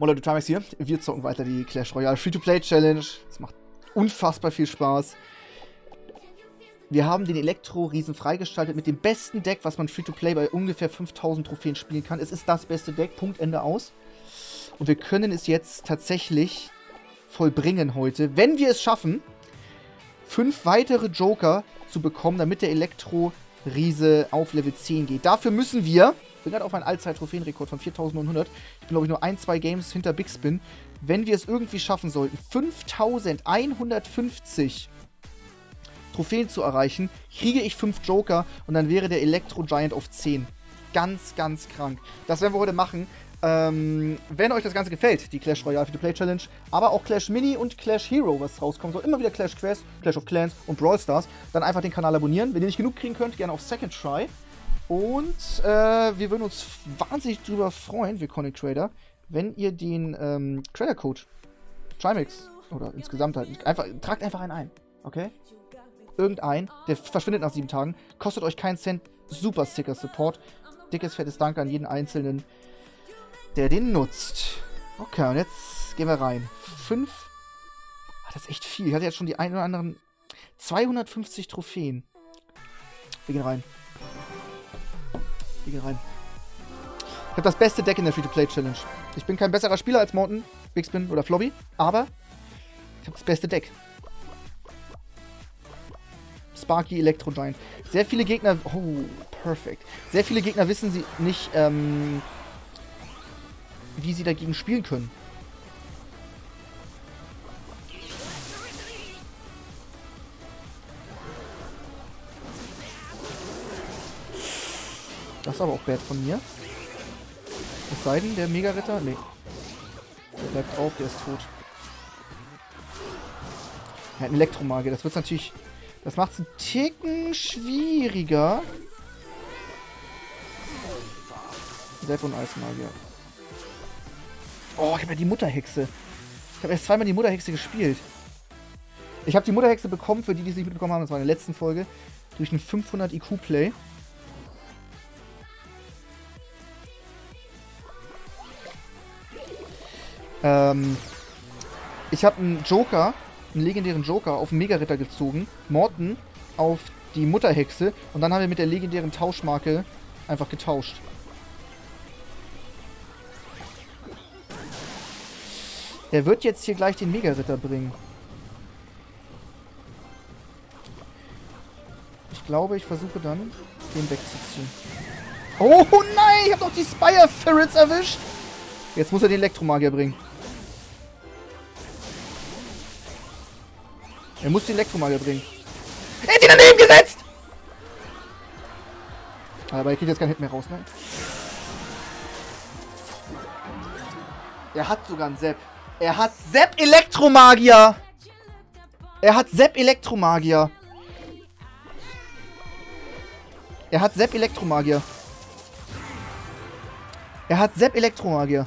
Moin Leute, Timex hier. Wir zocken weiter die Clash Royale Free-to-Play Challenge. Es macht unfassbar viel Spaß. Wir haben den Elektro-Riesen freigeschaltet mit dem besten Deck, was man Free-to-Play bei ungefähr 5000 Trophäen spielen kann. Es ist das beste Deck, Punkt, Ende aus. Und wir können es jetzt tatsächlich vollbringen heute, wenn wir es schaffen, fünf weitere Joker zu bekommen, damit der Elektro-Riese auf Level 10 geht. Dafür müssen wir bin gerade auf einen Allzeit-Trophäenrekord von 4900. Ich bin, glaube ich, nur ein, zwei Games hinter Big Spin. Wenn wir es irgendwie schaffen sollten, 5150 Trophäen zu erreichen, kriege ich 5 Joker und dann wäre der Elektro Giant auf 10. Ganz, ganz krank. Das werden wir heute machen. Ähm, wenn euch das Ganze gefällt, die Clash Royale Free-to-Play Challenge, aber auch Clash Mini und Clash Hero, was rauskommen soll, immer wieder Clash Quest, Clash of Clans und Brawl Stars, dann einfach den Kanal abonnieren. Wenn ihr nicht genug kriegen könnt, gerne auf Second Try. Und äh, wir würden uns wahnsinnig drüber freuen, wir Conic Trader, wenn ihr den ähm, Trader Code Trimax oder insgesamt halt einfach tragt einfach einen ein, okay? Irgendein, der verschwindet nach sieben Tagen, kostet euch keinen Cent, super Sticker Support. Dickes fettes Dank an jeden einzelnen, der den nutzt. Okay, und jetzt gehen wir rein. Fünf. Ah, das ist echt viel. Ich hatte jetzt schon die ein oder anderen 250 Trophäen. Wir gehen rein. Gehen rein. Ich habe das beste Deck in der Free-to-Play-Challenge. Ich bin kein besserer Spieler als Mountain, Big Spin oder Flobby, aber ich habe das beste Deck. Sparky Electro Giant. Sehr viele Gegner. Oh, perfekt. Sehr viele Gegner wissen sie nicht, ähm, wie sie dagegen spielen können. Das ist aber auch bad von mir. Es sei denn, der Mega-Ritter... Nee. Der bleibt drauf, der ist tot. Er hat einen Elektromagier. Das wird natürlich... Das macht es einen Ticken schwieriger. Sepp und Eismagier. Oh, ich habe ja die Mutterhexe. Ich habe erst zweimal die Mutterhexe gespielt. Ich habe die Mutterhexe bekommen, für die, die es nicht mitbekommen haben, das war in der letzten Folge, durch einen 500 IQ-Play. Ähm, ich habe einen Joker, einen legendären Joker auf den Mega-Ritter gezogen. Morton auf die Mutterhexe. Und dann haben wir mit der legendären Tauschmarke einfach getauscht. Er wird jetzt hier gleich den Mega-Ritter bringen. Ich glaube, ich versuche dann, den wegzuziehen. Oh nein, ich habe doch die Spire Ferrets erwischt. Jetzt muss er den Elektromagier bringen. Er muss den Elektromagier bringen. Er hat ihn daneben gesetzt! Aber er kriegt jetzt keinen Hit mehr raus, ne? Er hat sogar einen Sepp. Er hat Sepp Elektromagier! Er hat Sepp Elektromagier. Er hat Sepp Elektromagier. Er hat Sepp Elektromagier.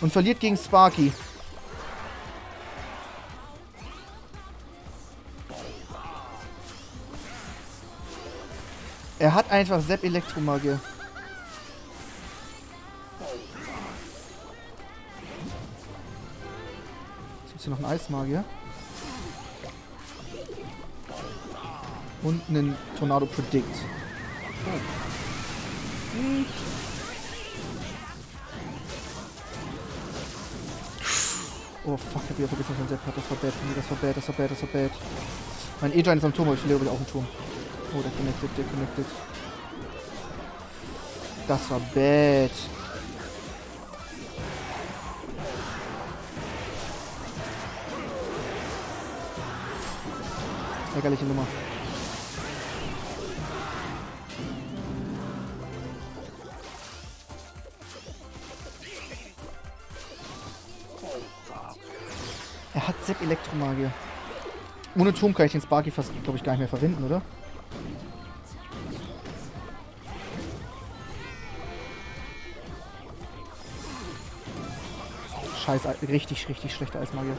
Und verliert gegen Sparky. Er hat einfach Sepp Elektromagier. Jetzt hier noch einen Eismagier. Und einen Tornado Predict. Oh. Oh fuck, ich hab wieder vergessen, was mein Sepp hat. Das war bad das war bad, das war bad, das war bad. Mein E-Giant ist am Turm, aber ich verliere auch einen Turm. Oh, der connected, der connected. Das war bad. Ärgerliche Nummer. Er hat Sepp Elektromagier. Ohne Turm kann ich den Sparky fast, glaube ich, gar nicht mehr verwenden, oder? Scheiß, richtig, richtig schlechter Eismagier.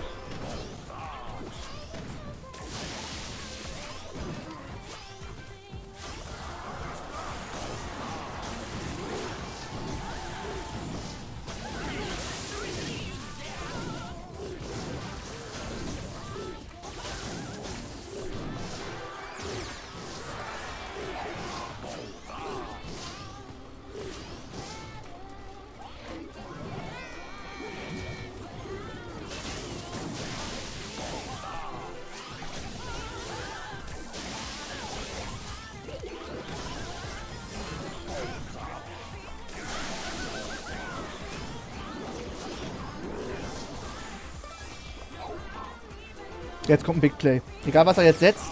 Jetzt kommt ein Big Play. Egal, was er jetzt setzt.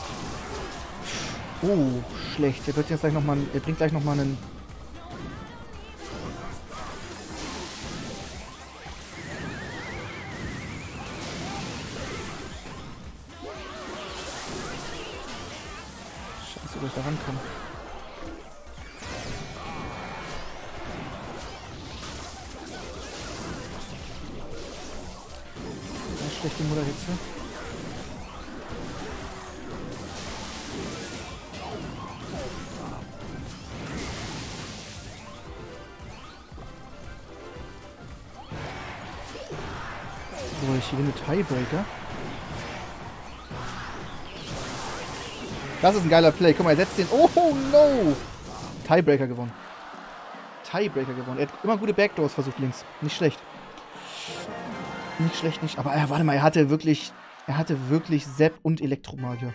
Oh, schlecht. Er, wird jetzt gleich noch mal, er bringt gleich nochmal einen... Das ist ein geiler Play. Guck mal, er setzt den. Oh no! Tiebreaker gewonnen. Tiebreaker gewonnen. Er hat immer gute Backdoors versucht links. Nicht schlecht. Nicht schlecht, nicht. Aber äh, warte mal, er hatte wirklich. Er hatte wirklich Sepp und Elektromagier.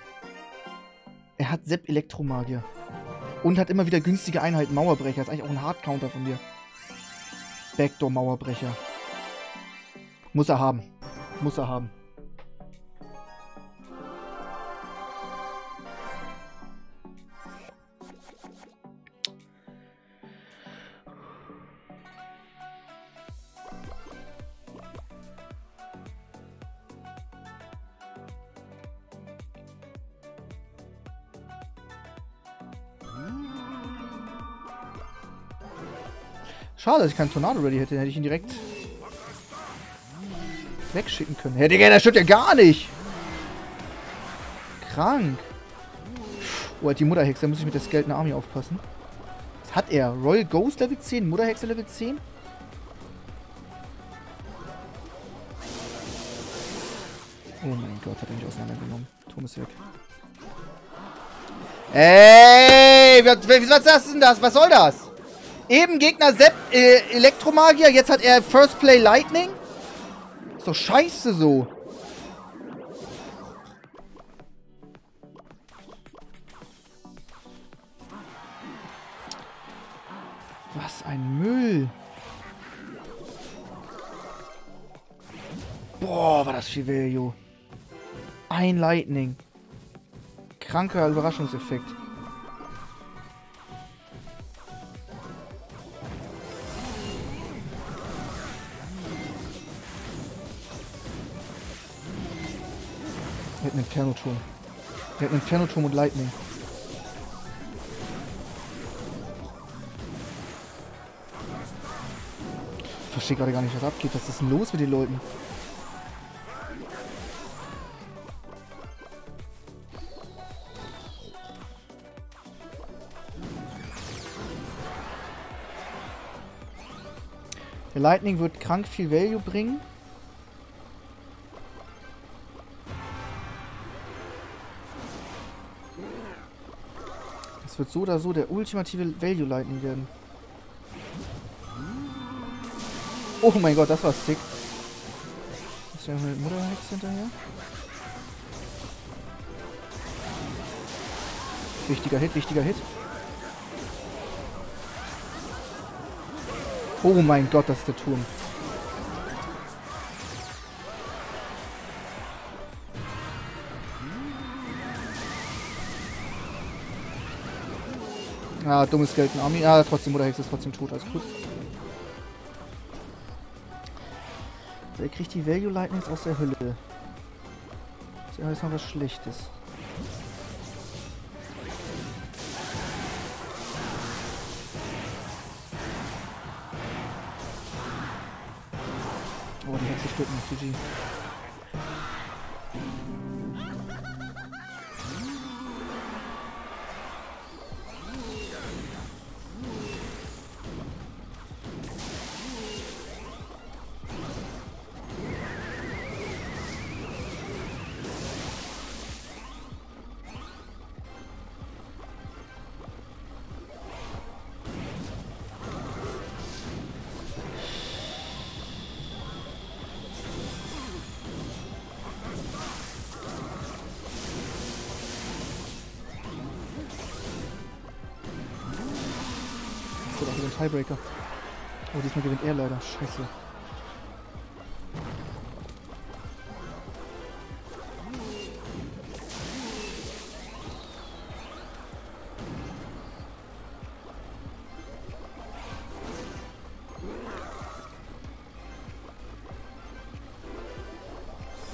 Er hat Sepp Elektromagier. Und hat immer wieder günstige Einheiten. Mauerbrecher. ist eigentlich auch ein Hardcounter von mir. Backdoor Mauerbrecher. Muss er haben. Muss er haben. Schade, dass ich keinen Tornado ready hätte. Dann hätte ich ihn direkt wegschicken können. Hey, Digga, das stimmt ja gar nicht. Krank. Oh, die Mutterhexe. Da muss ich mit der Skeleton Army aufpassen. Was hat er? Royal Ghost Level 10? Mutterhexe Level 10? Oh mein Gott, hat er mich auseinandergenommen. Turm ist weg. Ey, was, was ist denn das? Was soll das? Eben Gegner Sepp äh, Elektromagier, jetzt hat er First Play Lightning. Ist doch scheiße so. Was ein Müll. Boah, war das viel Value. Ein Lightning. Kranker Überraschungseffekt. Inferno-Turm. Wir hätten Inferno-Turm und Lightning. Ich verstehe gerade gar nicht, was abgeht. Was ist denn los mit den Leuten? Der Lightning wird krank viel Value bringen. Wird so oder so der ultimative Value Lightning werden. Oh mein Gott, das war sick. Ist ja eine Mutterhex hinterher? Wichtiger Hit, wichtiger Hit. Oh mein Gott, das ist der Turm. Ah, dummes Geld in Army. Ah, trotzdem Mutterhexe ist trotzdem tot, alles gut. So, er kriegt die Value Lightnings aus der Hölle. Das ist ja jetzt noch was Schlechtes. Oh, die Hexe stirbt noch, GG. Tiebreaker. Oh, diesmal gewinnt er leider. Scheiße.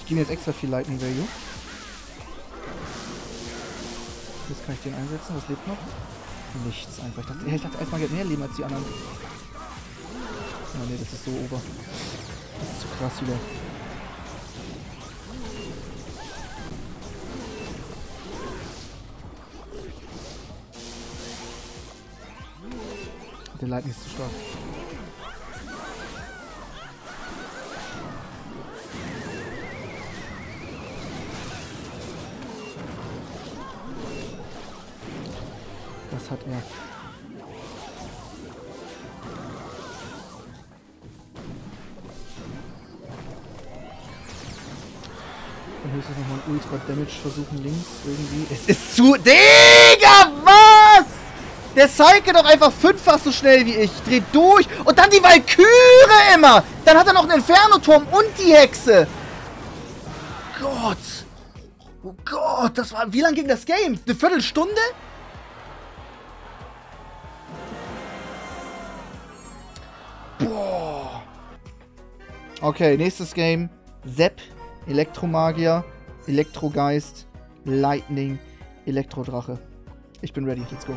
Ich gebe jetzt extra viel Lightning Value. Jetzt kann ich den einsetzen, das lebt noch. Nichts einfach. Ich dachte, ich dachte erstmal, mehr Leben als die anderen. Ja, nee, das ist so ober. Das ist zu krass wieder. Der Lightning ist zu stark. Damage versuchen links irgendwie. Es ist zu. Digga, was? Der Psyche doch einfach fünffach so schnell wie ich. Dreht durch. Und dann die Valkyrie immer. Dann hat er noch einen Inferno-Turm und die Hexe. Gott. Oh Gott, das war. Wie lang ging das Game? Eine Viertelstunde? Boah. Okay, nächstes Game. Sepp, Elektromagier, Elektrogeist, Lightning, Elektrodrache. Ich bin ready, let's go.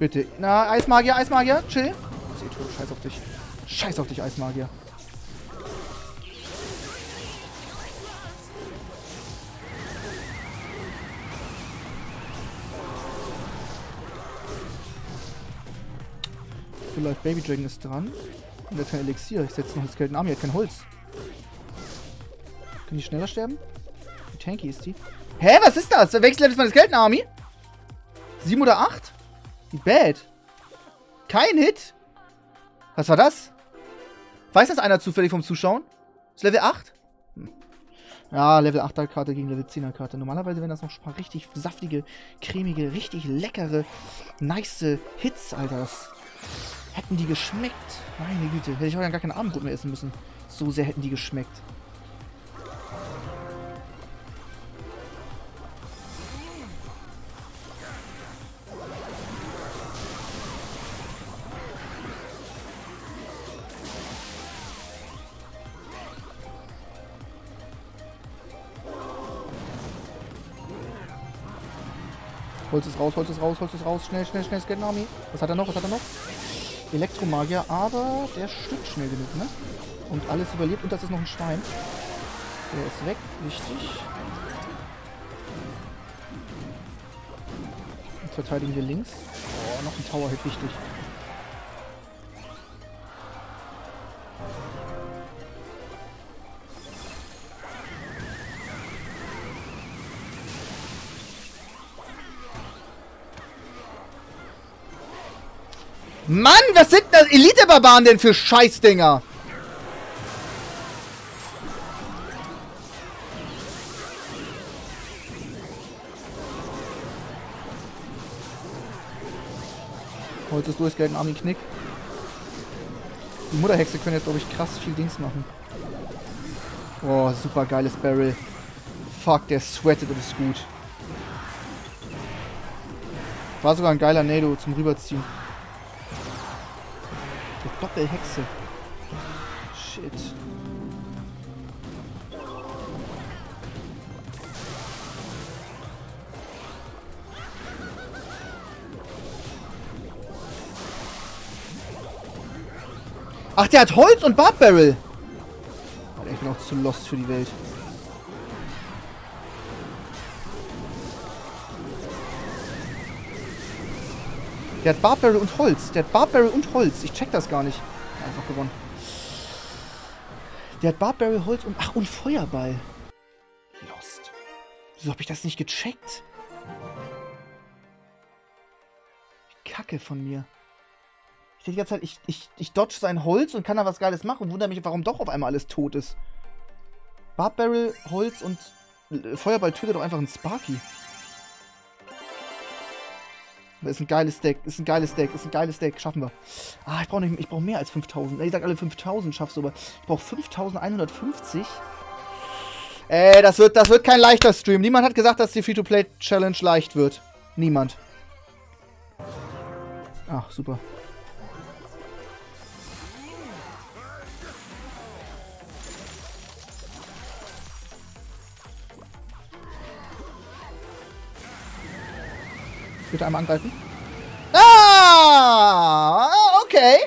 Bitte. Na, Eismagier, Eismagier, chill. Scheiß auf dich. Scheiß auf dich, Eismagier. Vielleicht Baby Dragon ist dran. Und er hat kein Elixier. Ich setze noch das Skeleton Arm. Er hat kein Holz. Kann die schneller sterben? Wie tanky ist die? Hä, was ist das? Welches Level ist meine Skeleton Army? 7 oder 8? Bad. Kein Hit? Was war das? Weiß das einer zufällig vom Zuschauen? Ist Level 8? Hm. Ja, Level 8er Karte gegen Level 10er Karte. Normalerweise wären das noch ein paar richtig saftige, cremige, richtig leckere, nice Hits, Alter. Das hätten die geschmeckt. Meine Güte. Hätte ich heute gar kein Abendbrot mehr essen müssen. So sehr hätten die geschmeckt. Holz ist raus, Holz ist raus, Holz ist raus. Schnell, schnell, schnell, Army. Was hat er noch? Was hat er noch? Elektromagier, aber der stirbt schnell genug, ne? Und alles überlebt. Und das ist noch ein Stein. Der ist weg. Wichtig. Jetzt verteidigen wir links. Oh, noch ein Tower-Hit. Wichtig. Mann, was sind das Elite-Barbaren denn für Scheißdinger? Heute ist durchgelten, Army Knick. Die Mutterhexe können jetzt, glaube ich, krass viel Dings machen. Oh, super geiles Barrel. Fuck, der sweatet und ist gut. War sogar ein geiler Nado zum Rüberziehen. Doppelhexe. Shit. Ach, der hat Holz und Barbarrel. Ich bin auch zu lost für die Welt. Der hat Barbarrel und Holz. Der hat Barbarrel und Holz. Ich check das gar nicht. Einfach gewonnen. Der hat Barbarrel, Holz und... Ach, und Feuerball. Lost. Wieso habe ich das nicht gecheckt? kacke von mir. Ich denke die ganze Zeit, ich, ich, ich dodge sein Holz und kann da was Geiles machen und wundere mich, warum doch auf einmal alles tot ist. Barbarrel, Holz und äh, Feuerball tötet doch einfach einen Sparky. Ist ein geiles Deck, ist ein geiles Deck, ist ein geiles Deck, schaffen wir. Ah, ich brauche nicht, mehr als 5000. Ich sag alle 5000 schaffst du, aber ich brauche 5150. Ey, das wird, das wird kein leichter Stream. Niemand hat gesagt, dass die Free-to-Play-Challenge leicht wird. Niemand. Ach, super. Bitte einmal angreifen. Ah! Okay.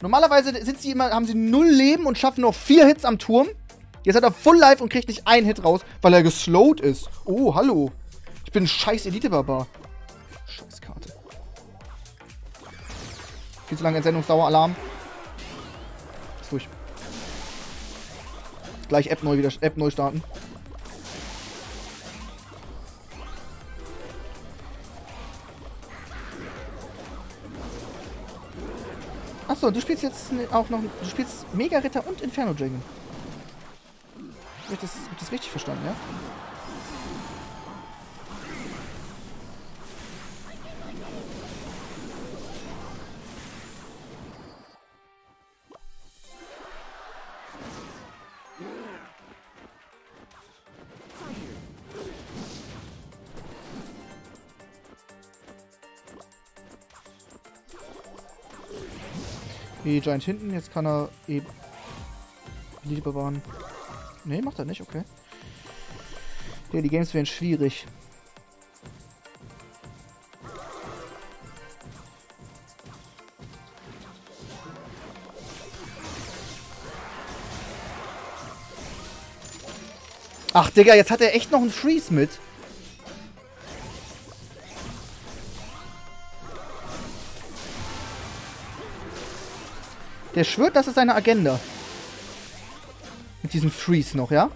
Normalerweise sind sie immer, haben sie null Leben und schaffen noch vier Hits am Turm. Jetzt hat er Full Life und kriegt nicht einen Hit raus, weil er geslowt ist. Oh, hallo. Ich bin ein scheiß Elite-Barbar. Scheiß Karte. Viel zu lange Entsendungsdauer, Alarm. Ist durch. Gleich App neu wieder App neu starten. Achso, du spielst jetzt auch noch. Du spielst Mega Ritter und Inferno Dragon. Hab ich das, hab das richtig verstanden, ja? E-Giant hinten, jetzt kann er E... Elite bewahren. Ne, macht er nicht, okay. Ja, die Games werden schwierig. Ach, Digga, jetzt hat er echt noch einen Freeze mit. Der schwört, das ist seine Agenda. Mit diesem Freeze noch, ja?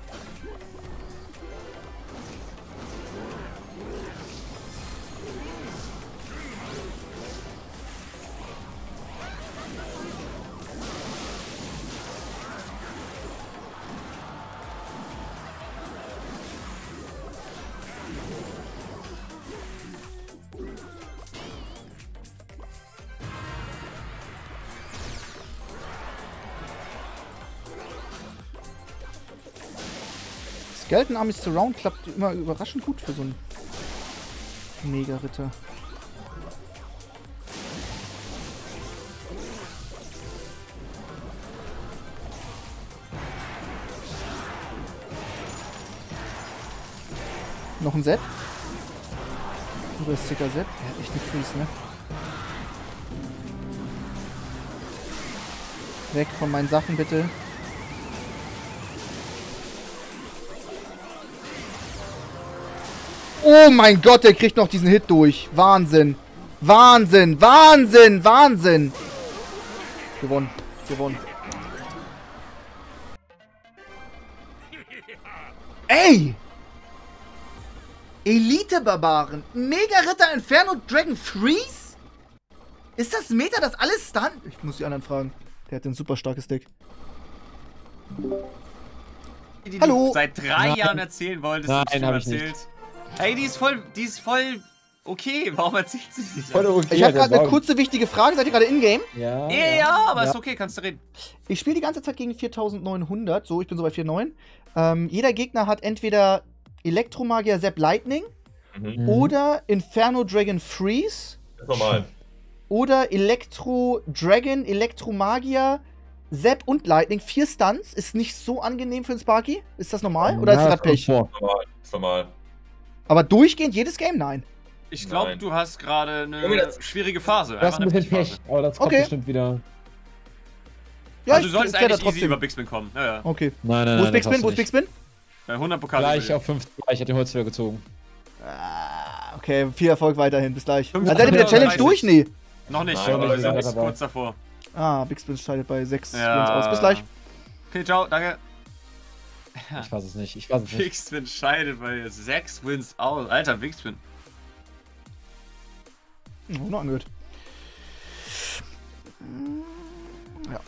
Skeleton Army Surround klappt immer überraschend gut für so einen Mega-Ritter. Noch ein Set? Oder ist Set? Er hat echt eine Freeze, ne? Weg von meinen Sachen bitte. Oh mein Gott, der kriegt noch diesen Hit durch. Wahnsinn. Wahnsinn, Wahnsinn, Wahnsinn. Gewonnen, gewonnen. Ey! Elite-Barbaren, Mega-Ritter, Inferno, Dragon, Freeze? Ist das Meta, das alles Stun? Ich muss die anderen fragen. Der hat ein super starkes Deck. Die Hallo? du seit drei Nein. Jahren erzählen wolltest, Nein, du hab ich Hey, die ist voll, die ist voll okay. Warum erzählt sie nicht? Voll okay, Ich habe gerade eine kurze, wichtige Frage. Seid ihr gerade in-game? Ja, Ja, ja, aber Ja. ist okay, kannst du reden. Ich spiele die ganze Zeit gegen 4900. So, ich bin so bei 4.9. Ähm, jeder Gegner hat entweder Elektromagier Sepp Lightning Mhm. oder Inferno Dragon Freeze Ist normal. oder Elektro Dragon, Elektromagier, Sepp und Lightning. Vier Stunts. Ist nicht so angenehm für einen Sparky. Ist das normal? Oder ist Ja, das gerade Pech? vor. Normal. Ist normal. Aber durchgehend jedes Game? Nein. Ich glaube, du hast gerade eine das- schwierige Phase. Du hast ein bisschen Pech, aber das kommt Okay. bestimmt wieder. Ja, also ich du solltest eigentlich easy über Big Spin kommen. Ja, ja. Okay. Nein, nein, Wo ist nein. Big das Spin? hast Wo ist Big nicht. Spin? Bei 100 Pokale. Gleich auf 5, gleich hat den Holzfeuer gezogen. Ah, okay, viel Erfolg weiterhin. Bis gleich. Fünf- Ah, seid ihr mit der Challenge 30. durch? Nee. Noch nicht, Nein, aber wir sind kurz davor. Ah, Big Spin scheidet bei 6 Ja. Aus. Bis gleich. Okay, ciao, danke. Ich weiß es nicht, ich weiß es nicht. Big Spin scheidet bei 6 Wins aus. Alter, Big Spin. Oh, nur angehört. Ja.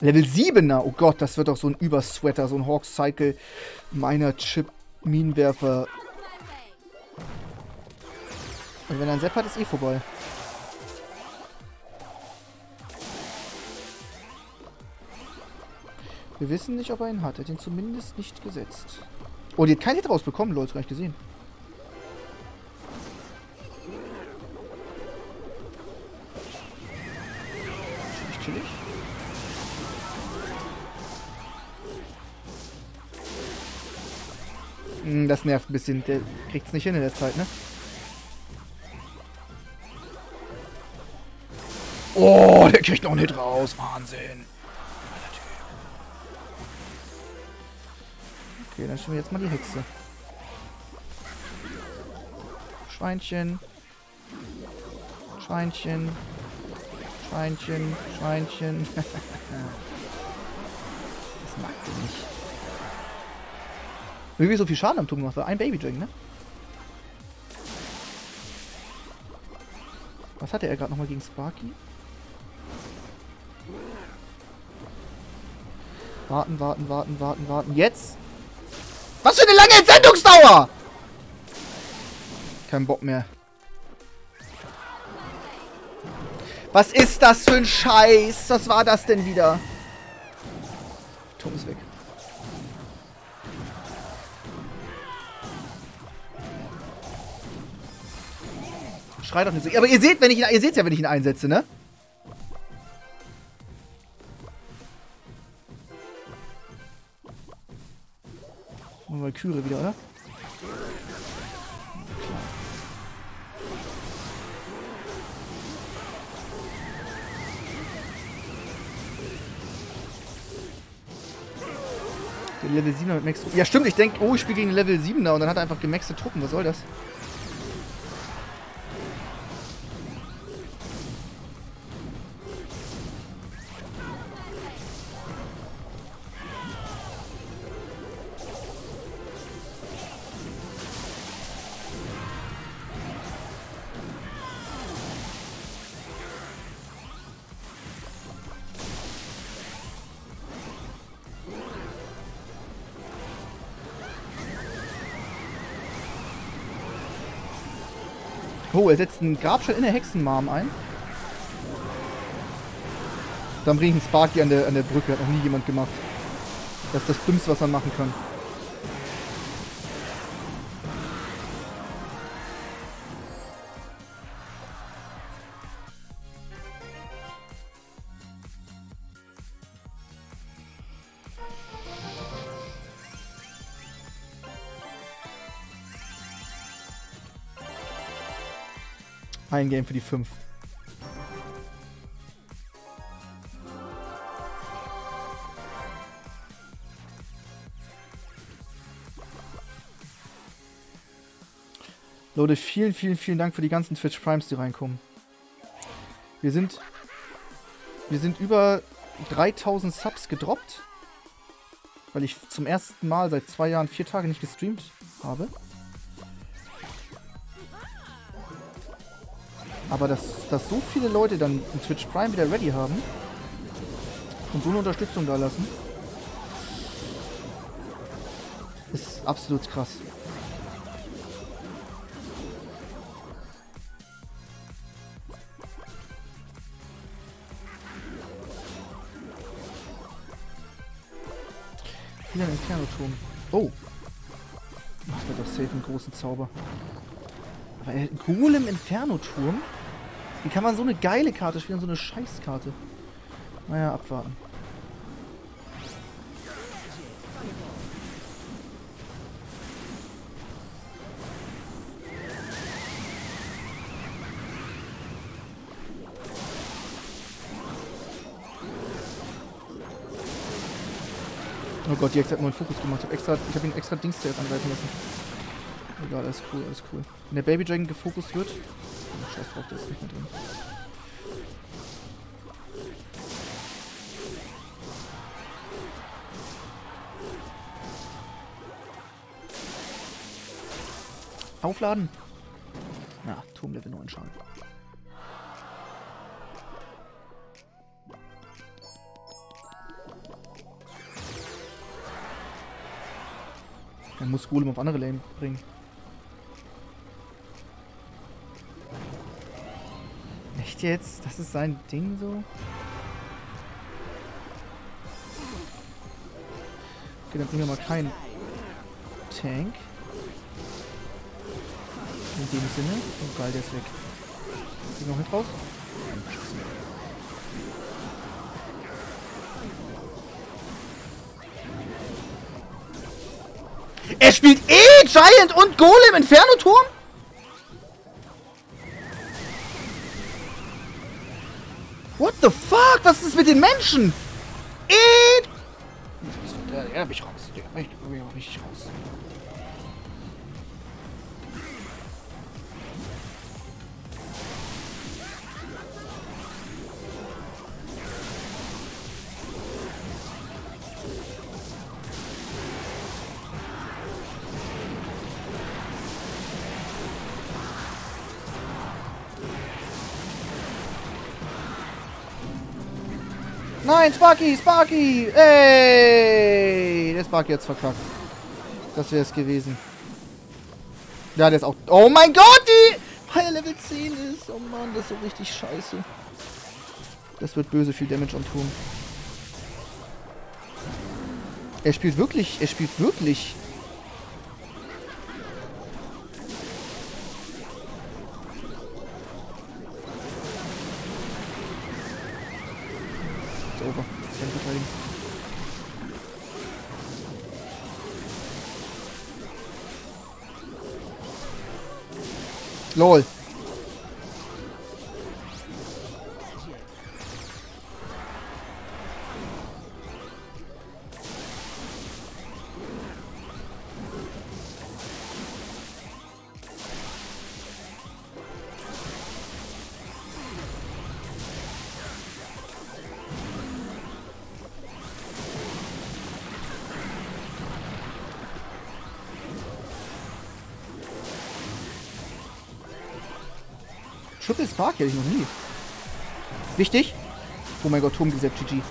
Level 7er, oh Gott, das wird doch so ein Übersweater, so ein Hawk Cycle, Miner Chip, Minenwerfer. Und wenn er einen Sepp hat, ist eh vorbei. Wir wissen nicht, ob er ihn hat. Er hat ihn zumindest nicht gesetzt. Oh, die hat keinen Hit rausbekommen, Leute. Gar nicht gesehen. Chillig, chillig. Hm, Das nervt ein bisschen. Der kriegt's nicht hin in der Zeit, ne? Oh, der kriegt noch einen Hit raus. Wahnsinn. Okay, dann stimmen wir jetzt mal die Hexe. Schweinchen. Schweinchen. Schweinchen. Schweinchen. das mag sie nicht. Wie wir so viel Schaden am Turm gemacht. Ein Baby Dragon, ne? Was hatte er gerade nochmal gegen Sparky? Warten, warten, warten, warten, warten. Jetzt! Was für eine lange Entsendungsdauer! Kein Bock mehr. Was ist das für ein Scheiß? Was war das denn wieder? Turm ist weg. Schrei doch nicht so. Aber ihr seht, wenn ich ihn, ihr seht's ja, wenn ich ihn einsetze, ne? Machen wir Küre wieder, oder? Der Level 7er mit Max. Ja, stimmt, ich denke, oh, ich spiele gegen Level 7er und dann hat er einfach gemaxte Truppen. Was soll das? Oh, er setzt einen Grabstein in der Hexenmarm ein. Dann bringe ich einen Sparky an der, an der Brücke. Hat noch nie jemand gemacht. Das ist das Dümmste, was man machen kann. Ein Game für die 5. Leute, vielen, vielen, vielen Dank für die ganzen Twitch Primes, die reinkommen. Wir sind, wir sind über 3000 Subs gedroppt, weil ich zum ersten Mal seit zwei Jahren vier Tage nicht gestreamt habe. Aber dass, dass so viele Leute dann ein Twitch Prime wieder ready haben und so eine Unterstützung da lassen, ist absolut krass. Wieder ein Inferno-Turm. Oh! Macht er doch safe einen großen Zauber. Aber er Golem Inferno-Turm? Wie kann man so eine geile Karte spielen, so eine Scheißkarte? Naja, abwarten. Oh Gott, die hat einen neuen Fokus gemacht. Ich habe extra, ich hab ihn extra Dings zuerst angreifen lassen. Egal, alles cool, alles cool. Wenn der Baby Dragon gefokust wird. Scheiß drauf, der ist nicht mehr drin. Aufladen! Na, Turmlevel 9 Schaden. Er muss Golem auf andere Lane bringen. Jetzt? Das ist sein Ding so? Okay, dann bringen wir mal keinen Tank. In dem Sinne. Oh geil, der ist weg. Geht noch mit raus? Er spielt eh Giant und Golem Inferno-Turm? What the fuck? Was ist mit den Menschen? Eh... Ja, da bin raus. Da bin ich, da bin ich raus. Nein, Sparky, Sparky! Ey! Der Sparky hat's verkackt. Das wäre es gewesen. Ja, der ist auch... Oh mein Gott, die... Weil er Level 10 ist. Oh Mann, das ist so richtig scheiße. Das wird böse viel Damage am Turm. Er spielt wirklich... Er spielt wirklich... LOL. Spark hätte ich noch nie. Wichtig. Oh mein Gott, Turm gesetzt, GG.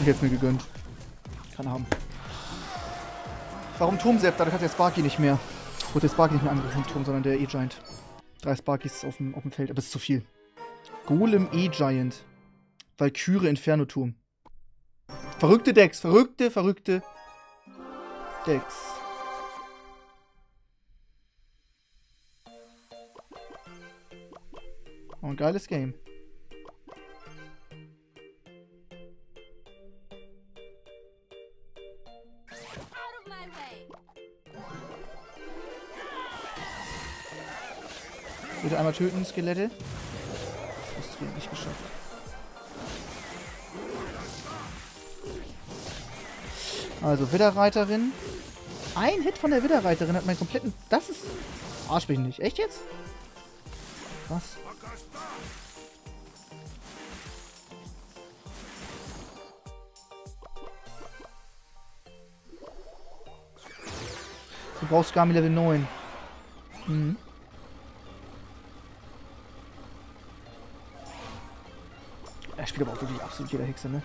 Ich hätte mir gegönnt. Warum Turmsepp? Dadurch hat der Sparky nicht mehr. Wurde der Sparky nicht mehr angegriffen vom Turm, sondern der E-Giant. Drei Sparkys auf dem, auf dem Feld, aber es ist zu viel. Golem E-Giant. Valkyrie Inferno Turm. Verrückte Decks, verrückte, verrückte Decks. Oh, ein geiles Game. Einmal töten, Skelette. Frustrierend nicht geschafft. Also, Widderreiterin. Ein Hit von der Widderreiterin hat meinen kompletten... Das ist... Arsch mich nicht. Echt jetzt? Was? Du brauchst Gami Level 9. Mhm. Spielt aber auch wirklich absolut jeder Hexe, ne?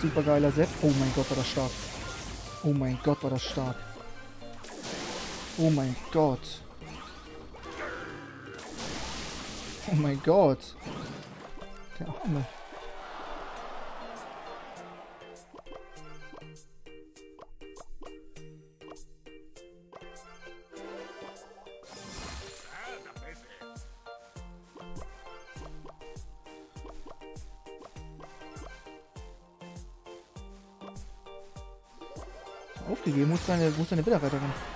Super geiler Set. Oh mein Gott, war das stark. Oh mein Gott, war das stark. Oh mein Gott. Oh mein Gott. Der Arme. Aufgegeben, muss seine, muss seine Bilder weitergehen.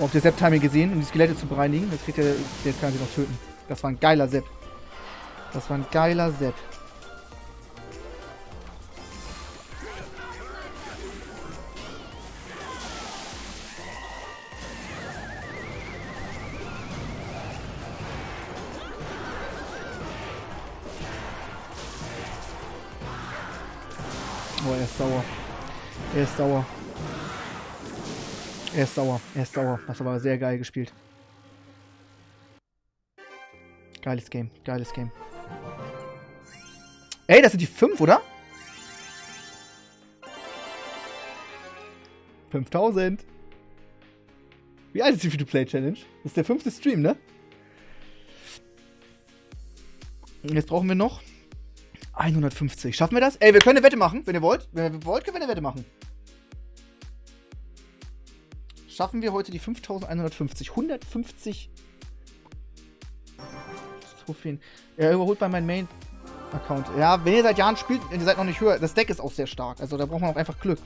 Oh, habt ihr Sepp-Timing gesehen, um die Skelette zu bereinigen? Jetzt, kriegt er, jetzt kann er sie noch töten. Das war ein geiler Sepp. Das war ein geiler Sepp. Er ist sauer. Er ist sauer. Das war sehr geil gespielt. Geiles Game. Geiles Game. Ey, das sind die fünf, oder? 5000. Wie alt ist die Free-to-Play-Challenge? Das ist der fünfte Stream, ne? Und Jetzt brauchen wir noch 150. Schaffen wir das? Ey, wir können eine Wette machen, wenn ihr wollt. Wenn ihr wollt, können wir eine Wette machen. Schaffen wir heute die 5150. 150 Trophäen. Er überholt bei meinem Main-Account. Ja, wenn ihr seit Jahren spielt, ihr seid noch nicht höher. Das Deck ist auch sehr stark. Also da braucht man auch einfach Glück.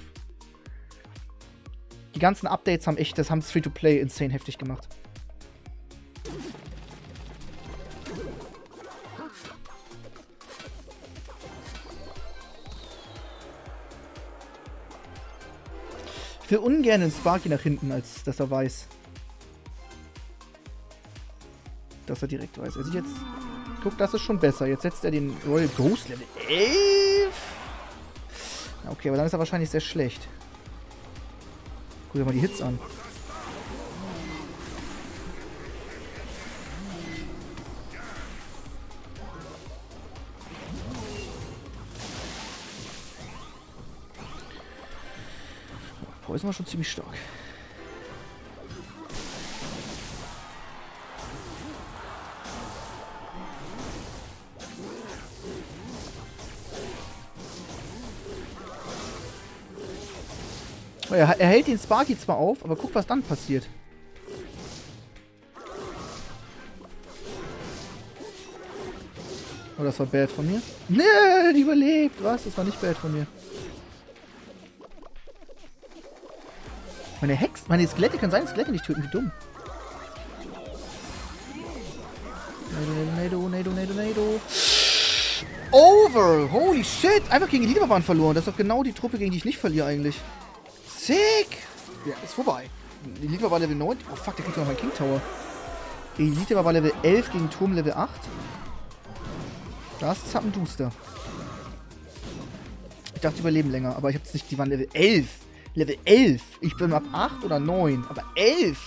Die ganzen Updates haben echt, das haben das Free-to-Play insane heftig gemacht. Ich will ungern den Sparky nach hinten, als dass er weiß. Dass er direkt weiß. Er sieht jetzt. Guck, das ist schon besser. Jetzt setzt er den Royal Ghost Level 11. Ja, Okay, aber dann ist er wahrscheinlich sehr schlecht. Guck dir mal die Hits an. Preußen war schon ziemlich stark. Oh, Er, er hält den Sparky zwar auf, aber guck, was dann passiert. Oh, das war bad von mir. Nee, die überlebt. Was? Das war nicht bad von mir. Meine Hex, meine Skelette können seine Skelette nicht töten, wie dumm. Nado, Nado, Nado, Nado. Over! Holy shit! Einfach gegen Elite-Barbaren verloren. Das ist doch genau die Truppe, gegen die ich nicht verliere eigentlich. Sick! Ja, ist vorbei. Elite war Level 9. Oh fuck, der kriegt noch meinen King Tower. Elite war Level 11 gegen Turm Level 8. Das ist Zappenduster. Ich dachte, die überleben länger, aber ich hab's nicht. Die waren Level 11. Level 11. Ich bin ab 8 oder 9. Aber 11.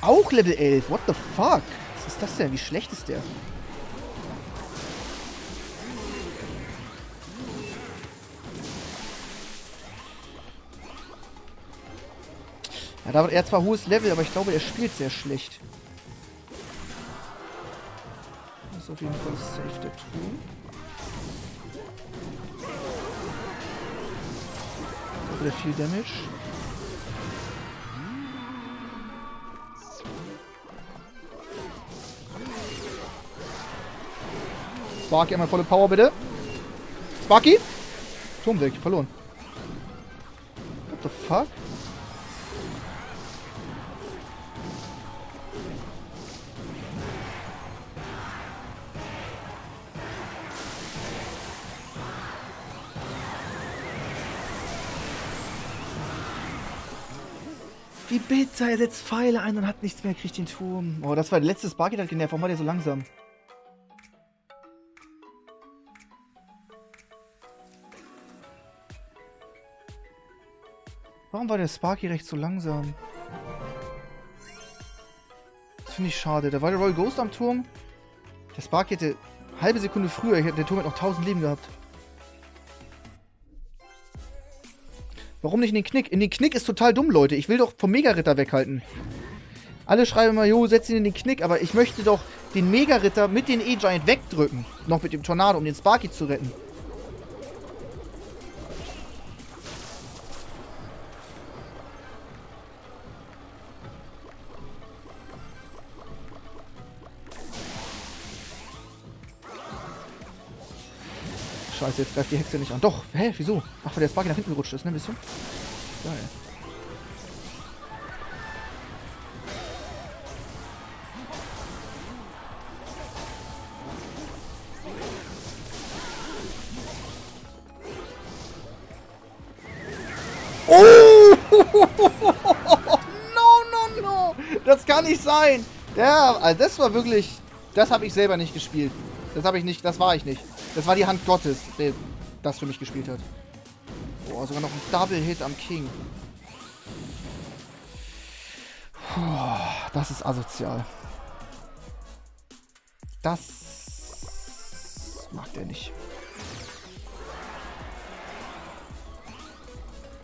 Auch Level 11. What the fuck? Was ist das denn? Wie schlecht ist der? Ja, da hat er zwar hohes Level, aber ich glaube, er spielt sehr schlecht. Ist auf jeden Fall safe der Truhe. Da wieder viel Damage. Sparky, einmal volle Power, bitte. Sparky? Turm weg, verloren. What the fuck? Wie bitter, er setzt Pfeile ein und hat nichts mehr, kriegt den Turm. Oh, das war der letzte Sparky, hat genervt. Warum war der so langsam? Warum war der Sparky recht so langsam? Das finde ich schade. Da war der Royal Ghost am Turm. Der Sparky hätte halbe Sekunde früher, der Turm hätte noch 1000 Leben gehabt. Warum nicht in den Knick? In den Knick ist total dumm, Leute. Ich will doch vom Mega-Ritter weghalten. Alle schreiben immer, jo, setz ihn in den Knick, aber ich möchte doch den Mega-Ritter mit den E-Giant wegdrücken. Noch mit dem Tornado, um den Sparky zu retten. Scheiße, jetzt greift die Hexe nicht an. Doch, hä, wieso? Ach, weil der Sparky nach hinten gerutscht ist, ne, ein bisschen. Geil. Oh! Das kann nicht sein! Ja, also das war wirklich. Das habe ich selber nicht gespielt. Das habe ich nicht, das war ich nicht. Das war die Hand Gottes, der das für mich gespielt hat. Boah, sogar noch ein Double-Hit am King. Puh, das ist asozial. Das mag der nicht.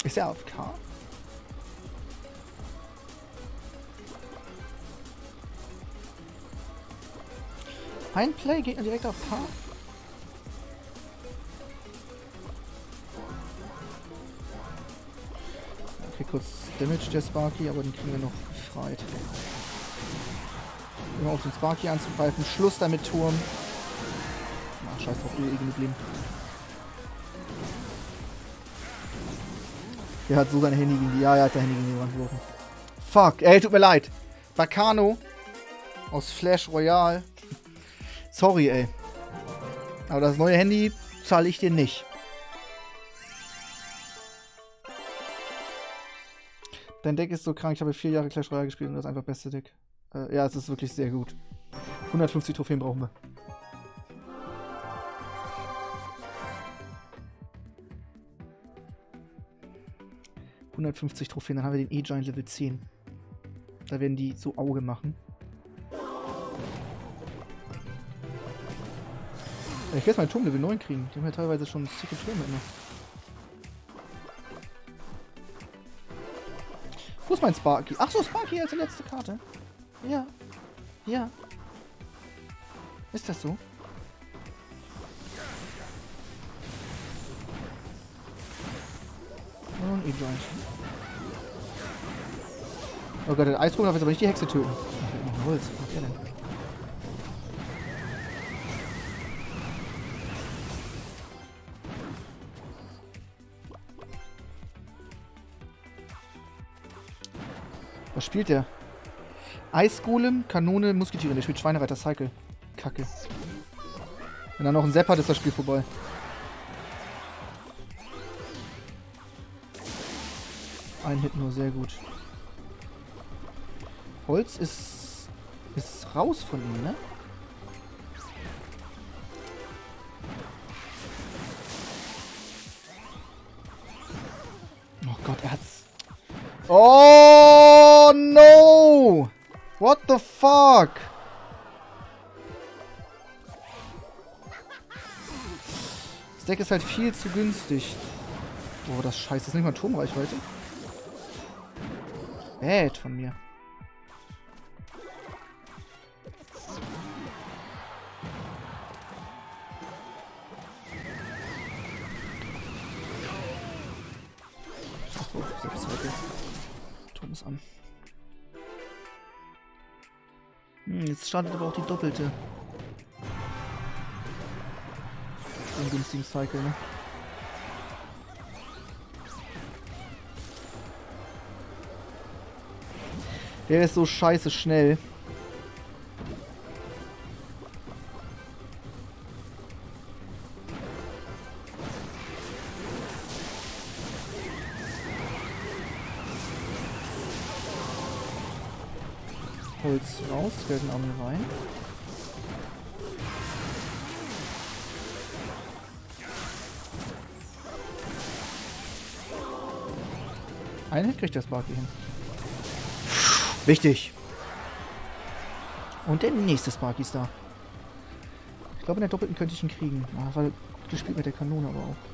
Ist er auf K? Ein Play, Gegner direkt auf K? Okay, kurz Damage der Sparky, aber den kriegen wir noch befreit. Immer auf den Sparky anzugreifen. Schluss damit Turm. Ach, scheiß drauf, eh geblieben. Der hat so sein Handy gegen die. Ja, er hat sein Handy gegen die Wand geworfen. Fuck, ey, tut mir leid. Bacano aus Flash Royale. Sorry, ey. Aber das neue Handy zahle ich dir nicht. Dein Deck ist so krank. Ich habe vier Jahre Clash Royale gespielt und das ist einfach beste Deck. Äh, ja, es ist wirklich sehr gut. 150 Trophäen brauchen wir. ...150 Trophäen, dann haben wir den E-Giant Level 10. Da werden die so Auge machen. Ich werde meinen Turm Level 9 kriegen. Die haben ja teilweise schon sicke Türme immer. Wo ist mein Sparky? Ach so, Sparky als letzte Karte. Ja. Ja. Ist das so? Ein E-Giant. Oh Gott, der Eisrubel darf jetzt aber nicht die Hexe töten. Ach, Holz. Was denn? Was spielt der? Eisgolem, Kanone, Musketiere. Der spielt Schweinereiter Cycle. Kacke. Wenn er noch einen Sepp hat, ist das Spiel vorbei. Ein Hit nur, sehr gut. Holz ist, ist raus von ihm, ne? Oh Gott, er hat's. Oh! What the fuck? Das Deck ist halt viel zu günstig. Oh, das Scheiße. Das ist nicht mal Turmreichweite. Bad von mir. Achso, Selbstzweite. Turm ist an. Jetzt startet aber auch die doppelte. Den günstigen Cycle, ne? Der ist so scheiße schnell. Sparky hin. Wichtig. Und der nächste Sparky ist da. Ich glaube, in der Doppelten könnte ich ihn kriegen. Ah, weil gespielt mit der Kanone aber auch.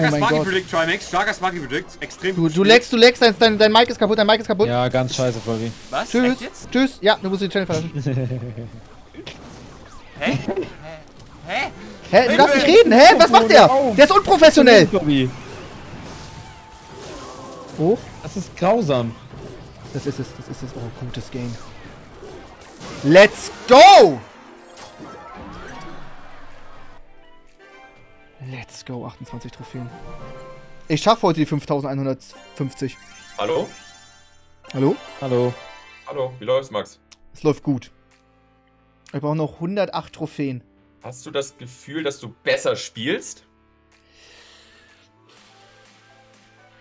Starker Oh Sparky Gott. Predict, Trimax. Starker Sparky Predict. Extrem Du, gut du leckst, du leckst, dein, dein, dein Mic ist kaputt, dein Mic ist kaputt. Ja, ganz scheiße, Volvi. Was? Tschüss. Echt jetzt? Tschüss. Ja, du musst den Channel verlassen. Hä? Hä? Hä? Hä, du darfst nicht reden. Hä, was macht der? Der ist unprofessionell. Hoch. Das ist grausam. Das ist es, das ist es. Oh, gutes Game. Let's go! 28 Trophäen. Ich schaffe heute die 5150. Hallo? Hallo? Hallo. Hallo, wie läuft's, Max? Es läuft gut. Ich brauche noch 108 Trophäen. Hast du das Gefühl, dass du besser spielst?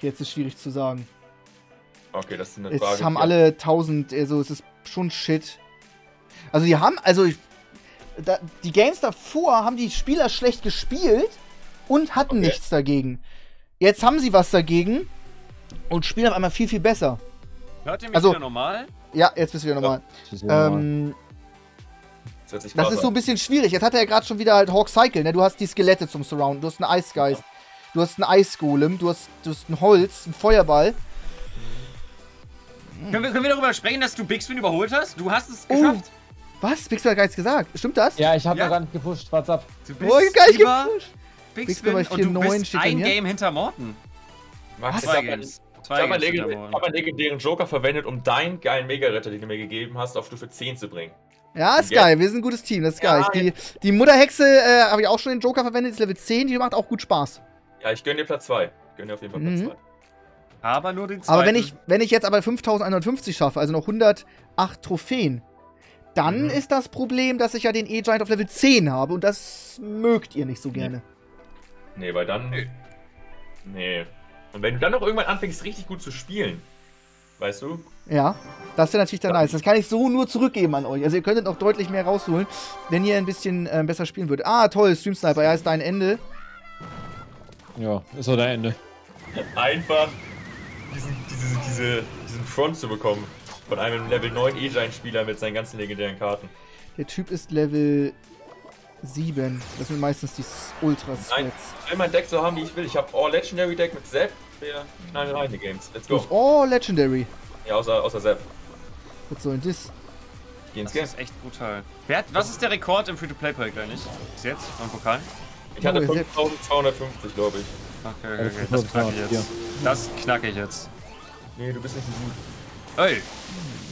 Jetzt ist schwierig zu sagen. Okay, das ist eine Jetzt Frage. haben die- alle 1000, also es ist schon shit. Also die haben, also ich, da, die Games davor haben die Spieler schlecht gespielt und hatten Okay. nichts dagegen. Jetzt haben sie was dagegen und spielen auf einmal viel, viel besser. Hört ihr mich Also- wieder normal? Ja, jetzt bist du wieder normal. Das ist ja. Ähm, Das, das ist so ein bisschen schwierig. Jetzt hat er ja gerade schon wieder halt Hawk Cycle, ne? Du hast die Skelette zum Surround, du hast einen Eisgeist, du hast einen Eisgolem, du hast, du hast ein Holz, einen Feuerball. Können wir, können wir darüber sprechen, dass du Big Spin überholt hast? Du hast es Oh. geschafft. Was? Bix hat gar nichts gesagt. Stimmt das? ja, ich hab Ja. gar nicht gepusht. What's up? Du Oh, ich hab gar nicht gepusht. Big Big Spin Spin und du 4-9 bist ein. Game hinter Morten. Ich Zwei habe einen, Games. ich Zwei ich Morten. hab einen legendären Joker verwendet, um deinen geilen Mega-Retter, den du mir gegeben hast, auf Stufe 10 zu bringen. Ja, ist geil. Wir sind ein gutes Team. Das ist Ja, geil. Die, die Mutterhexe äh, habe ich auch schon den Joker verwendet. Ist Level 10. Die macht auch gut Spaß. Ja, ich gönn dir Platz 2. Ich gönn dir auf jeden Fall Platz Mhm. 2. Aber nur den zweiten. Aber wenn ich, wenn ich jetzt aber 5150 schaffe, also noch 108 Trophäen, dann Mhm. ist das Problem, dass ich ja den E-Giant auf Level 10 habe. Und das mögt ihr nicht so gerne. Nee, weil dann. Nee. Und wenn du dann noch irgendwann anfängst, richtig gut zu spielen, weißt du? Ja, das wäre natürlich dann nice. Das kann ich so nur zurückgeben an euch. Also ihr könntet noch deutlich mehr rausholen, wenn ihr ein bisschen äh, besser spielen würdet. Ah, toll, Stream Sniper. Ja, ist dein Ende. Ja, ist so dein Ende. Einfach diesen, diese, diese, diesen Front zu bekommen. Von einem Level 9 E-Giant-Spieler mit seinen ganzen legendären Karten. Der Typ ist Level 7. Das sind meistens die Ultras. Nein. Ich will mein Deck so haben, wie ich will. Ich habe All Legendary Deck mit Zap. Wir knallen rein die Games. Let's go. all Legendary. Ja, außer, außer Zap. Was soll denn das? Geh ins Das Game. ist echt brutal. Wer hat, was ist der Rekord im Free-to-Play-Projekt eigentlich? Bis jetzt? Am Pokal? Ich hatte Oh, ihr seid- 5250, glaube ich. Okay, okay, okay. das Das knacke ich jetzt. Das knacke ich jetzt. Nee, du bist nicht so gut. Ey!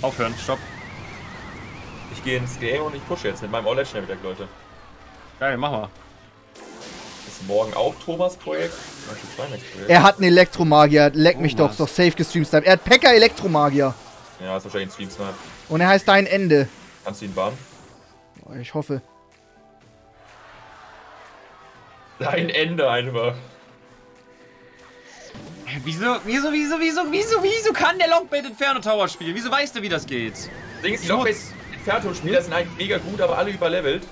Aufhören, stopp. Ich gehe ins Game und ich pushe jetzt mit meinem All Legendary Deck, Leute. Geil, mach mal. Ist morgen auch Thomas Projekt? Er hat einen Elektromagier. Leck mich Oh, doch. was? Ist doch safe gestreamt. Er hat Pekka Elektromagier. Ja, ist wahrscheinlich ein Stream Snipe. Und er heißt Dein Ende. Kannst du ihn bannen? Oh, Ich hoffe. Dein Ende einfach. Wieso, wieso, wieso, wieso, wieso, wieso kann der Lockbait Inferno Tower spielen? Wieso weißt du, wie das geht? Ding ist, die Schmutz. Lockbase Inferno-Spieler sind eigentlich mega gut, aber alle überlevelt.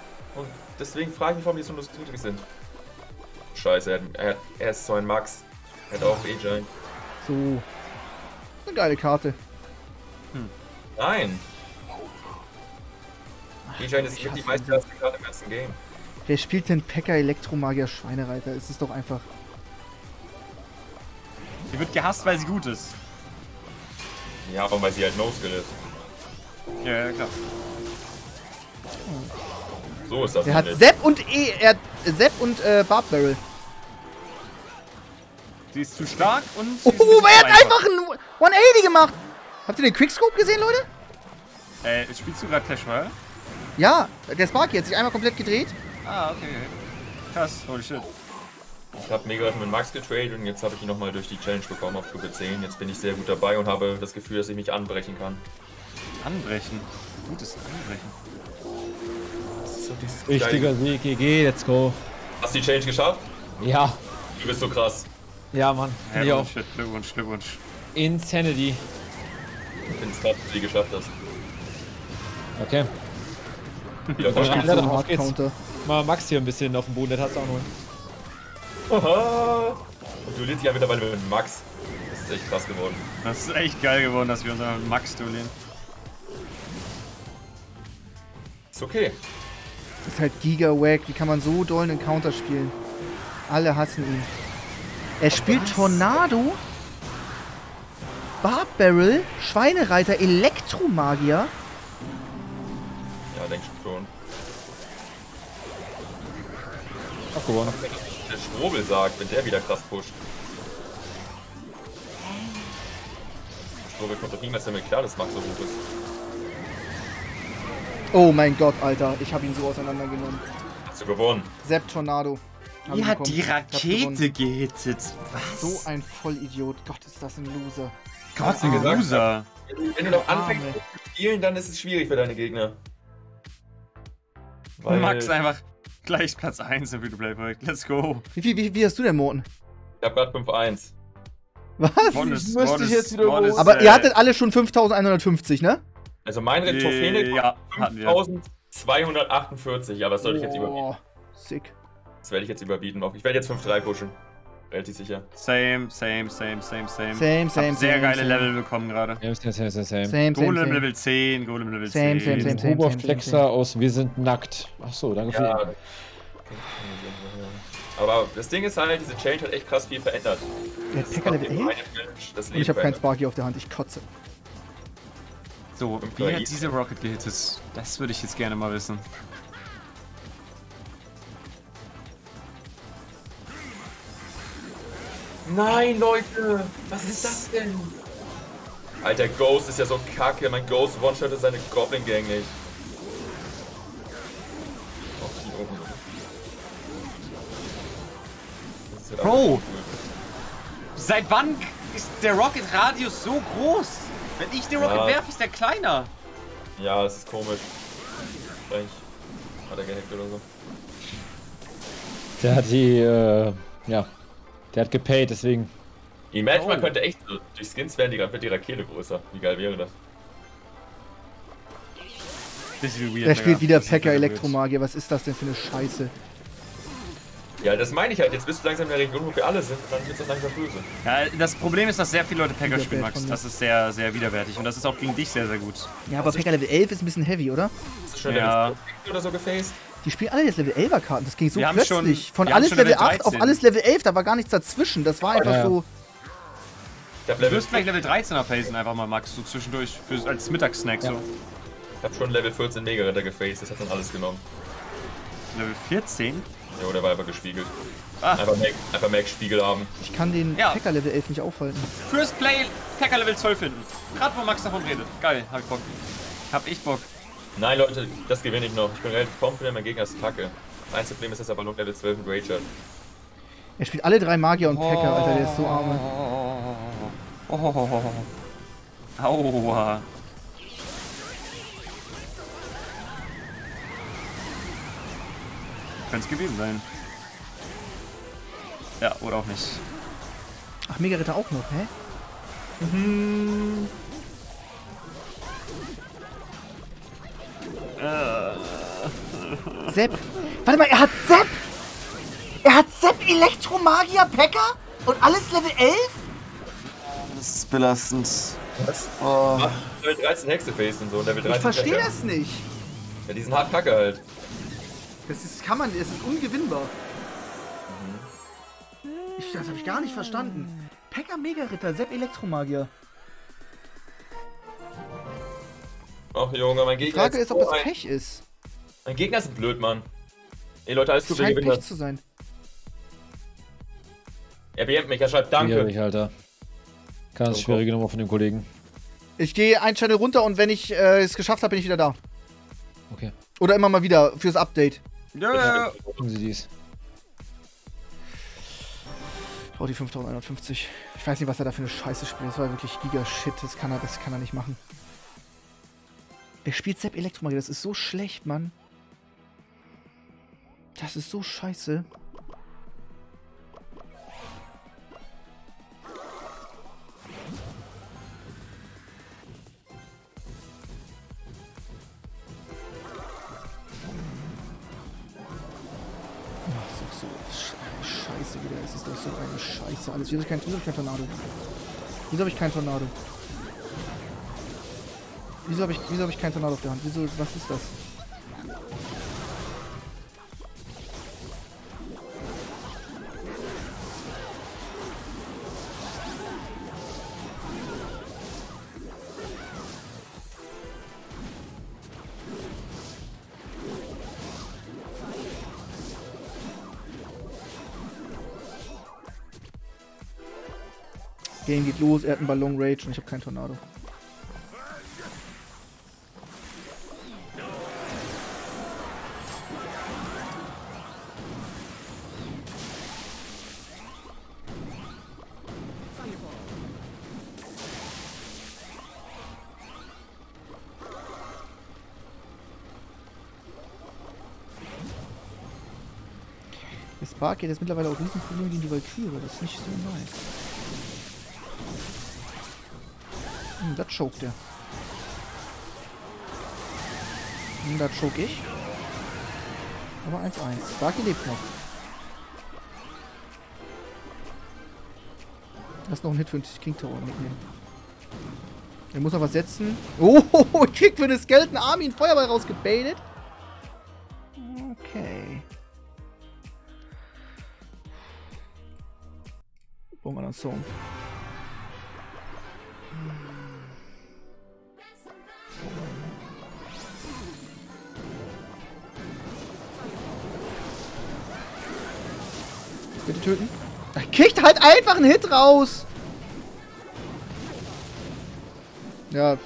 Deswegen frage ich mich, warum die so niedrig sind. Scheiße, er, hat, er, hat, er ist so ein Max. Er hat auch E-Giant. So. Eine geile Karte. Nein! E-Giant ist die meiste Karte im ganzen Game. Wer spielt denn Pekka Elektromagier Schweinereiter? Es ist doch einfach. Die wird gehasst, weil sie gut ist. Ja, aber weil sie halt No-Skill ist. Ja, ja, klar. So ist das Er hat. Sepp und E. Er hat Sepp und äh, Barb Barrel. Sie ist zu stark und. sie Oh, ist ein bisschen er hat einfach einen 180 gemacht. Habt ihr den Quickscope gesehen, Leute? Äh, spielst du gerade Clash Royale? Ja, der Sparky hat sich einmal komplett gedreht. Ah, okay. Krass, holy shit. Ich habe Megaret mit Max getradet und jetzt habe ich ihn nochmal durch die Challenge bekommen auf Stufe 10. Jetzt bin ich sehr gut dabei und habe das Gefühl, dass ich mich anbrechen kann. Anbrechen. Gutes Anbrechen. So dieses Wichtiger Sieg, GG, let's go. Hast du die Challenge geschafft? Ja, Du bist so krass. ja, Mann. Finde ich auch. Glückwunsch, Glückwunsch. Insanity. Ich finde es krass, dass du die geschafft hast. Okay. Ja, verspielt. dann So auf Hard geht's. Counter. Mal Max hier ein bisschen auf dem Boden, der hat's auch noch. Aha. Und du lädst dich ja mittlerweile mit Max. Das ist echt krass geworden. Das ist echt geil geworden, dass wir uns mit Max duellieren. Ist okay. Das ist halt Giga-Wack. Wie kann man so doll einen Counter spielen? Alle hassen ihn. Er spielt Tornado, Barb Barrel, Schweinereiter, Elektromagier. Ja, denk schon. Auch gewonnen. Der Strobel sagt, wenn der wieder krass pusht. Strobel kommt doch niemals damit klar, dass Max so hoch ist. Oh mein Gott, Alter. Ich habe ihn so auseinandergenommen. Hast du gewonnen? Sepp Tornado. Hab Wie ich hat bekommen. die. Rakete gehittet? Was? So ein Vollidiot. Gott, ist das ein Loser. Gott, ein gesagt Loser. Wenn du noch anfängst Arme. zu spielen, dann ist es schwierig für deine Gegner. Weil Max einfach gleich Platz 1 im Free-to-Play Projekt. Let's go. Wie, viel, wie, wie hast du denn, Morten? ich hab grad 5-1. Was? One Ich müsste ich jetzt wieder los. Aber äh, ihr hattet alle schon 5150, ne? Also mein Trophäe Ja, hatten wir. 5248, aber das sollte ich jetzt überbieten. Oh, sick. Das werde ich jetzt überbieten. Auch Ich werde jetzt 5-3 pushen. Relativ sicher. Same, same, same, same, same. Same, Hab same, sehr same, geile same. Level bekommen gerade. Same, same, same, same, same. Same, same, Golem same. Level 10, Golem Level Same, 10. same, same, same. Oberflexer aus Wir sind nackt. Ach so, danke für Ja. die. Aber das Ding ist halt, diese Change hat echt krass viel verändert. Der Packer Level eben 11? eine Challenge das Und Leben ich habe keinen. Sparky auf der Hand. Ich kotze. So, Fünf wie drei hat diese Rocket gehittet? Das würde ich jetzt gerne mal wissen. Nein, Leute! Was ist das denn? Alter, Ghost ist ja so kacke. Mein Ghost one-shottet seine Goblin-Gang nicht. Bro. cool. Seit wann ist der Rocket Radius so groß? Wenn ich den Rocket Ja. werfe, ist der kleiner. Ja, das ist komisch. Vielleicht hat er gehackt oder so. Der hat die, äh, ja. Der hat gepaid, deswegen. Imagine, man Oh. könnte echt so, durch Skins werden die, wird die Rakete größer. Wie geil wäre das? Bisschen weird, Der spielt wieder Packer. Elektromagier. Was ist das denn für eine Scheiße? Ja, das meine ich halt. Jetzt bist du langsam in der Region, wo wir alle sind und dann wird es langsam böse. Ja, das Problem ist, dass sehr viele Leute Packer Wieder spielen, Max. Das ist sehr, sehr widerwärtig. Und das ist auch gegen dich sehr, sehr gut. Ja, aber Packer Level 11 ist ein bisschen heavy, oder? Hast du schon Ja. Level 12 oder so gefaced? Die spielen alle jetzt Level 11er Karten. Das ging so Wir haben plötzlich. schon- Von alles Level Level 8 auf 13. alles Level 11. Da war gar nichts dazwischen. Das war einfach Ja. so. Du wirst gleich Level 13er phasen einfach mal, Max, so zwischendurch. Für, als Mittagssnack so. ich hab schon Level 14 Mega-Ritter gefaced, das hat dann alles genommen. Level 14? Ja, der war einfach gespiegelt. Ah. Einfach Mac, einfach Mac Spiegel haben. Ich kann den Ja. Packer Level 11 nicht aufhalten. First Play Packer Level 12 finden. Gerade wo Max davon redet. Geil, hab ich Bock. Hab ich Bock. Nein, Leute, das gewinne ich noch. Ich bin relativ confident, mein Gegner ist kacke. Das einzige Problem ist, dass er aber nur Level 12 mit Rage hat. Er spielt alle drei Magier und Packer, Alter. Der ist so arme. Oh. Oh. Aua. Könnte es gewesen sein. Ja, oder auch nicht. Ach, Mega Ritter auch noch, hä? Sepp. Warte mal, er hat Sepp! Er hat Sepp Elektromagier Packer? Und alles Level 11? Das ist belastend. Was? Oh. Ach, Level 13 Hexeface und so. Und Level 13 Ich verstehe das nicht. Ja, die sind hart kacke halt. Das ist, kann man, das ist ungewinnbar. Ich, das habe ich gar nicht verstanden. Packer Mega Ritter, Sepp Elektromagier. Ach Junge, mein Die Gegner Frage ist, ob das ein- Pech ist. Mein Gegner ist ein blöd, Mann. Ey Leute, alles Es gut, wir scheint gewinnen Pech das. zu sein. Er BMt mich, er schreibt Danke. Schwierig, Alter. Ganz So, schwierige Nummer von dem Kollegen. Ich gehe ein Channel runter und wenn ich äh, es geschafft habe, bin ich wieder da. Okay. Oder immer mal wieder fürs Update. Ja, Gucken Sie dies. Oh, die 5150. Ich weiß nicht, was er da für eine Scheiße spielt. Das war wirklich Giga-Shit. Das kann er, das kann er nicht machen. Er spielt Sepp Elektromagie. Das ist so schlecht, Mann. Das ist so scheiße. Wieder. Es ist doch so eine Scheiße alles. Wieso habe ich kein, Tornado? Wieso habe ich kein Tornado? Wieso habe ich, wieso hab ich kein Tornado auf der Hand? Wieso, was ist das? Game geht los, er hat einen Ballon Rage und ich habe keinen Tornado. Der Spark geht jetzt mittlerweile auch Riesenprobleme gegen die Valkyrie, das ist nicht so nice. Hm, das choked er. Hm, das choke ich. Aber 1-1. Sparky lebt noch. Lass noch einen Hit für den King Tower mitnehmen. Er muss noch was setzen. Oh, ich krieg für eine Skeleton Army einen Feuerball rausgebaitet. Okay. Brauchen wir einen Song. Bitte töten. Er kriegt halt einfach einen Hit raus. Ja.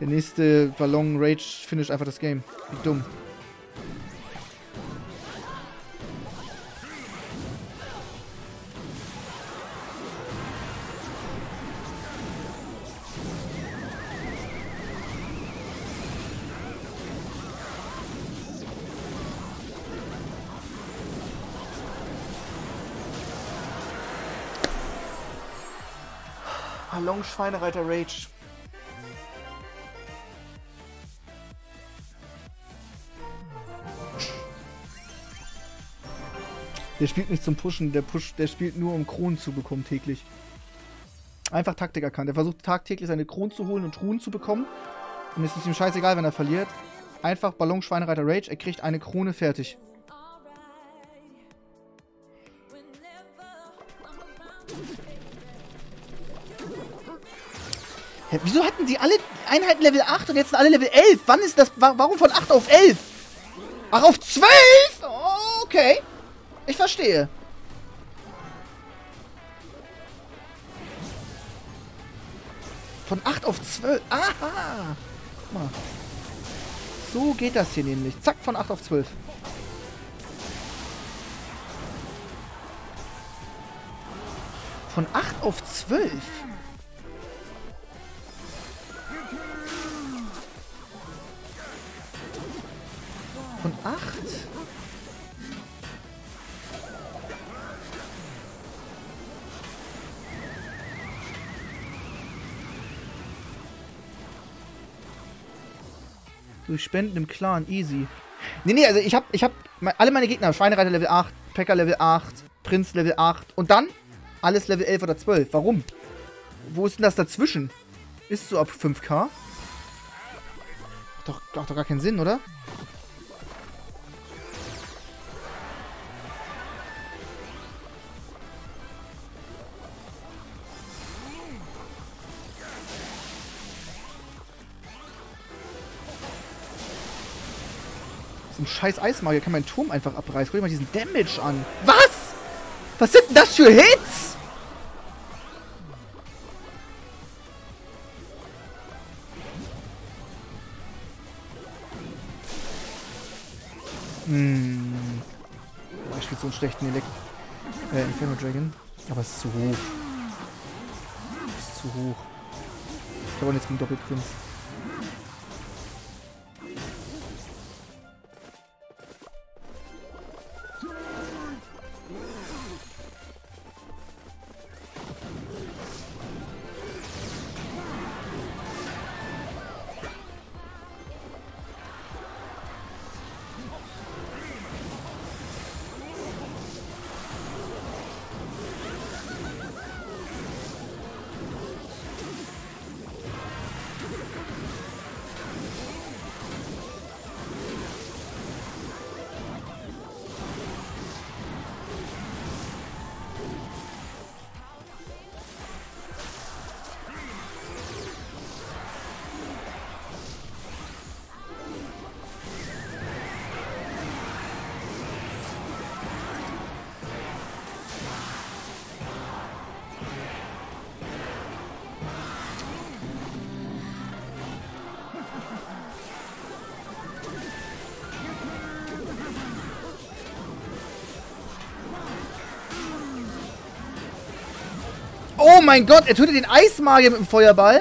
Der nächste Ballon Rage finish einfach das Game. Wie dumm. Ballon Schweinereiter Rage. Der spielt nicht zum Pushen, der Push, der spielt nur um Kronen zu bekommen täglich. Einfach Taktik erkannt. Er versucht tagtäglich seine Kronen zu holen und Truhen zu bekommen. Und es ist ihm scheißegal, wenn er verliert. Einfach Ballon Schweinereiter Rage, er kriegt eine Krone fertig. Hä, wieso hatten die alle Einheiten Level 8 und jetzt sind alle Level 11? Wann ist das? wa- Warum von 8 auf 11? Ach, auf 12? Oh, okay. Ich verstehe. Von 8 auf 12. Aha. Guck mal. So geht das hier nämlich. Zack, von 8 auf 12. Von 8 auf 12? Von 8? Durch Spenden im Clan, easy. Nee, nee, also ich hab, ich hab alle meine Gegner, Schweinereiter Level 8, Packer Level 8, Prinz Level 8 und dann alles Level 11 oder 12. Warum? Wo ist denn das dazwischen? Ist so ab 5k? Hat Doch, macht doch gar keinen Sinn, oder? Ein scheiß Eismagier kann meinen Turm einfach abreißen. Guck dir mal diesen Damage an. Was? Was sind denn das für Hits? Hm. Boah, ich spiele so einen schlechten Elekt äh, Inferno Dragon. Aber es ist zu hoch. Es ist zu hoch. Ich glaube jetzt gegen Doppelprinz. Mein Gott, er tötet den Eismagier mit dem Feuerball.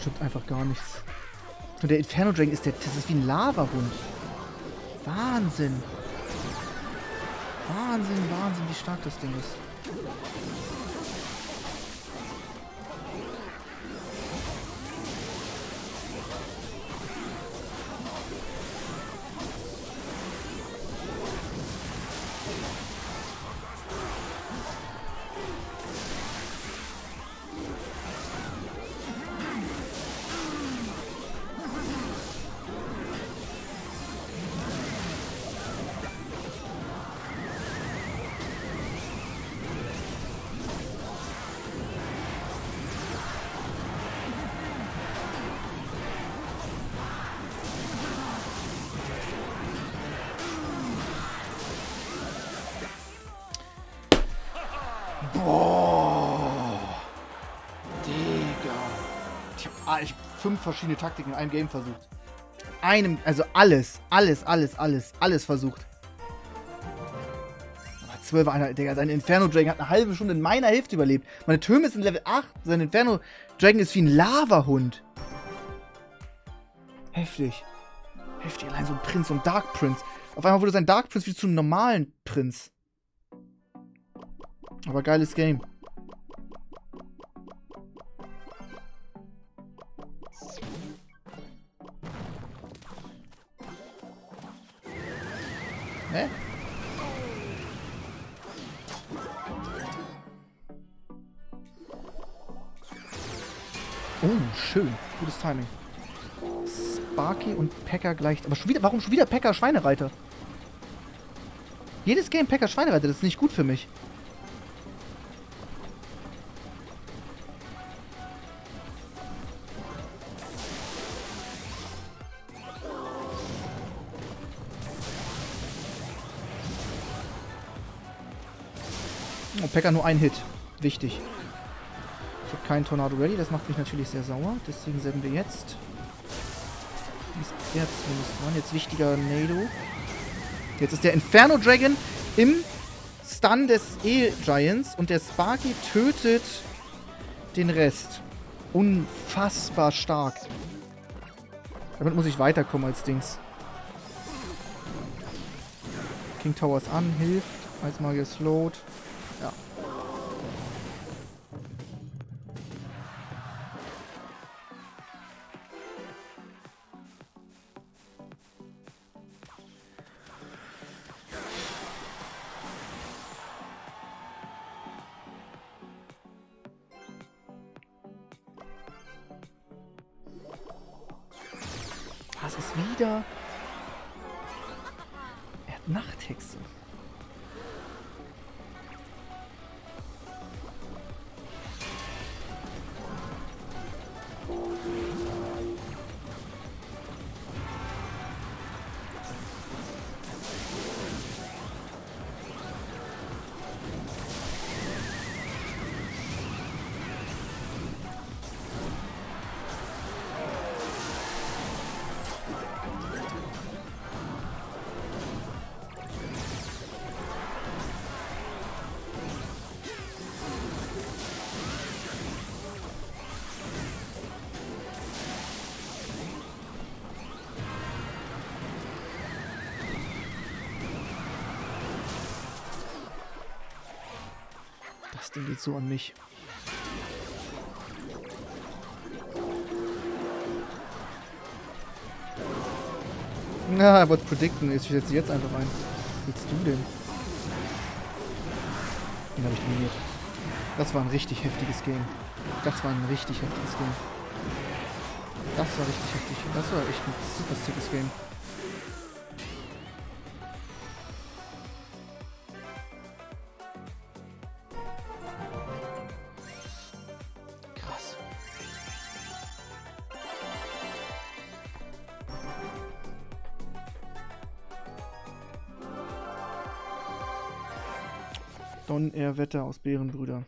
Stimmt einfach gar nichts. Und der Inferno Dragon ist der. Das ist wie ein Lavahund. Wahnsinn. Wahnsinn, Wahnsinn, wie stark das Ding ist. Fünf verschiedene Taktiken in einem Game versucht. Einem, also alles, alles, alles, alles, alles versucht. Aber 12 einer, Digga, sein Inferno Dragon hat eine halbe Stunde in meiner Hälfte überlebt. Meine Türme sind Level 8, sein Inferno Dragon ist wie ein Lavahund. Heftig. Heftig, allein so ein Prinz, so ein Dark Prince. Auf einmal wurde sein Dark Prince wie zu einem normalen Prinz. Aber geiles Game. Hä? Oh, schön. Gutes Timing. Sparky und Pekka gleich. Aber schon wieder, warum schon wieder Pekka Schweinereiter? Jedes Game Pekka Schweinereiter, das ist nicht gut für mich. Oh, Pekka nur ein Hit. Wichtig. Ich habe keinen Tornado ready, das macht mich natürlich sehr sauer. Deswegen senden wir jetzt. Ist der zumindest dran. Jetzt wichtiger Nado. Jetzt ist der Inferno Dragon im Stun des E-Giants und der Sparky tötet den Rest. Unfassbar stark. Damit muss ich weiterkommen als Dings. King Towers an, hilft. Eismagier slowed. Geht so an mich. Na, er wollte predikten. Ich setze jetzt einfach ein. Was willst du denn? Den habe ich dominiert. Das war ein richtig heftiges Game. Das war ein richtig heftiges Game. Das war richtig heftig. Das war echt ein super sickes Game. Don Air Wetter aus Bärenbrüder.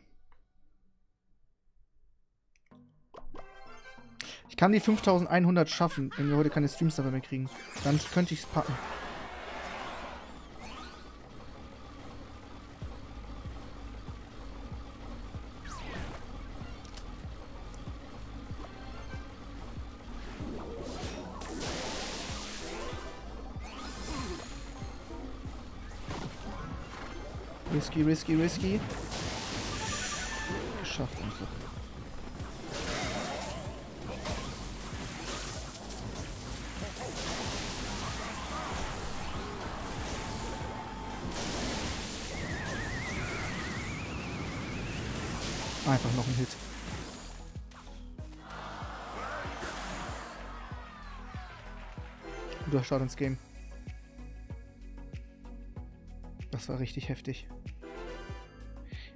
Ich kann die 5100 schaffen, wenn wir heute keine Streams dabei mehr kriegen. Dann könnte ich es packen. Risky, risky, risky. Geschafft einfach. Einfach noch ein Hit. Guter Start ins Game. Das war richtig heftig.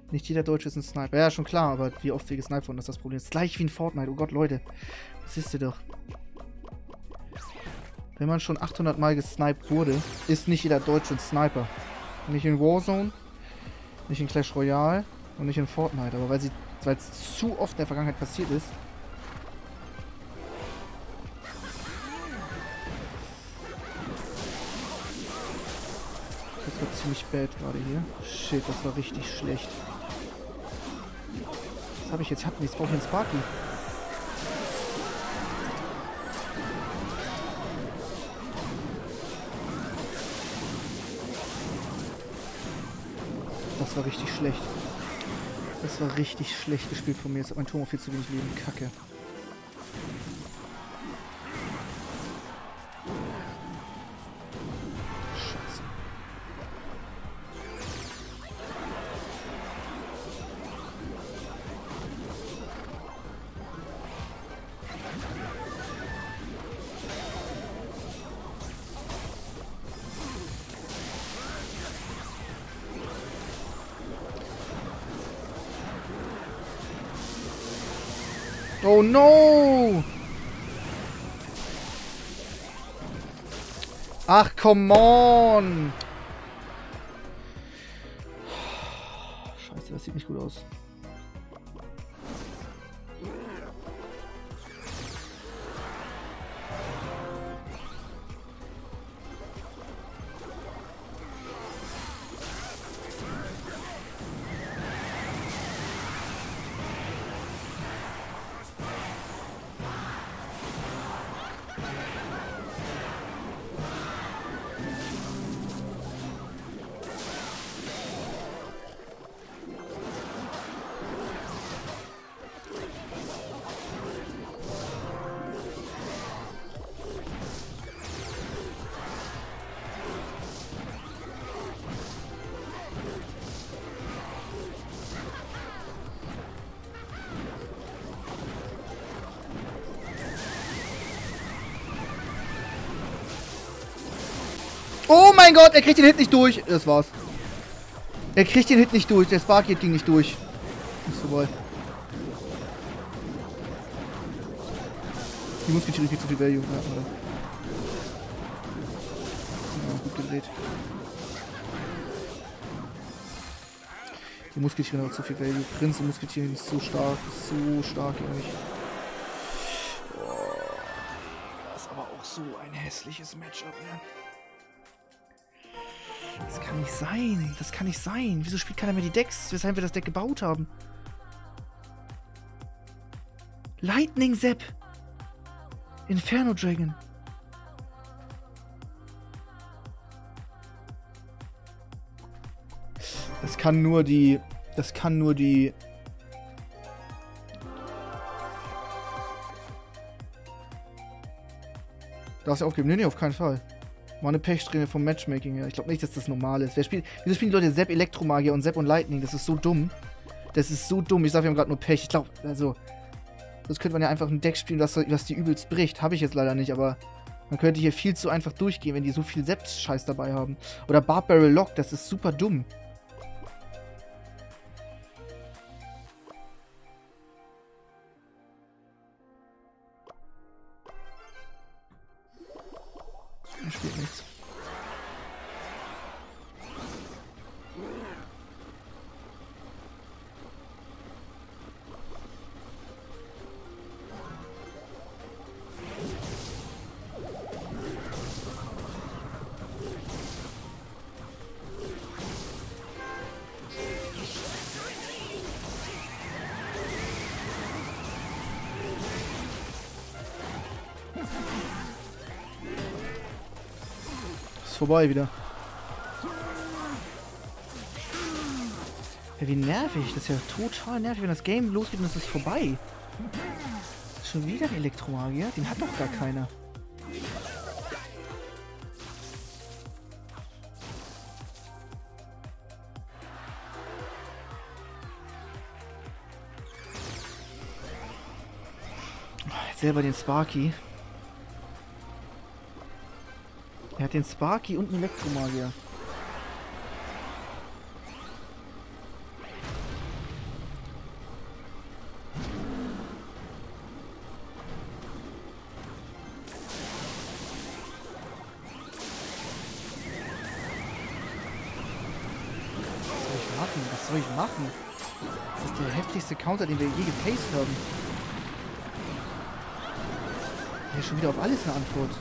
Nicht jeder Deutsche ist ein Sniper. Ja, schon klar, aber wie oft wir gesniped wurden, ist das Problem. Das ist gleich wie in Fortnite. Oh Gott, Leute. Das wisst ihr doch. Wenn man schon 800 Mal gesniped wurde, ist nicht jeder Deutsche ein Sniper. Nicht in Warzone, nicht in Clash Royale und nicht in Fortnite. Aber weil es zu oft in der Vergangenheit passiert ist, Das war ziemlich bad gerade hier. Shit, das war richtig schlecht. Was habe ich jetzt? Ich hab nichts. Brauche ich einen Sparky. Das war richtig schlecht. Das war richtig schlecht gespielt von mir. Jetzt hat mein Turm auch viel zu wenig Leben. Kacke. Come on! Scheiße, das sieht nicht gut aus. Mein Gott, er kriegt den Hit nicht durch. Das war's. Er kriegt den Hit nicht durch. Der Spark Hit ging nicht durch. Ist vorbei. Die Muskeltiere kriegt zu viel Value. Ja, ja, gut gedreht. Die Muskeltiere haben zu viel Value. Prinz und Muskeltiere ist so stark. Ist so stark, ehrlich. Das ist aber auch so ein hässliches Matchup, ne? Das kann nicht sein. Das kann nicht sein. Wieso spielt keiner mehr die Decks, weshalb wir das Deck gebaut haben? Lightning Zap. Inferno Dragon. Das kann nur die. Das kann nur die. Darfst du aufgeben? Nee, nee, auf keinen Fall. War eine Pechsträhne vom Matchmaking her. Ich glaube nicht, dass das normal ist. Wer spielt, wieso spielen die Leute Sepp Elektromagier und Sepp und Lightning? Das ist so dumm. Das ist so dumm. Ich sag, wir haben gerade nur Pech. Ich glaube, also. Das könnte man ja einfach ein Deck spielen, das, das die übelst bricht. Habe ich jetzt leider nicht, aber man könnte hier viel zu einfach durchgehen, wenn die so viel Sepp-Scheiß dabei haben. Oder Barbarrel Lock, das ist super dumm. Vorbei wieder. Ja, wie nervig. Das ist ja total nervig, wenn das Game losgeht und es ist vorbei. Schon wieder Elektromagier? Den hat doch gar keiner. Selber den Sparky. Hat den Sparky und einen Elektromagier. Was soll ich machen? Was soll ich machen? Das ist der heftigste Counter, den wir je gefaced haben. Hier schon wieder auf alles eine Antwort.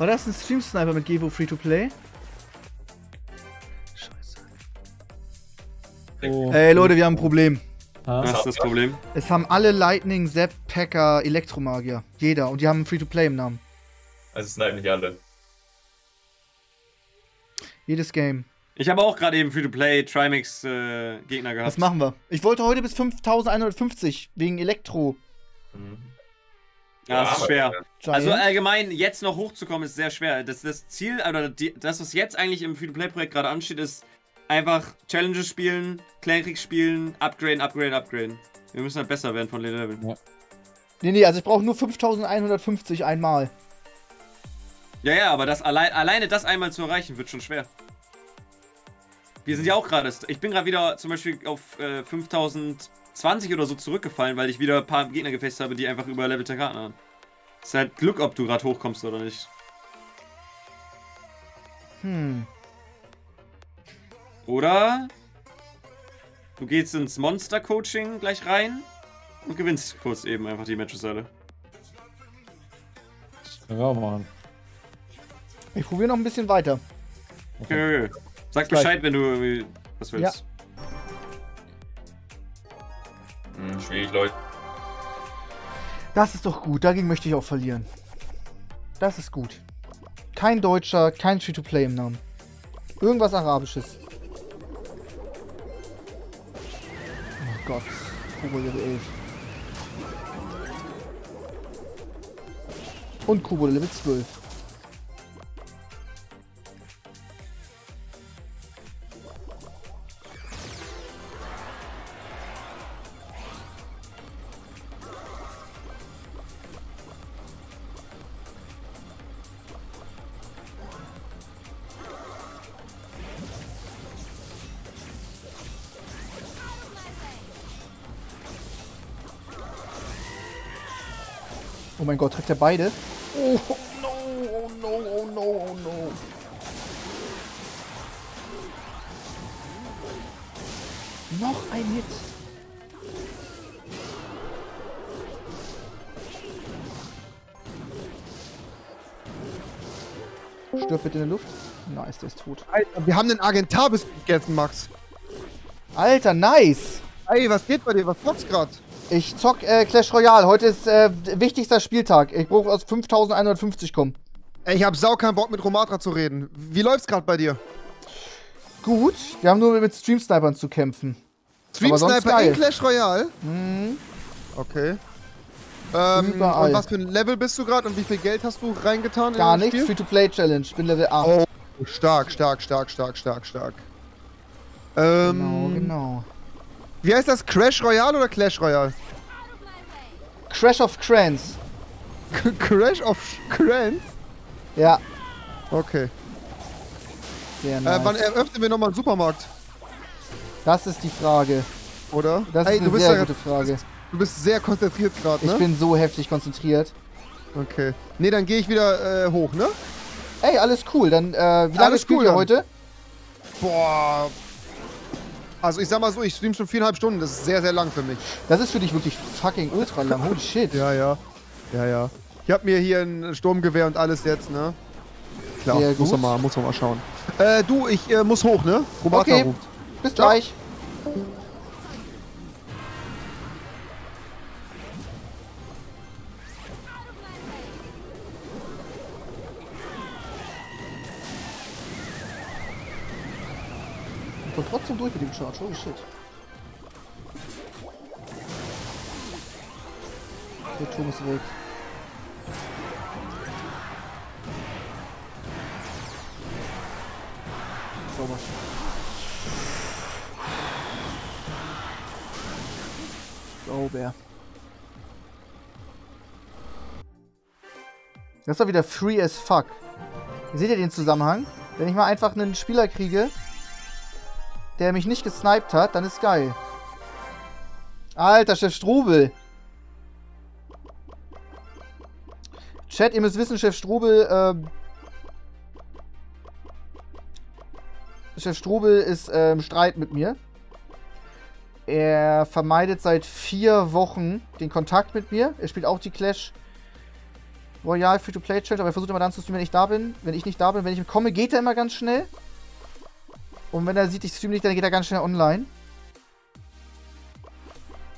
War das ein Stream Sniper mit Gevo Free to Play? Scheiße. Oh. Ey Leute, wir haben ein Problem. Was ist das Problem? Es haben alle Lightning, Zap, Packer, Elektromagier. Jeder. Und die haben Free to Play im Namen. Also es snipen nicht alle. Jedes Game. Ich habe auch gerade eben Free-to-Play Trimax äh, Gegner gehabt. Was machen wir? Ich wollte heute bis 5150 wegen Elektro. Mhm. Ja, das ist schwer. Giant. Also allgemein, jetzt noch hochzukommen, ist sehr schwer. Das, das Ziel, oder die, das, was jetzt eigentlich im Free-to-Play-Projekt gerade ansteht, ist einfach Challenges spielen, Clankrieg spielen, upgraden, upgraden, upgraden. Wir müssen halt besser werden von den Leveln. nee, nee, also ich brauche nur 5150 einmal. Ja, ja, aber das allein, alleine das einmal zu erreichen, wird schon schwer. Wir sind ja auch gerade, ich bin gerade wieder zum Beispiel auf äh, 5020 oder so zurückgefallen, weil ich wieder ein paar Gegner gefaced habe, die einfach überlevelte Karten haben. Ist halt Glück, ob du gerade hochkommst oder nicht. Hm. Oder du gehst ins Monster-Coaching gleich rein und gewinnst kurz eben einfach die Matches alle. Können wir auch machen. Ich probiere noch ein bisschen weiter. Okay, okay. Sag. Bescheid, wenn du irgendwie was willst. Hm, schwierig, Leute. Das ist doch gut. Dagegen möchte ich auch verlieren. Das ist gut. Kein Deutscher, kein Free-to-Play im Namen. Irgendwas Arabisches. Oh Gott. Kubo Level 11. Und Kubo Level 12. mein Gott, trifft er beide? Oh no, oh no, oh no, oh no. Noch ein Hit. Stirbt bitte in der Luft. Nice, der ist tot. Alter, wir haben den Agentabis gegessen, Max. Alter, nice! Ey, was geht bei dir? Was zockst grad? Ich zock äh, Clash Royale. Heute ist äh, wichtigster Spieltag. Ich brauche aus 5150 kommen. Ey, ich hab sau keinen Bock mit Romatra zu reden. Wie läuft's grad bei dir? Gut, wir haben nur mit Stream-Snipern zu kämpfen. Stream Sniper in Clash Royale? Mhm. Okay. Ähm, Überall. und was für ein Level bist du gerade und wie viel Geld hast du reingetan Gar nichts. Spiel? Free-to-Play-Challenge. Bin Level 8. Oh, stark, stark, stark, stark, stark, stark. Ähm, Genau, genau. Wie heißt das? Crash Royale oder Clash Royale? Crash of Crans. Crash of Crans? Ja, Okay. sehr Äh, nice. wann eröffnen wir nochmal einen Supermarkt? das ist die Frage. Oder? Das Ey, ist du eine bist sehr gute Frage. Du bist sehr konzentriert gerade, ne? Ich bin so heftig konzentriert. Okay. Nee, dann gehe ich wieder äh, hoch, ne? Ey, alles cool. Dann, äh, wie lange Alles spielt cool ihr heute? Boah. Also ich sag mal so, ich stream schon viereinhalb Stunden. Das ist sehr, sehr lang für mich. Das ist für dich wirklich fucking ultra lang. Holy shit. Ja, ja. Ja, ja. Ich hab mir hier ein Sturmgewehr und alles jetzt, ne? Klar, Sehr muss man mal, muss man mal schauen. Äh, du, ich äh, muss hoch, ne? Romata Okay. ruft. Bis Ciao. gleich. Trotzdem durch mit dem Charge. Holy shit. Der Turm ist weg. Sauber. Sauber. Das ist doch wieder free as fuck. Seht ihr den Zusammenhang? Wenn ich mal einfach einen Spieler kriege, der mich nicht gesniped hat, dann ist geil. Alter, Chef Strubel. Chat, ihr müsst wissen, Chef Strubel, ähm, Chef Strubel ist äh, im Streit mit mir. Er vermeidet seit vier Wochen den Kontakt mit mir. Er spielt auch die Clash Royale Free-to-Play Challenge, aber er versucht immer dann zu streamen, wenn ich da bin. Wenn ich nicht da bin, wenn ich komme, geht er immer ganz schnell. Und wenn er sieht, ich stream nicht, dann geht er ganz schnell online.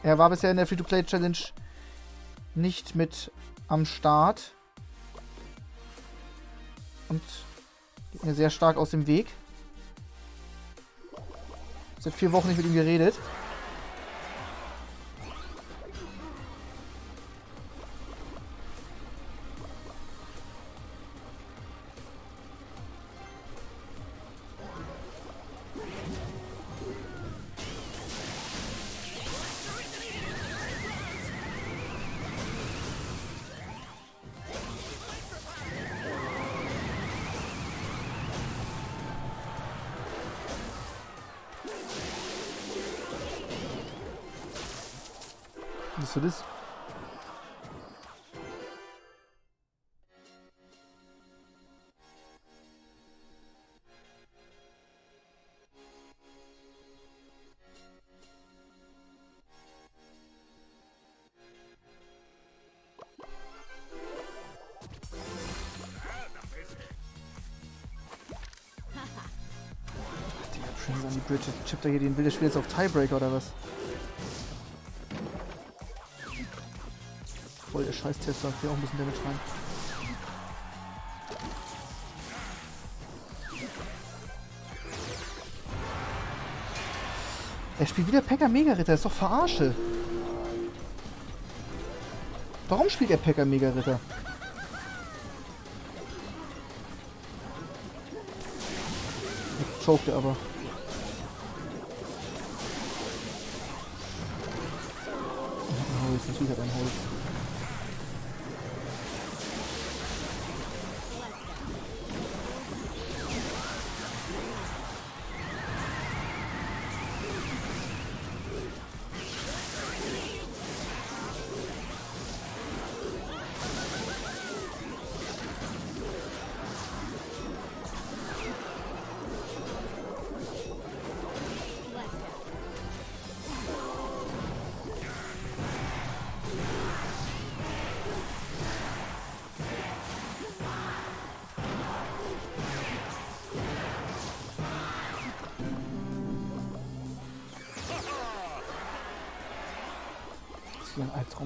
Er war bisher in der Free-to-Play Challenge nicht mit am Start. Und geht mir sehr stark aus dem Weg. Seit vier Wochen nicht mit ihm geredet. Die Bridge. Chippt er hier den wildes Spiel jetzt auf Tiebreaker oder was? Voll der Scheiß-Tester. Hier auch ein bisschen Damage rein. Er spielt wieder Pekka Mega Ritter. Ist doch verarsche. Warum spielt er Pekka Mega Ritter? Jetzt choked er aber. Hat ein Holz, natürlich hat er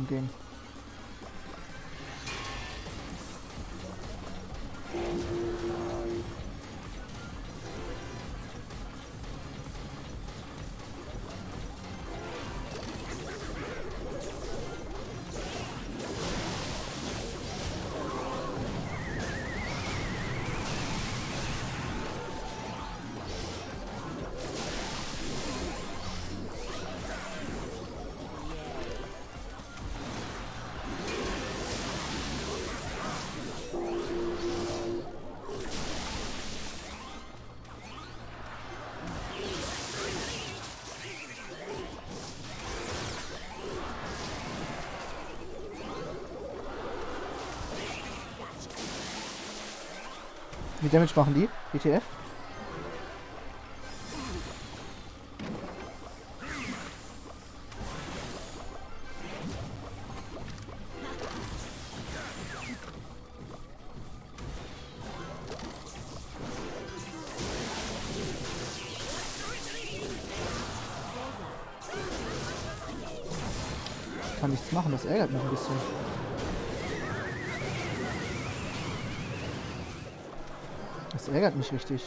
ist Damage machen die? WTF? Ärgert mich richtig.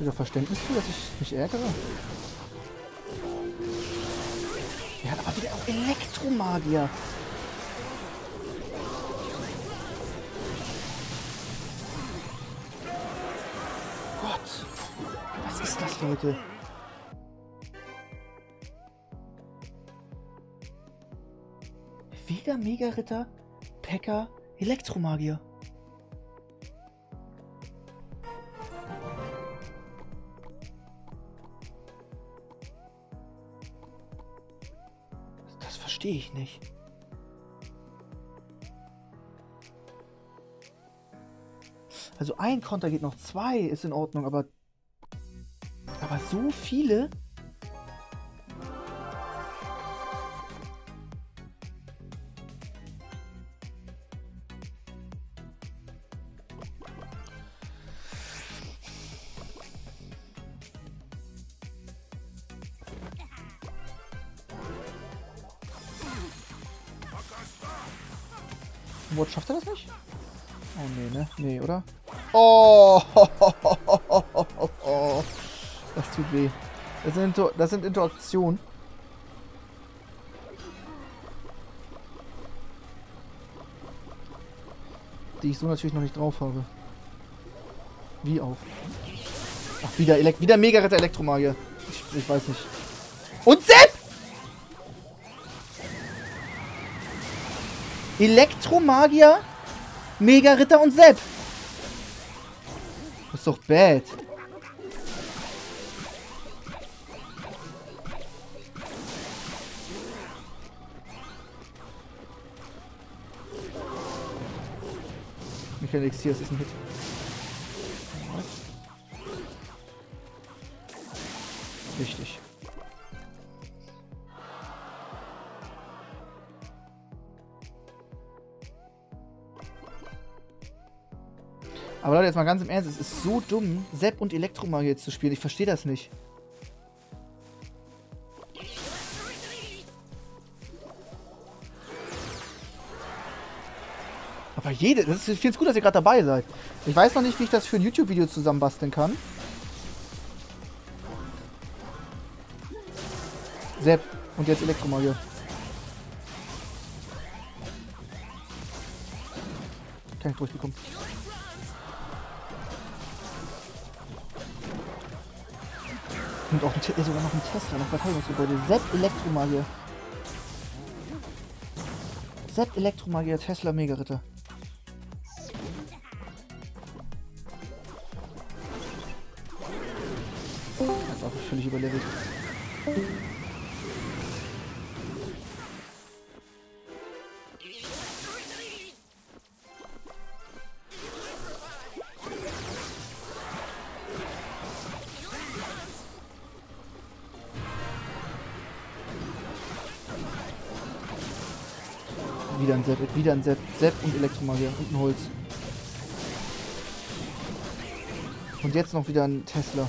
Wieder Verständnis für, dass ich mich ärgere? Er hat aber wieder auch Elektromagier. Gott. Was ist das, Leute? Wieder Mega-Ritter, Pekka, Elektromagier. Verstehe ich nicht. Also ein Konter geht noch, zwei ist in Ordnung, aber. Aber so viele? Oder? Oh! Das tut weh. Das sind, Inter das sind Interaktionen. Die ich so natürlich noch nicht drauf habe. Wie auf? Ach, wieder, Elek wieder Mega-Ritter Elektromagier. Ich, ich weiß nicht. Und Sepp! Elektromagier, Mega-Ritter und Sepp. Ist doch bad. Michael Elixier, das ist ein Hit. Mal ganz im Ernst, es ist so dumm, Sepp und Elektromagier zu spielen. Ich verstehe das nicht. Aber jede, das ist, ich finde es gut, dass ihr gerade dabei seid. Ich weiß noch nicht, wie ich das für ein YouTube-Video zusammenbasteln kann. Sepp und jetzt Elektromagier. Kann ich durchbekommen. Und auch ein, sogar noch ein Tesla, noch Verteidigungsgebäude. Sepp Elektromagier. Sepp Elektromagier, Tesla Mega-Ritter. Das ist auch völlig überlevelt. Wieder ein Sepp. Sepp und Elektromagier und ein Holz. Und jetzt noch wieder ein Tesla.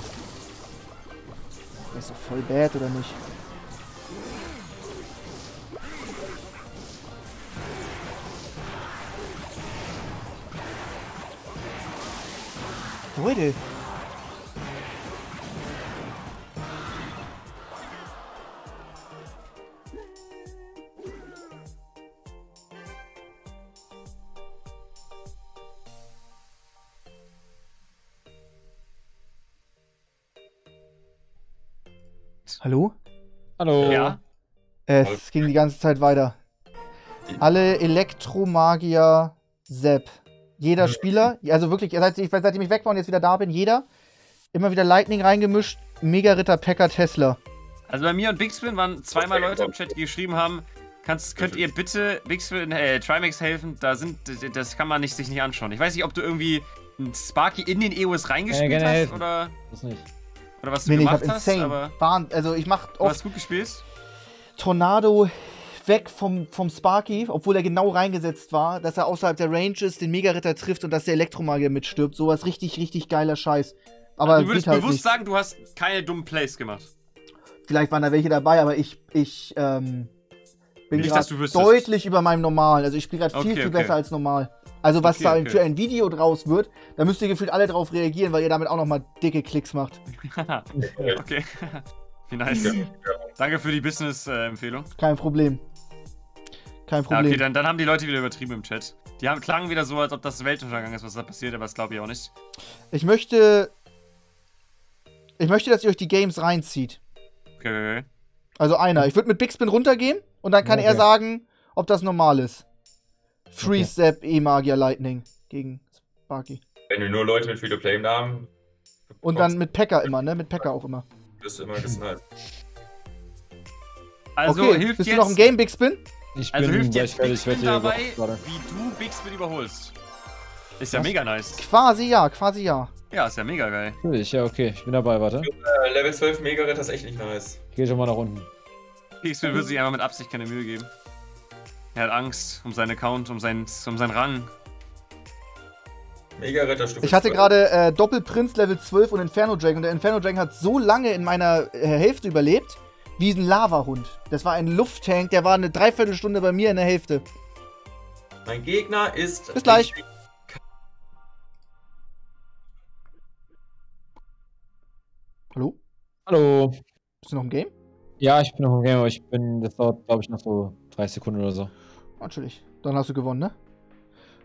Der ist doch voll bad, oder nicht? Leute! Ging die ganze Zeit weiter. Alle Elektromagier Sepp. Jeder Spieler, also wirklich, seit ich, seitdem ich weg war und jetzt wieder da bin, jeder, immer wieder Lightning reingemischt, Mega Ritter Packer Tesla. Also bei mir und Bigspin waren zweimal Leute im Chat, die geschrieben haben, kannst, könnt ihr bitte Bigspin, äh, Trimax helfen? Da sind, das kann man nicht, sich nicht anschauen. Ich weiß nicht, ob du irgendwie einen Sparky in den EOS reingespielt gerne hast helfen. oder, Das nicht. oder was du Nee, nee, ich gemacht hab hast, insane. aber Wahn, also ich mach du hast oft gut gespielt. Tornado weg vom, vom Sparky, obwohl er genau reingesetzt war, dass er außerhalb der Range ist, den Mega Ritter trifft und dass der Elektromagier mitstirbt. Sowas richtig, richtig geiler Scheiß. Aber du würdest halt bewusst nicht. sagen, du hast keine dummen Plays gemacht. Vielleicht waren da welche dabei, aber ich, ich ähm, bin Nicht, gerade dass du wüsstest. deutlich über meinem Normal. Also ich spiele gerade viel, Okay, viel okay. besser als normal. Also was Okay, da okay. für ein Video draus wird, da müsst ihr gefühlt alle drauf reagieren, weil ihr damit auch nochmal dicke Klicks macht. okay. Wie nice. Danke für die Business-Empfehlung. Kein Problem. Kein Ja, Problem. okay, dann, dann haben die Leute wieder übertrieben im Chat. Die haben, klangen wieder so, als ob das Weltuntergang ist, was da passiert, aber das glaube ich auch nicht. ich möchte. Ich möchte, dass ihr euch die Games reinzieht. Okay, okay, okay. Also einer. Ich würde mit Big Spin runtergehen und dann kann Okay. er sagen, ob das normal ist. Freeze Zap E-Magier Lightning gegen Sparky. Wenn du nur Leute mit Free-to-Play-Namen Und dann mit Packer immer, ne? Mit Packer auch immer. Bist immer gesniped. Also okay, hilft bist jetzt, du noch im Game, Big Spin? Ich Also bin hilft jetzt. Big Ich werde Spin dabei, wie du Big Spin überholst. Ist ja Was? mega nice. Quasi ja, quasi ja. Ja, ist ja mega geil. Natürlich, ja, okay. Ich bin dabei, warte. Äh, Level 12 Mega-Ritter ist echt nicht nice. Ich gehe schon mal nach unten. Big Spin würde sich einfach mit Absicht keine Mühe geben. Er hat Angst um seinen Account, um seinen, um seinen Rang. Mega-Ritter Stufe Ich hatte 12. gerade äh, Doppelprinz Level 12 und Inferno Dragon. Und der Inferno Dragon hat so lange in meiner äh, Hälfte überlebt, wie ein Lavahund. Das war ein Lufttank, der war eine Dreiviertelstunde bei mir in der Hälfte. Mein Gegner ist. Bis gleich. Hallo? Hallo. Bist du noch im Game? Ja, ich bin noch im Game, aber ich bin. Das dauert, glaube ich, noch so 30 Sekunden oder so. Natürlich. Dann hast du gewonnen, ne?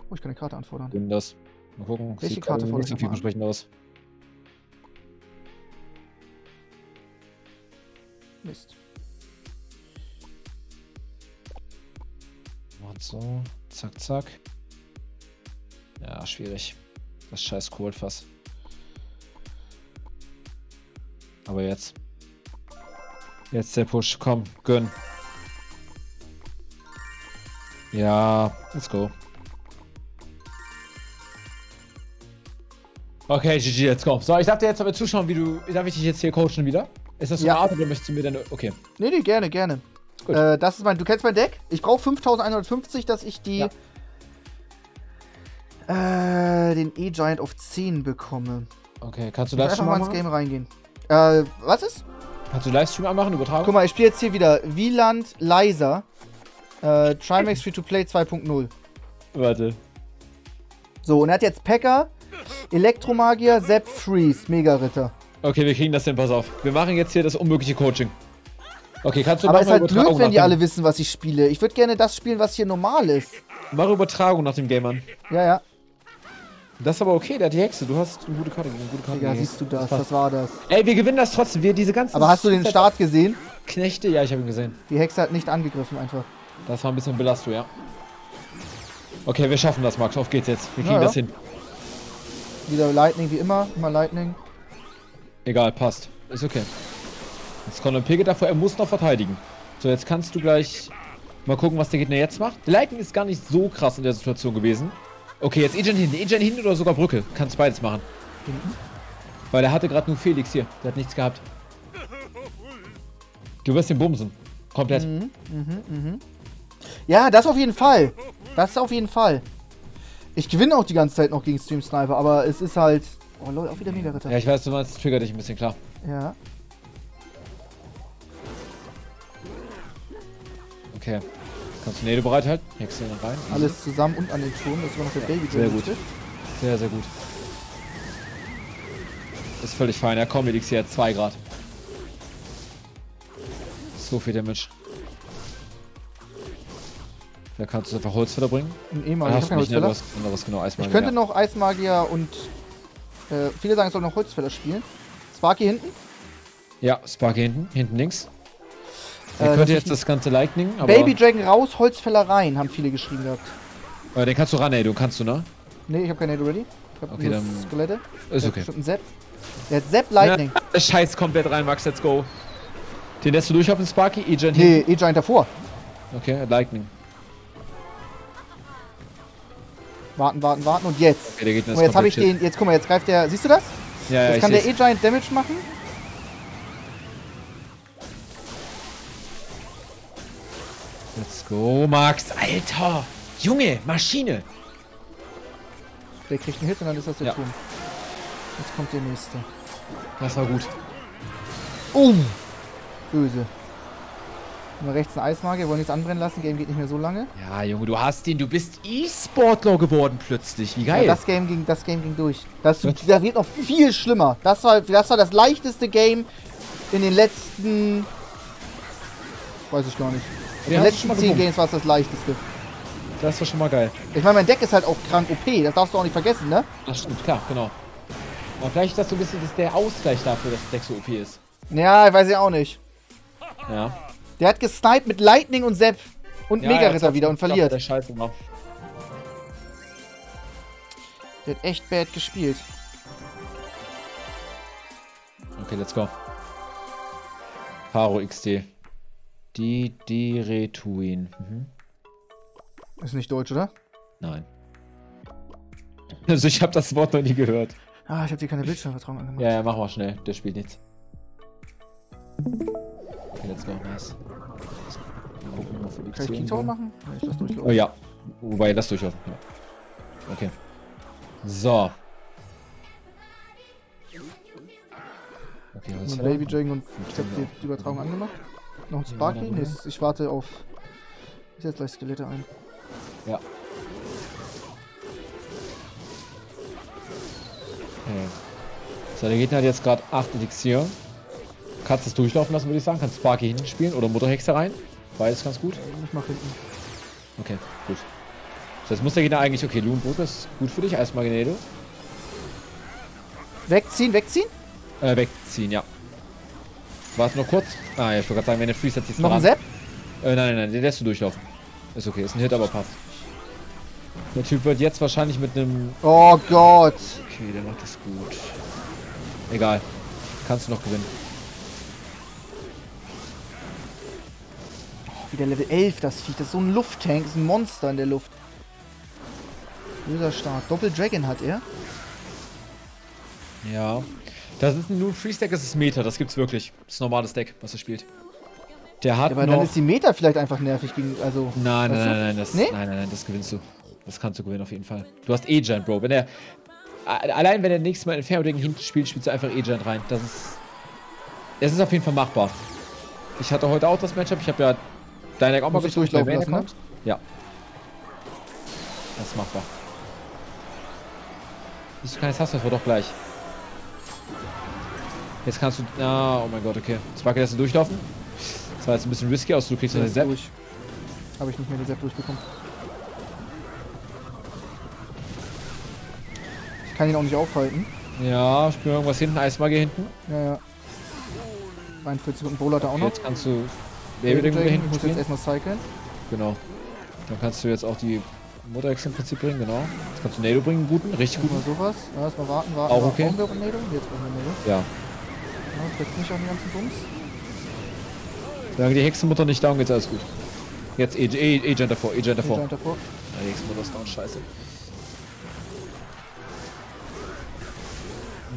Oh, ich kann eine Karte anfordern. Bin das. Mal gucken. Welche Sieht Karte fordere nicht ich so vielversprechend aus. Mist. Und so. Zack, zack. Ja, schwierig. Das scheiß Kohlfass. Aber jetzt. Jetzt der Push. Komm, gönn. Ja, let's go. Okay, GG, let's go. So, ich darf dir jetzt aber zuschauen, wie du. Darf ich dich jetzt hier coachen wieder? Ist das so Ja. eine Art oder möchtest du mir dann. Okay. Nee, nee, gerne, gerne. Gut. Äh, das ist mein, du kennst mein Deck? Ich brauche 5150, dass ich die Ja. äh, den E-Giant auf 10 bekomme. Okay, kannst du einfach Livestream mal ins anmachen? Game reingehen. Äh, was ist? Kannst du Livestream anmachen, übertragen? Guck mal, ich spiele jetzt hier wieder Wieland Leiser. Äh, Trimax Free to Play 2.0. Warte. So, und er hat jetzt Pekka, Elektromagier, Sepp Freeze, Mega-Ritter. Okay, wir kriegen das hin, pass auf. Wir machen jetzt hier das unmögliche Coaching. Okay, kannst du Aber es ist halt blöd, wenn die alle wissen, was ich spiele. Ich würde gerne das spielen, was hier normal ist. Mach Übertragung nach dem Game an. Ja, ja. Das ist aber okay, der hat die Hexe. Du hast eine gute Karte gegen gute Karte gegen. siehst du das? passt. Was war das? Ey, wir gewinnen das trotzdem. Wir diese ganzen. Aber hast du den Start gesehen? Knechte? Ja, ich habe ihn gesehen. Die Hexe hat nicht angegriffen einfach. Das war ein bisschen Belastung, ja. Okay, wir schaffen das, Max. Auf geht's jetzt. Wir kriegen Ja, ja. das hin. Wieder Lightning wie immer. Immer Lightning. Egal, passt. Ist okay. Jetzt kommt ein Pigget davor. Er muss noch verteidigen. So, jetzt kannst du gleich mal gucken, was der Gegner jetzt macht. Der Lightning ist gar nicht so krass in der Situation gewesen. Okay, jetzt Egen hinten. Egen hinten oder sogar Brücke. Kannst beides machen. Weil er hatte gerade nur Felix hier. Der hat nichts gehabt. Du wirst den bumsen. Komplett. Ja, das auf jeden Fall. Das auf jeden Fall. Ich gewinne auch die ganze Zeit noch gegen Stream Sniper, aber es ist halt. Oh lol, auch wieder Mega-Ritter. Ja, ich weiß, du meinst, das triggert dich ein bisschen, klar. Ja. Okay. Kannst du Nede bereithalten? Hexe rein. Alles zusammen und an den Turm. Das war noch der Baby Sehr gut. Sehr, sehr gut. Ist völlig fein. Ja, komm, Elixir hat 2 Grad. So viel Damage. Da kannst du einfach Holzfäller bringen. Ein Da ehemaliger. Ich, hab keinen nicht, ne? Anderes, genau, Eismagier. ich könnte noch Eismagier und. Äh, viele sagen, ich soll noch Holzfäller spielen. Sparky hinten. Ja, Sparky hinten, hinten links. Äh, Er das könnte jetzt ein- das ganze Lightning, aber... Baby Dragon raus, Holzfäller rein, haben viele geschrieben gehabt. Äh, den kannst du ran, ey, du kannst du, ne? Nee, ich habe keine Nade ready. Ich hab Okay, nur dann- Skelette. Ist okay. einen Sepp. Der hat Sepp Lightning. Ja, Scheiß komplett rein, Max, let's go. Den lässt du durch auf den Sparky, Egen Nee. E-Giant davor. Okay, Lightning. Warten, warten, warten und jetzt. Okay, der Gegner mal, jetzt habe ich den. Jetzt guck mal, jetzt greift der. Siehst du das? Ja, ja, Jetzt kann der. E-Giant Damage machen. Let's go, Max. Alter! Junge, Maschine! Der kriegt einen Hit und dann ist das der Ja. Turm. Jetzt kommt der nächste. Das war gut. Oh! Böse. Mal rechts ein Eismagier, wollen nichts anbrennen lassen. Game geht nicht mehr so lange. Ja, Junge, du hast ihn. Du bist E-Sportler geworden plötzlich. Wie geil. Ja, das Game ging, das Game ging durch. Das, das wird noch viel schlimmer. Das war, das war das leichteste Game in den letzten. Weiß ich gar nicht. In den letzten mal 10 gewonnen. Games war es das leichteste. das war schon mal geil. Ich meine, mein Deck ist halt auch krank OP. Das darfst du auch nicht vergessen, ne? Das stimmt, klar, genau. Aber vielleicht ist das so ein bisschen das der Ausgleich dafür, dass das Deck so OP ist. Ja, ich weiß ja auch nicht. Ja. Der hat gesniped mit Lightning und Sepp und ja, Mega-Ritter wieder und verliert. Der Scheiße war. Der hat echt bad gespielt. Okay, let's go. Paro XD. Die Diretuin. Mhm. Ist nicht deutsch, oder? Nein. Also ich habe das Wort noch nie gehört. Ah, ich habe dir keine Bildschirmvertrauen angemacht. Ja, ja, mach mal schnell. Der spielt nichts. Okay, let's go. Nice. Kann ich haben. machen? Nee, ich lass Oh durchlaufen. ja. Wobei, lass durchlaufen. Ja. Okay. So. Okay, was Nur Baby Dragon und ich habe die, Übertragung angemacht. Noch ein Sparky? Nee, ich warte auf. Ich setze gleich Skelette ein. Ja. Okay. So, der Gegner hat jetzt gerade 8 Elixier. Kannst es durchlaufen lassen, würde ich sagen. Kannst Sparky hinten spielen oder Mutterhexe rein. Beides ganz gut. Ich mach hinten. Okay, gut. So, jetzt muss der Gegner eigentlich. Okay, Loonbrücke ist gut für dich. Erstmal Genedo. Wegziehen, wegziehen? Äh, wegziehen, ja. Warte noch kurz. Ah, ja, ich wollte gerade sagen, wenn der Freeze setzt sich Noch ein. Sepp? Äh, nein, nein, nein, den lässt du durchlaufen. Ist okay, ist ein Hit, aber passt. Der Typ wird jetzt wahrscheinlich mit einem. Oh Gott. Okay, der macht das gut. Egal. Kannst du noch gewinnen. Wieder Level 11, das Viech. Das ist so ein Lufttank. Das ist ein Monster in der Luft. Böser Start. Doppel Dragon hat er. Ja. Das ist nur ein Freeze-Deck, das ist Meta, das gibt's wirklich. Das ist ein normales Deck, was er spielt. Der hat Ja, aber noch... dann ist die Meta vielleicht einfach nervig gegen. Also. nein, nein, nein, nein, das, Nee? nein, nein, nein, das gewinnst du. Das kannst du gewinnen auf jeden Fall. Du hast E-Giant, Bro. Wenn er. Allein wenn er nächstes Mal Inferno gegen hinten spielt, spielst du einfach E-Giant rein. Das ist. Es ist auf jeden Fall machbar. Ich hatte heute auch das Matchup. Ich habe ja dein Deck auch mal durchlaufen lassen, ne? Ja. Das ist machbar. Wieso keines hast du das war doch gleich. Jetzt kannst du. Ah, oh mein Gott, okay. Zwar lässt du durchlaufen. Das war jetzt ein bisschen risky aus, du kriegst Der eine Sepp. durch. Habe ich nicht mehr die Sepp durchbekommen. Ich kann ihn auch nicht aufhalten. Ja, ich bin irgendwas hinten, Eismagier hinten. Ja, ja. 41 Sekunden Bowl hat er auch noch. Jetzt kannst du Baby Dragon, hinten ich muss jetzt erstmal cyclen. Genau. Dann kannst du jetzt auch die Mutter im Prinzip bringen, genau. Jetzt kannst du Nado bringen, guten, richtig guten. sowas. Ja, erstmal warten, warten. Auch okay. Jetzt brauchen wir Nägel. Ja. Ja, trifft nicht auf den ganzen Bums. Solange die Hexenmutter nicht down geht, ist alles gut. Jetzt E- E- Agent davor, Agent davor. Giant davor. Ja, die Hexenmutter ist down, scheiße.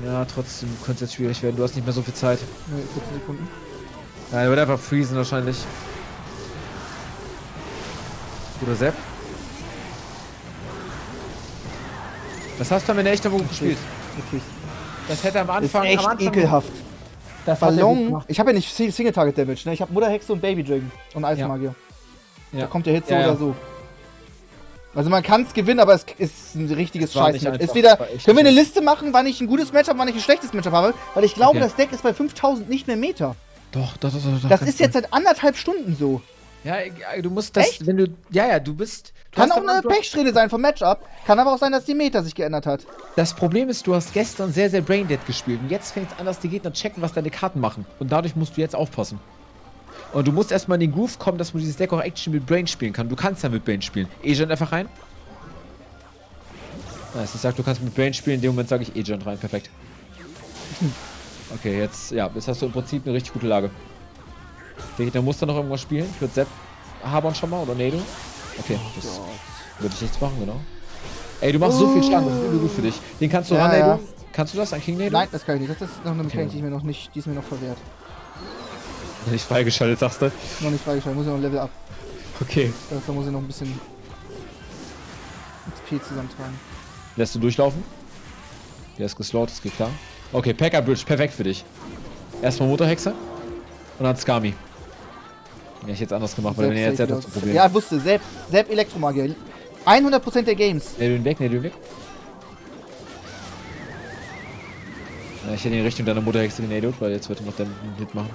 Ja, trotzdem könnte es jetzt schwierig werden. Du hast nicht mehr so viel Zeit. Ne, 14 Sekunden. Ja, er wird einfach freezen wahrscheinlich. Oder Sepp. Das hast du am Ende echt gut gespielt. Wirklich. Das hätte am Ist Anfang. echt am Anfang ekelhaft. Das Ballon. Ich habe ja nicht Single Target Damage, ne? Ich habe Mutter Hexe und Baby Dragon und Eismagier. Ja. Da kommt der Hit so Ja, oder so. Also man kann es gewinnen, aber es ist ein richtiges Es war nicht Scheiß. Ist wieder. Können wir eine Liste machen, wann ich ein gutes Matchup, wann ich ein schlechtes Matchup habe? Weil ich glaube, Okay. das Deck ist bei 5000 nicht mehr Meter. Doch, doch, doch, doch. Das ist jetzt seit anderthalb Stunden so. Ja, egal, du musst das, Echt? wenn du, ja, ja, du bist. Du Kann auch eine Pechsträhne sein vom Matchup. Kann aber auch sein, dass die Meta sich geändert hat. Das Problem ist, du hast gestern sehr, sehr Braindead gespielt und jetzt fängt es an, dass die Gegner checken, was deine Karten machen. Und dadurch musst du jetzt aufpassen. Und du musst erstmal in den Groove kommen, dass man dieses Deck auch Action mit Brain spielen kann. Du kannst ja mit Brain spielen. Agent einfach rein. Nice, ich sag, du kannst mit Brain spielen, in dem Moment sage ich Agent rein. Perfekt. Okay, jetzt, ja, jetzt hast du im Prinzip eine richtig gute Lage. Der Gegner muss da noch irgendwas spielen. Ich würde Sepp habern schon mal oder Nado. Okay, das würde ich nichts machen, genau. Ey, du machst so viel Schaden, das ist übel gut für dich. Den kannst du Ja, ran, ja. Kannst du das an King Nado? Nein, das kann ich nicht. Das ist noch eine Mechanik, die, ich mir noch nicht, die ist mir noch verwehrt. Nicht freigeschaltet, sagst du? Noch nicht freigeschaltet, muss ich noch Level up. Okay. Da muss ich noch ein bisschen XP zusammentragen. Lässt du durchlaufen? Der ist geslowt, das geht klar. Okay, Packer Bridge, perfekt für dich. Erstmal Motorhexe und dann Skami. Ja, ich jetzt anders gemacht, weil wenn er jetzt Selbst hat, das Problem. Ja, wusste. Selbst, selbst Elektromagier. 100% der Games. Ne, du ihn weg, ne, du ihn weg. Ja, ich hätte ihn Richtung deiner Motorhexe genadelt, weil jetzt wird er noch den Hit machen.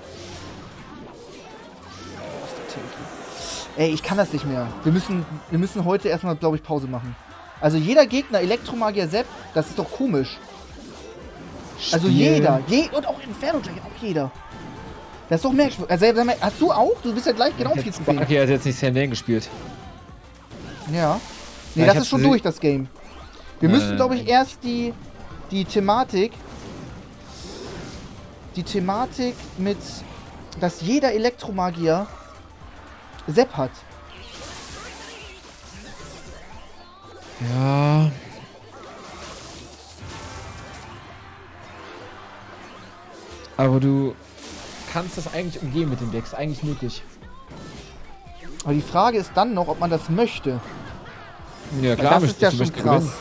Ey, ich kann das nicht mehr. Wir müssen, wir müssen heute erstmal, glaube ich, Pause machen. Also jeder Gegner, Elektromagier Sepp, das ist doch komisch. Also Spiel- jeder. Je und auch Inferno Dragon, auch jeder. Das ist doch merkwürdig. Also, hast du auch? Du bist ja gleich genau viel zu viel. Sparky hat jetzt nicht Sandane gespielt. Ja. Nee, Ja, das ist schon durch, das Game. Wir Nein, müssen, glaube ich, erst die, die Thematik. Die Thematik mit, dass jeder Elektromagier Sepp hat. Ja. Aber du kannst das eigentlich umgehen mit dem Deck. Ist eigentlich möglich. Aber die Frage ist dann noch, ob man das möchte. Ja, klar, das ist ja schon krass. gewinnen.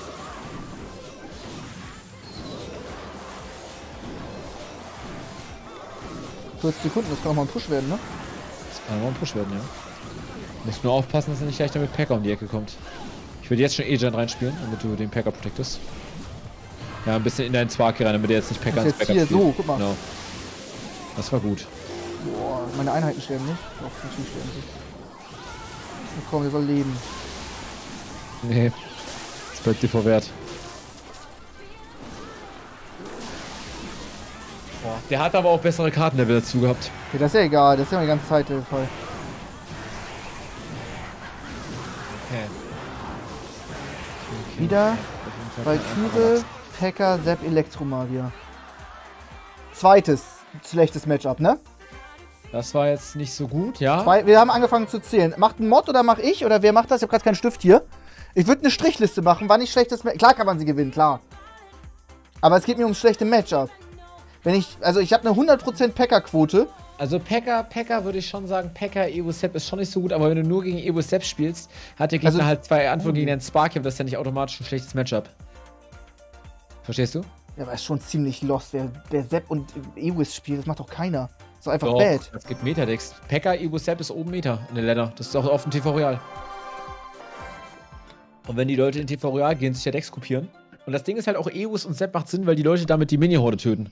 Kurz Sekunden, das kann auch mal ein Push werden, ne? Das kann aber ein Push werden, ja. Musst nur aufpassen, dass er nicht gleich damit Packer um die Ecke kommt. Ich würde jetzt schon Agent reinspielen, damit du den Packer protectest. Ja, ein bisschen in deinen Sparky rein, damit er jetzt nicht Packer ins ist Backup jetzt hier spielt. so, guck mal. Genau. Das war gut. Boah, meine Einheiten sterben nicht. Doch, natürlich sterben sie. Na komm, der soll leben. Nee. Das bleibt dir verwehrt. Boah. Der hat aber auch bessere Kartenlevel dazu gehabt. Ja, das ist ja egal, das ist ja die ganze Zeit der Fall. Okay. Wieder Valkyrie, Packer, Sepp, Elektromagier. Zweites schlechtes Matchup, ne? Das war jetzt nicht so gut, ja? Zwei, wir haben angefangen zu zählen. Macht ein Mod oder mach ich? Oder wer macht das? Ich habe gerade keinen Stift hier. Ich würde eine Strichliste machen, wann ich schlechtes Matchup. Klar kann man sie gewinnen, klar. Aber es geht mir ums schlechte Matchup. Wenn ich, also ich habe eine 100% Packer-Quote. Also Pekka, Pekka würde ich schon sagen, Pekka, Evo Sepp ist schon nicht so gut, aber wenn du nur gegen Evo Sepp spielst, hat der Gegner Also- halt zwei Antworten gegen den Sparky, das ist ja nicht automatisch ein schlechtes Matchup. Verstehst du? Ja, aber ist schon ziemlich lost, wer, wer Sepp und Ewis spielt. Das macht doch keiner. Ist doch einfach Doch, bad. Es gibt Metadecks. Pekka, Evo Sepp ist oben Meta in der Ladder. Das ist auch auf dem TV Royal. Und wenn die Leute in TV Royal gehen, sich ja Decks kopieren. Und das Ding ist halt auch Ewus und Sepp macht Sinn, weil die Leute damit die Mini-Horde töten.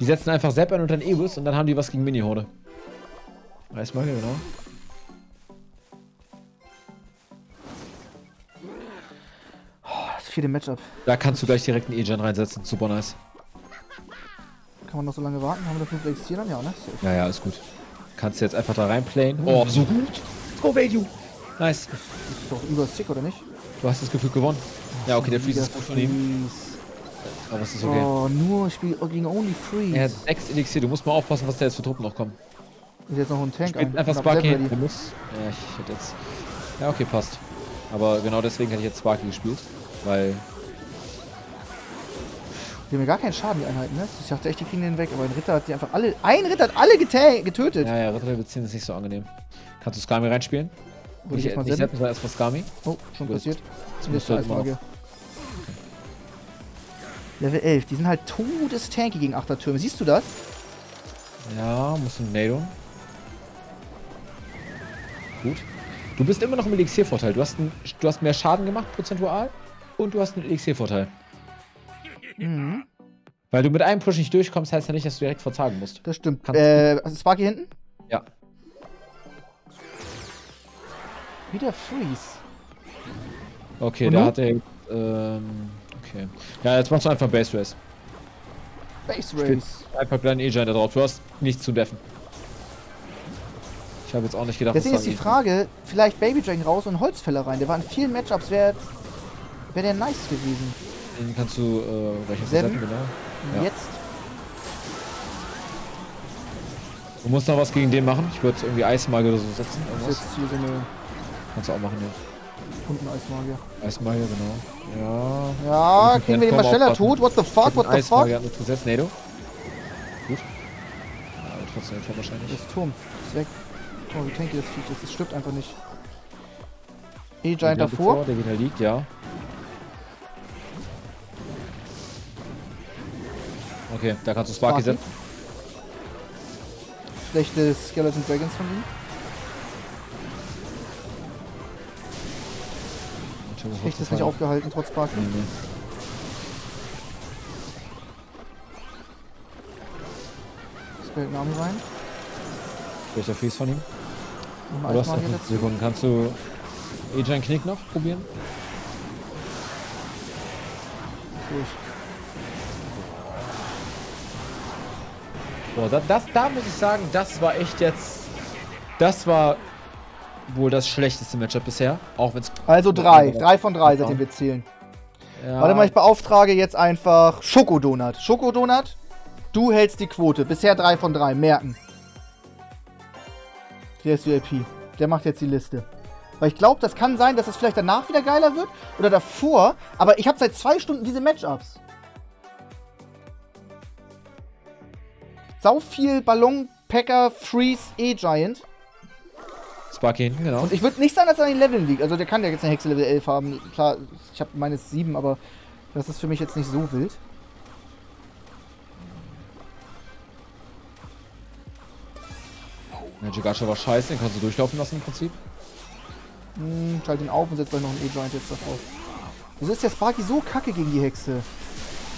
Die setzen einfach Sepp ein und dann Ewus und dann haben die was gegen Mini-Horde. Weiß mal, genau. Das vierte Matchup. Da kannst du gleich direkt einen E-Gen reinsetzen. Super nice. Kann man noch so lange warten? Haben wir dafür vielleicht hier dann? Ja, ne? Safe. Ja, ja, ist gut. Kannst du jetzt einfach da reinplayen. Oh, so gut. Let's go, Value. Nice. Ist doch über sick, oder nicht? Du hast das Gefühl gewonnen. Ja, okay, der Freeze ist gut von ihm. Aber es ist okay. Oh, nur, ich spiele gegen Only Freeze. Er hat 6 Elixier. Du musst mal aufpassen, was da jetzt für Truppen noch kommen. Ist jetzt noch ein Tank ein. einfach Sparky. Ja, ich hätte jetzt. Ja, okay, passt. Aber genau deswegen hätte ich jetzt Sparky gespielt. Weil. Die haben mir gar keinen Schaden, die Einheiten, ne? Ich dachte echt, die kriegen den weg, aber ein Ritter hat die einfach alle. Ein Ritter hat alle getötet. Ja, ja, Ritter ziehen ist nicht so angenehm. Kannst du Skami reinspielen? Würde ich jetzt mal nicht setzen, sondern erstmal Skami. Oh, schon Gut. passiert. Der halt Eismagier. Level 11. Die sind halt todestanky gegen Achtertürme. Siehst du das? Ja, musst du Nado. Gut. Du bist immer noch im Elixiervorteil. Du hast, ein, du hast mehr Schaden gemacht, prozentual. Und du hast einen Elixiervorteil. Mhm. Weil du mit einem Push nicht durchkommst, heißt ja nicht, dass du direkt verzagen musst. Das stimmt. Kannst Äh, also Sparky hinten? Ja. Wieder Freeze. Okay, Und der nun? hat er. Ähm, okay. Ja, jetzt machst du einfach Base Race. Base Race. Einfach kleinen E-Giant da drauf. Du hast nichts zu deffen. Ich habe jetzt auch nicht gedacht, Deswegen ist die da- Frage, vielleicht Baby Dragon raus und Holzfäller rein. Der war in vielen Matchups, wäre wär der nice gewesen. Den kannst du äh, gleich Seven? setzen, genau. Und Ja. Jetzt? Du musst noch was gegen den machen. Ich würde irgendwie Eismagier oder so setzen. Irgendwas. jetzt hier so eine Kannst du auch machen, ja. Kundeneismagier. Eismagier, genau. Ja. Ja, kriegen wir den mal schneller tot? What the fuck, what the fuck? Eismagier hat uns gesetzt. Nado. Gut. Ja, aber trotzdem schon wahrscheinlich. Das Turm ist weg. Oh, wie tanky das Viech ist. Es stirbt einfach nicht. E-Giant davor. Der Gegner liegt, ja. Okay, da kannst du Sparky setzen. Schlechte Skeleton Dragons von ihm. Echt ist nicht aufgehalten, trotz Sparky. Nee, nee. Skeleton Army rein. Welcher Freeze von ihm? Du hast noch Eismagier 5 dazu. Sekunden. Kannst du Agent Knick noch probieren? Durch. Boah, da, das, da muss ich sagen, das war echt jetzt. Das war wohl das schlechteste Matchup bisher. Auch wenn es. Also drei. Drei von drei, seitdem wir zählen. Ja, Warte mal, ich beauftrage jetzt einfach Schokodonut. Schokodonut, du hältst die Quote. Bisher drei von drei. Merken. Der ist VIP. Der macht jetzt die Liste. Weil ich glaube, das kann sein, dass es vielleicht danach wieder geiler wird oder davor. Aber ich habe seit zwei Stunden diese Matchups. Sau viel Ballon, Packer, Freeze, E-Giant. Sparky hinten, genau. Und ich würde nicht sagen, dass er an den Leveln liegt. Also der kann ja jetzt eine Hexe Level 11 haben. Klar, ich habe meines 7, aber das ist für mich jetzt nicht so wild. Magic Archer war scheiße, den kannst du durchlaufen lassen im Prinzip. Hm, schalt ihn auf und setzt euch noch einen E-Giant jetzt davor. Wieso ist der Sparky so kacke gegen die Hexe?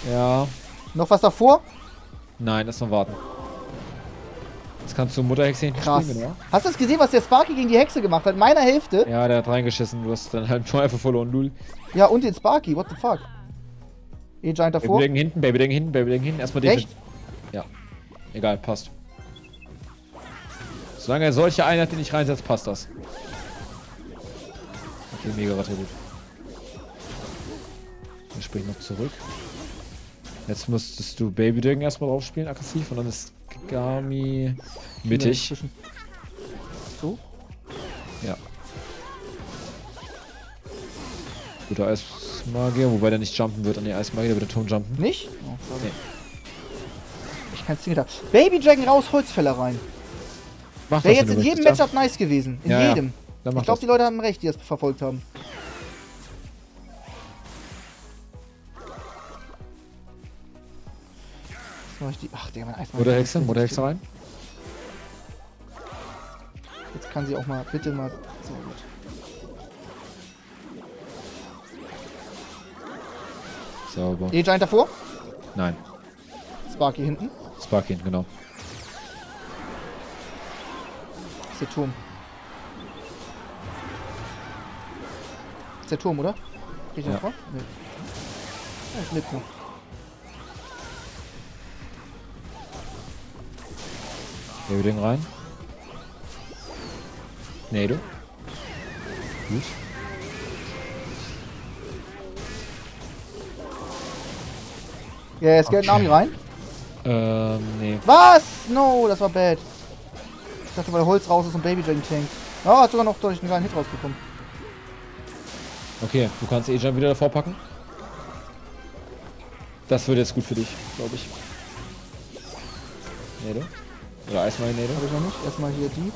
Ja. Noch was davor? Nein, erst mal warten. Jetzt kannst du Mutterhexe hinten Krass. spielen, genau. Hast du das gesehen, was der Sparky gegen die Hexe gemacht hat? Meiner Hälfte? Ja, der hat reingeschissen. Du hast dann halt nur einfach verloren, Lul. Ja, und den Sparky. What the fuck? E-Giant davor? Baby hinten, Baby hinten, Baby hinten. Erstmal den. Recht? Ja. Egal, passt. Solange er solche Einheiten nicht reinsetzt, passt das. Okay, mega Ratte gut. Dann spring ich noch zurück. Jetzt müsstest du Baby Dragon erstmal drauf spielen, aggressiv, und dann ist Gami mittig. So? Ja. Guter Eismagier, wobei der nicht jumpen wird an die Eismagier, der wird den Ton jumpen. Nicht? Oh. Nee. ich kein Single da. Baby Dragon raus, Holzfäller rein. Mach Wäre jetzt in jedem Matchup nice gewesen. In Ja, ja. jedem. Mach Ich glaube, die Leute haben recht, die das verfolgt haben. So, ich die. Ach, Digga, mein Eismann. Mutterhexe, Mutterhexe rein. Jetzt kann sie auch mal, bitte mal. So gut. Sauber. E-Giant davor. Nein. Sparky hinten. Sparkin, genau. Das ist der Turm. Das ist der Turm, oder? Geht der Ja. vor? Nee. Ja, ich Ding rein. Nee, du. Gut. Ja, jetzt geht ein Army rein. Ähm, nee. Was? No, das war bad. Ich dachte, weil Holz raus ist und Baby Dragon tankt. Ja, hat sogar noch durch einen geilen Hit rausbekommen. Okay, du kannst E-Jump wieder davor packen. Das wird jetzt gut für dich, glaube ich. Nee, du. Oder Eismal nee, Habe ich noch nicht. Erstmal hier die.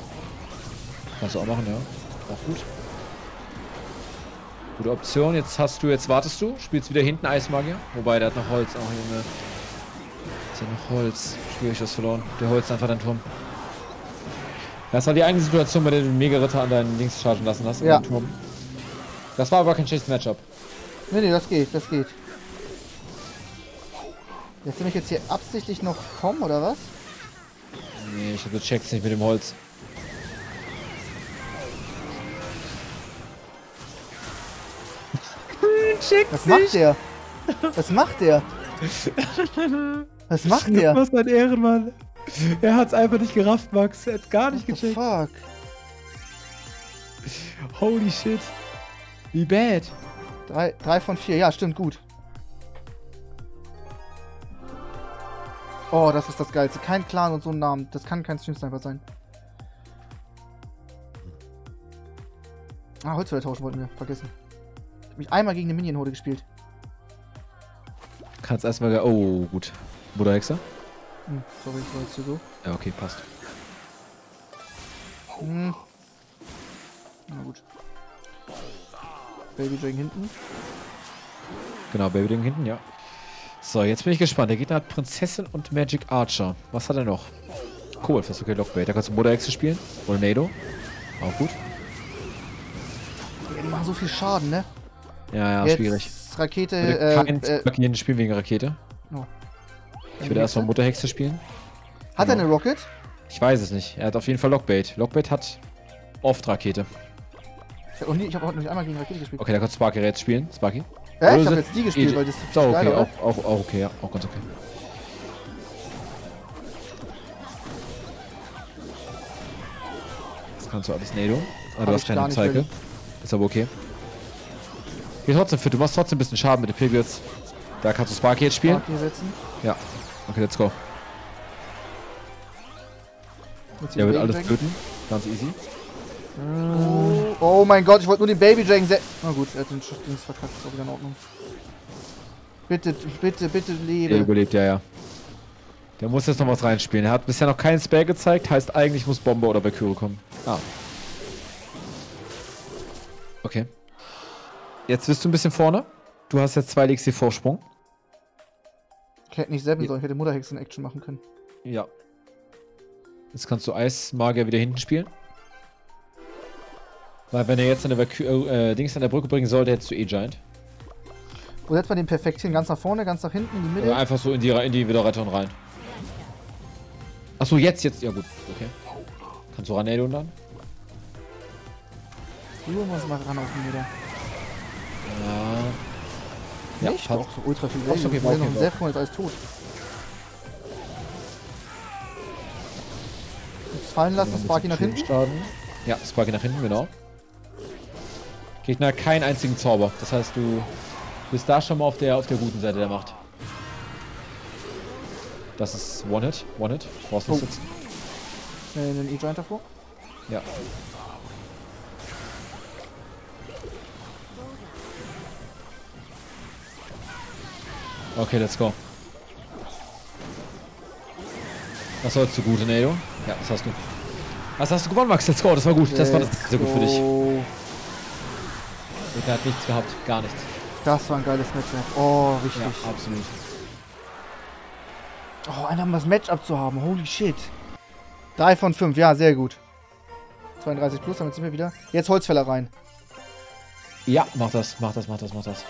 Kannst du auch machen, ja. Auch gut. Gute Option. Jetzt hast du, jetzt wartest du, spielst wieder hinten Eismagier. Wobei, der hat noch Holz. Auch Junge. Ist ja noch Holz. Schwierig das verloren. Der Holz einfach dein Turm. Das war die eigene Situation, bei der du den Mega-Ritter an deinen Links chargen lassen hast. Ja. Turm. Das war aber kein schlechtes Matchup. Nee, nee, das geht, das geht. Lässt du mich jetzt hier absichtlich noch kommen, oder was? Nee, ich checkst nicht mit dem Holz. Was macht der? Was macht der? Was macht der? Was ein Ehrenmann. Er hat's einfach nicht gerafft, Max. Er hat gar nicht What the fuck? Holy shit. Wie bad. Drei, drei von vier, ja, stimmt, gut. Oh, das ist das Geilste. Kein Clan und so ein Namen. Das kann kein Stream-Sniper sein. Ah, Holzfäller tauschen wollten wir. Vergessen. Ich hab mich einmal gegen eine Minion-Horde gespielt. Kannst erstmal. Oh, gut. Bruderhexer? Hm, sorry, ich war jetzt hier so. Ja, okay, passt. Hm. Na gut. Baby Dragon hinten. Genau, Babyding hinten, ja. So, jetzt bin ich gespannt. Der Gegner hat Prinzessin und Magic Archer. Was hat er noch? Cool, fast okay, Lockbait. Da kannst du Bruderhexe spielen. Oder Nado. Auch gut. Ja, die machen so viel Schaden, ne? Ja, ja, Jetzt schwierig. Rakete, Ich würde äh, keinen äh, Sparkin spielen wegen Rakete. no. Ich würde erstmal Mutterhexe spielen. Hat er genau. eine Rocket? Ich weiß es nicht. Er hat auf jeden Fall Lockbait. Lockbait hat oft Rakete. Ich habe hab auch noch nicht einmal gegen Rakete gespielt. Okay, da kannst du Sparky jetzt spielen. Sparky? Ja, ich habe jetzt die gespielt, weil das Ist auch okay, auch, auch, auch okay, ja. Auch ganz okay. Das kannst du alles Nado. Ah, Hab du hast ich keine Zeige. Ist aber okay. Geh trotzdem fit, du machst trotzdem ein bisschen Schaden mit den Piglets. Da kannst du Sparky jetzt spielen. Spark hier setzen. Ja. Okay, let's go. Der wird alles töten. Ganz easy. Oh, oh mein Gott, ich wollte nur den Baby Dragon setzen. Na gut, er hat den Dings verkackt, ist auch wieder in Ordnung. Bitte, bitte, bitte Der lebe. überlebt, ja, ja. Der muss jetzt noch was reinspielen. Er hat bisher noch keinen Spell gezeigt, heißt eigentlich muss Bombe oder Valkyrie kommen. Ah. Okay. Jetzt bist du ein bisschen vorne. Du hast jetzt zwei Lexi Vorsprung. Ich hätte nicht selber Ja. sollen, ich hätte Mutterhexe in Action machen können. Ja. Jetzt kannst du Eismagier wieder hinten spielen. Weil wenn er jetzt eine Valky äh, Dings an der Brücke bringen sollte, hättest du eh Giant. Wo setzt man den perfekt hin? Ganz nach vorne, ganz nach hinten, in die Mitte? Oder einfach so in die, in die Wiederrettung rein. Achso, jetzt, jetzt. Ja gut, okay. Kannst du Ranado dann? Du musst mal ran auf die Mitte. Ja. Ja, Nicht? passt. Doch, so ultra viel okay, Value. passt, Okay, okay, sehr freundlich, alles tot. Jetzt fallen lassen, Sparky nach hinten. Starten. Ja, Sparky nach hinten, genau. Gegner keinen einzigen Zauber. Das heißt, du bist da schon mal auf der, auf der guten Seite der Macht. Das ist One-Hit. One-Hit. Brauchst du Oh. sitzen. Äh, den E-Giant davor. Ja. Okay, let's go. Was sollst du gut, Nado? Ja, das hast du. Was hast du gewonnen, Max? Let's go, das war gut. Das war das sehr gut für dich. Go. Der hat nichts gehabt, gar nichts. Das war ein geiles Matchup. Oh, richtig. Ja, absolut. Oh, einfach mal das Matchup zu haben. Holy shit. 3 von 5, ja, sehr gut. 32 plus, damit sind wir wieder. Jetzt Holzfäller rein. Ja, mach das, mach das, mach das, mach das.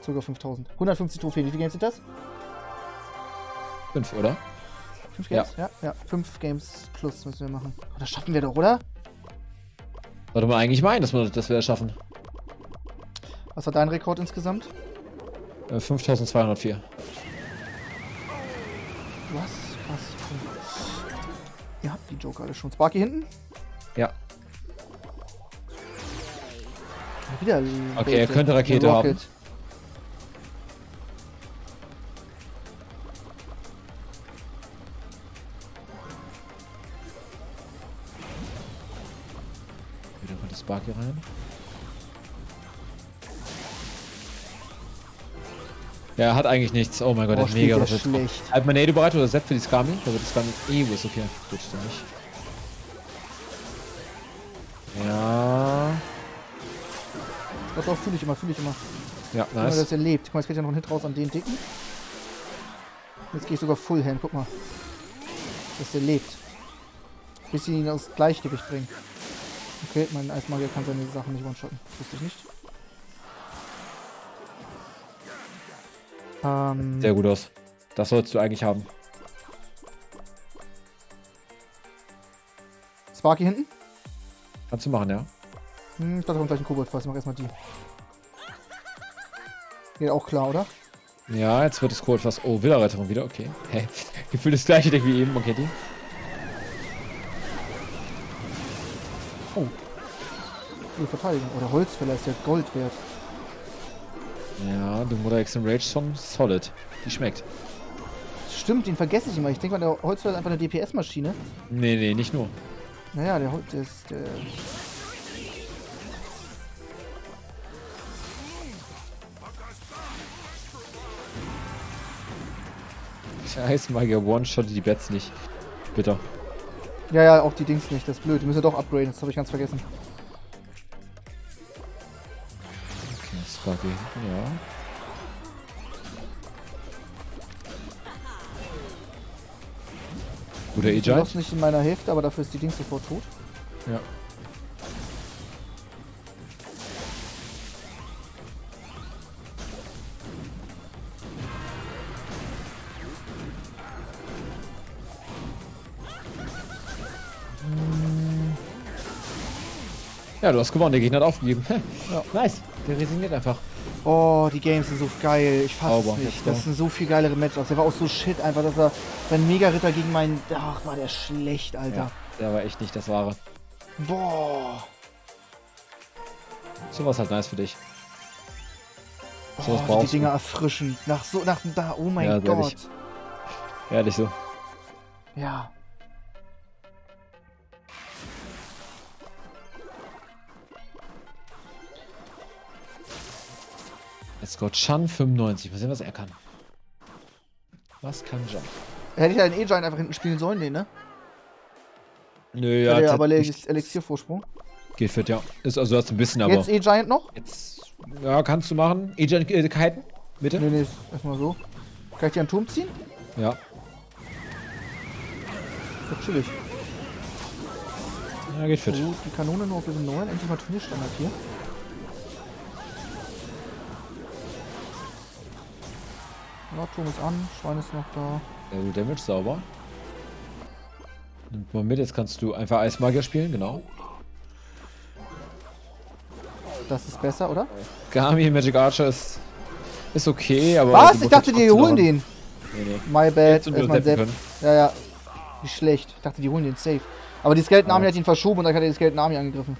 Sogar 5000. 150 Trophäen. Wie viele Games sind das? Fünf, oder? 5 Games? Ja, ja. 5 Games plus müssen wir machen. Oh, das schaffen wir doch, oder? Sollte man eigentlich meinen, dass, wir- dass wir das schaffen. Was war dein Rekord insgesamt? Äh, 5204. Was? Was? Ihr habt die Joker alle schon. Sparky hinten? Ja. Wieder Okay, er könnte Rakete haben. Das Sparky rein. Ja, er hat eigentlich nichts. Oh mein Gott, Oh, der ist mega rough. schlecht. Halt mal Nade bereit oder Sepp für die Skami? Da wird die Skami. Eh, ist okay. Gut, dann nicht. Ja. Das auch fühle ich immer, fühle ich immer. Ja, Guck mal, nice. dass er lebt. Guck mal, jetzt kriegt er noch einen Hit raus an den Dicken. Jetzt gehe ich sogar Full Hand, guck mal. Dass der lebt. Bis ich ihn aus Gleichgewicht bringen. Okay, mein Eismagier kann seine Sachen nicht one-shotten. Wusste ich nicht. Ähm, Sehr gut aus. Das sollst du eigentlich haben. Sparky hinten? Kannst du machen, ja? Hm, ich dachte, da kommt gleich ein Kobold fast. Ich mach erstmal die. Geht auch klar, oder? Ja, jetzt wird es Cold fast. Oh, Widerrettung wieder, okay. Hä? Gefühlt das gleiche Deck wie eben, okay, die. Gute Verteidigung. Oder Holzfäller ist ja Gold wert. Ja, du Mutter Extreme Rage Song, solid. Die schmeckt. Stimmt, den vergesse ich immer. Ich denke mal, der Holzfäller ist einfach eine DPS-Maschine. Nee, nee, nicht nur. Naja, der Holz, ist, der... Eismagier One-Shot die Bets nicht. Bitter. Ja, ja, auch die Dings nicht. Das ist blöd. Die müssen wir doch upgraden. Das habe ich ganz vergessen. Okay, Sparky, ja. Guter Ich E-Giant. ist nicht in meiner Hälfte, aber dafür ist die Dings sofort tot. Ja. Ja, du hast gewonnen, der Gegner hat aufgegeben. Ja. Nice, der resigniert einfach. Oh, die Games sind so geil. Ich fasse es nicht. Das sind so viel geilere Matchups. Der war auch so shit einfach, dass er sein Mega-Ritter gegen meinen... Ach, war der schlecht, Alter. Ja, der war echt nicht das Wahre. Boah. So was halt nice für dich. Oh, Sowas die brauchst du. Dinger erfrischend. Nach so, nach da, oh mein Ja, Gott. ehrlich. Ehrlich so. Ja. Let's go. Chan 95. Mal sehen, was er kann. Was kann Chan? Hätte ich ja den E-Giant einfach hinten spielen sollen, den, ne? Nö, Ja, ja, der hat aber Elixiervorsprung. Geht fit, ja. Ist also hast ein bisschen, aber Jetzt E-Giant noch? jetzt ja, kannst du machen. Agent äh, kiten? Bitte? Nee, nee, erstmal so. Kann ich die an den Turm ziehen? Ja. Ist doch chillig. Ja, geht fit. Gut, die Kanone nur auf Level 9. Endlich mal Turnierstandard hier. Ja, Turm ist an, Schwein ist noch da. Du Damage sauber. Nimmt mal mit, jetzt kannst du einfach Eismagier spielen, genau. Das ist besser, oder? Gami Magic Archer ist ist okay, aber Was? Ich dachte, die holen den. Nee, nee. My bad, setzen Sepp. können. Ja, ja. Wie schlecht. Ich dachte, die holen den safe. Aber die Skeleton Army Ja. hat ihn verschoben und dann hat er die Skeleton Army angegriffen.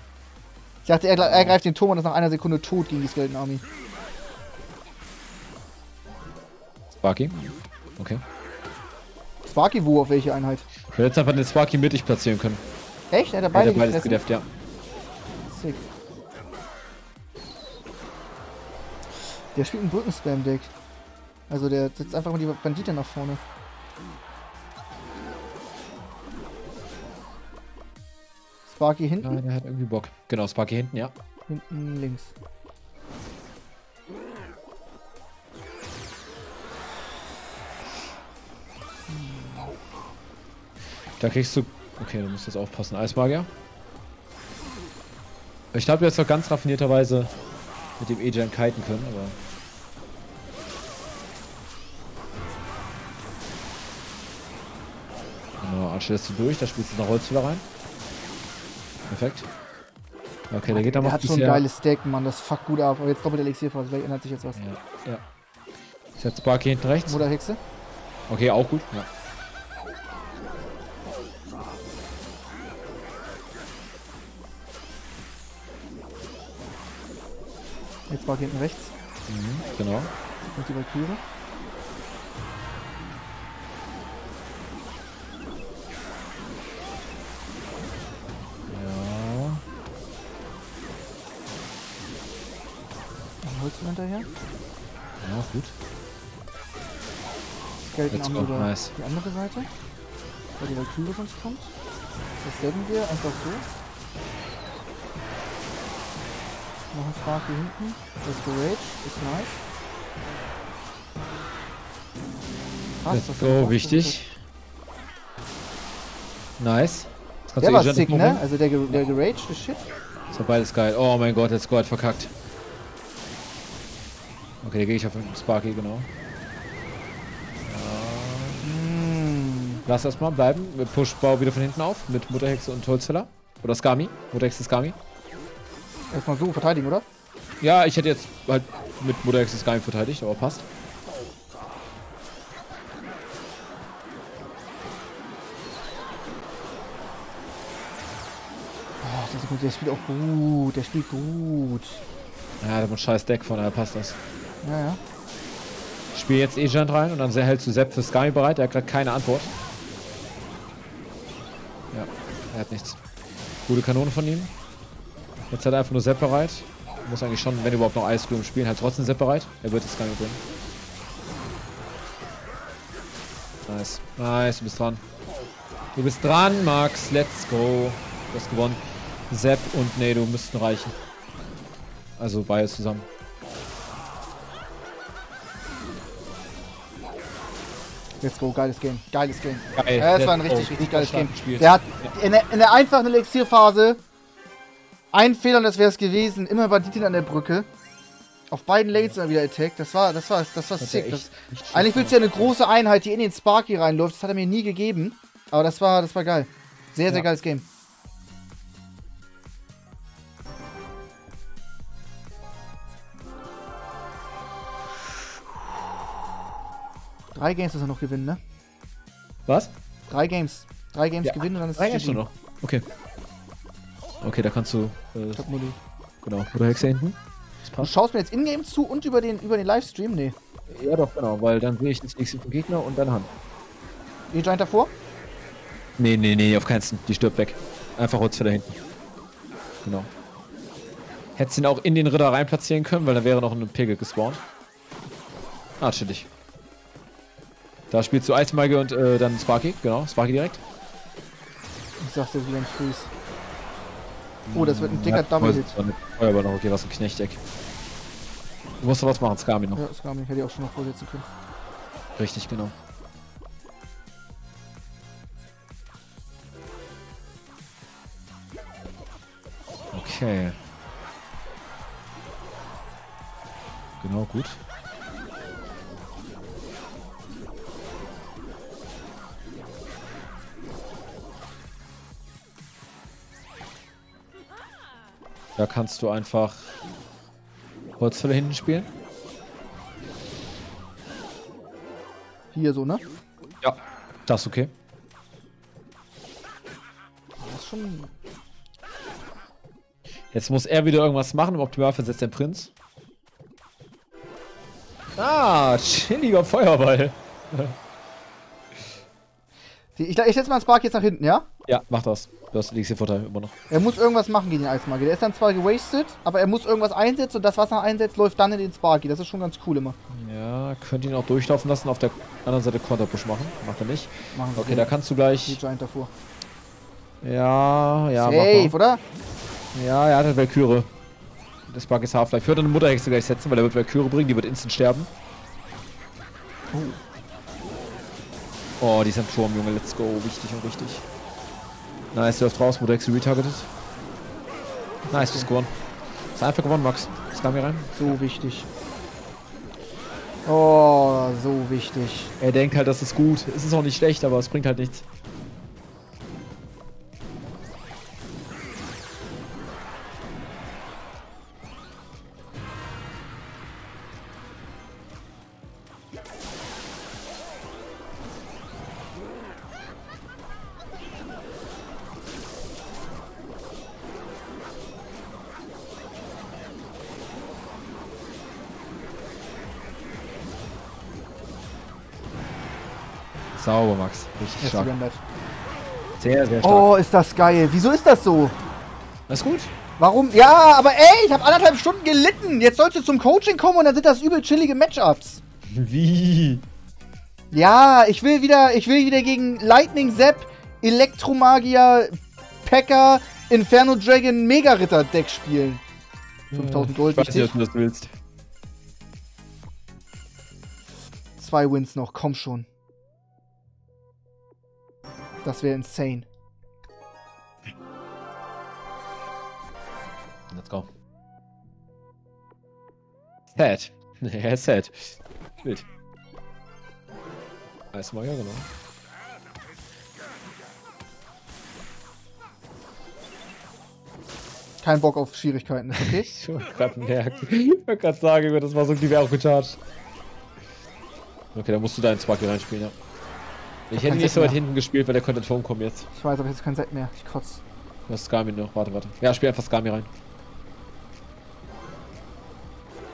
Ich dachte, er, er greift den Turm und ist nach einer Sekunde tot gegen die Skeleton Army. Sparky. Okay. Sparky wo auf welche Einheit? Ich hätte jetzt einfach den Sparky mittig platzieren können. Echt? Hat er beide, hat er beides gedefft, ja. Sick. Der spielt einen Brücken-Spam-Deck. Also der setzt einfach mal die Banditen nach vorne. Sparky hinten? Nein, der hat irgendwie Bock. Genau, Sparky hinten, ja. Hinten links. Da kriegst du. Okay, du musst jetzt aufpassen. Eismagier. Ich glaube, du jetzt noch ganz raffinierterweise mit dem E-Gen kiten können, aber. Genau, Archer lässt du durch, da spielst du noch Holz wieder rein. Perfekt. Okay, der geht dann Der noch hat schon ein geiles Deck, Mann. Das fuckt gut ab. Aber jetzt doppelt Elixierphase. Vielleicht ändert sich jetzt was. Ja, ja. Ist jetzt Sparky hinten rechts? Mutterhexe. Okay, auch gut. Ja. Jetzt Sparky hinten rechts. Mhm, genau. Und die Valkyrie. Ja. Dann holst du hinterher. Ja, gut. Gelten Let's go, nice. die andere Seite. Weil die Valkyrie sonst kommt. Das werden wir einfach so. Noch ein Sparky hinten. Das ist. Ist nice. Let's das hat wichtig. Nice. Kannst Der war sick, ne? Also der, der geraged ist shit. Das war beides geil. Oh mein Gott, Go hat verkackt. Okay, da gehe ich auf den Sparky, genau. Hm. Lass erstmal bleiben. Wir push Bau wieder von hinten auf mit Mutterhexe und Holzfäller. Oder Skami. Mutterhexe Skami. Erstmal so verteidigen, oder? Ja, ich hätte jetzt halt mit Mutterhexe Skami verteidigt, aber passt. Oh, das ist gut. Der spielt auch gut. Der spielt gut. Ja, der hat ein scheiß Deck, von daher passt das. Ja, ja. Ich spiele jetzt Agent rein und dann hältst du Sepp für Skami bereit. Der hat gerade keine Antwort. Ja, er hat nichts. Gute Kanone von ihm. Jetzt hat er einfach nur Sepp bereit. Muss eigentlich schon, wenn überhaupt noch Ice Cream spielen, halt trotzdem Sepp bereit. Er wird das Skami bringen. Nice. Nice, du bist dran. Du bist dran, Max. Let's go. Du hast gewonnen. Sepp und Nado müssten reichen. Also beide zusammen. Let's go. Geiles Game. Geiles Game. Geil. Ja, das war ein richtig, richtig geiles Game. gespielt. Der hat in der, in der einfachen Elixierphase ein Fehler und das wäre es gewesen. Immer Banditin an der Brücke. Auf beiden Lanes immer wieder Attack. Das war, das war, das war Das sick. Das, eigentlich willst du ja eine große Einheit, die in den Sparky reinläuft. Das hat er mir nie gegeben. Aber das war, das war geil. Sehr, sehr Ja. geiles Game. Drei Games muss er noch gewinnen, ne? Was? Drei Games. Drei Games Ja, gewinnen und dann ist Drei es Games nur GG. noch. Okay. Okay, da kannst du. Äh, Top Modi. genau. Oder Hexe hinten. Du schaust mir jetzt in-game zu und über den, über den Livestream? Nee. Ja, doch, genau, weil dann sehe ich das nächste vom Gegner und dann Hand. E-Giant davor? Nee, nee, nee, auf keinen Fall. Die stirbt weg. Einfach Holzfäller hinten. Genau. Hättest ihn auch in den Ritter rein platzieren können, weil da wäre noch ein Pegel gespawnt. Ah, chillig. Da spielst du Eismeige und äh, dann Sparky, genau, Sparky direkt. Ich sag's dir wieder ein Freeze. Oh, das wird ein dicker Double-Hit. Feuerball noch, okay, was ein Knechteck. Du musst doch was machen, Skami noch. Ja, nicht. Hätte ich auch schon noch vorsetzen können. Richtig, genau. Okay. Genau, gut. Da kannst du einfach Holzfäller hinten spielen. Hier so, ne? Ja. Das ist okay. Das ist schon. Jetzt muss er wieder irgendwas machen. Im Optimalfall setzt der Prinz. Ah, chilliger Feuerball. Ich, ich setze mal Spark jetzt nach hinten, ja? Ja, mach das. Du hast den Vorteil immer noch. Er muss irgendwas machen gegen den Eismagier. Der ist dann zwar gewastet, aber er muss irgendwas einsetzen und das, was er einsetzt, läuft dann in den Sparky. Das ist schon ganz cool immer. Ja, könnt ihn auch durchlaufen lassen. Auf der anderen Seite Konterpush machen. Macht er nicht. Machen Okay, da kannst du gleich. Die Giant davor. Ja, ja, Safe, oder? Ja, er hat halt Valkyrie. Das Bug ist Half-Life. Ich würde eine Mutterhexe gleich setzen, weil er wird Valkyrie bringen, die wird instant sterben. Oh, die ist am Turm, Junge. Let's go. Wichtig und richtig. Nice, läuft raus. Mutterhexe retargeted. Nice, du hast gewonnen. Ist einfach gewonnen, Max. Das kam hier rein. So wichtig. Oh, so wichtig. Er denkt halt, das ist gut. Es ist auch nicht schlecht, aber es bringt halt nichts. Max. Richtig Jetzt stark. Sehr, sehr stark. Oh, ist das geil. Wieso ist das so? Das ist gut. Warum? Ja, aber ey, ich habe anderthalb Stunden gelitten. Jetzt sollst du zum Coaching kommen und dann sind das übel chillige Matchups. Wie? Ja, ich will wieder, ich will wieder gegen Lightning Zap, Elektromagier, Packer, Inferno Dragon, Mega Ritter Deck spielen. 5000 Gold, Ich weiß nicht, ob du das willst. Zwei Wins noch, komm schon. Das wäre insane. Let's go. Sad. Ja, sad. Wild. Weiß mal, ja, genau. Kein Bock auf Schwierigkeiten, okay? Ich wollte gerade merken. Ich wollte gerade sagen, das war so, die wäre auch gecharged. Okay, dann musst du deinen Sparky reinspielen, ja. Ich hätte nicht so weit mehr. hinten gespielt, weil der könnte Turm kommen jetzt. Ich weiß, aber jetzt kein Set mehr. Ich kotz. Du hast Skami noch. Warte, warte. Ja, spiel einfach Skami rein.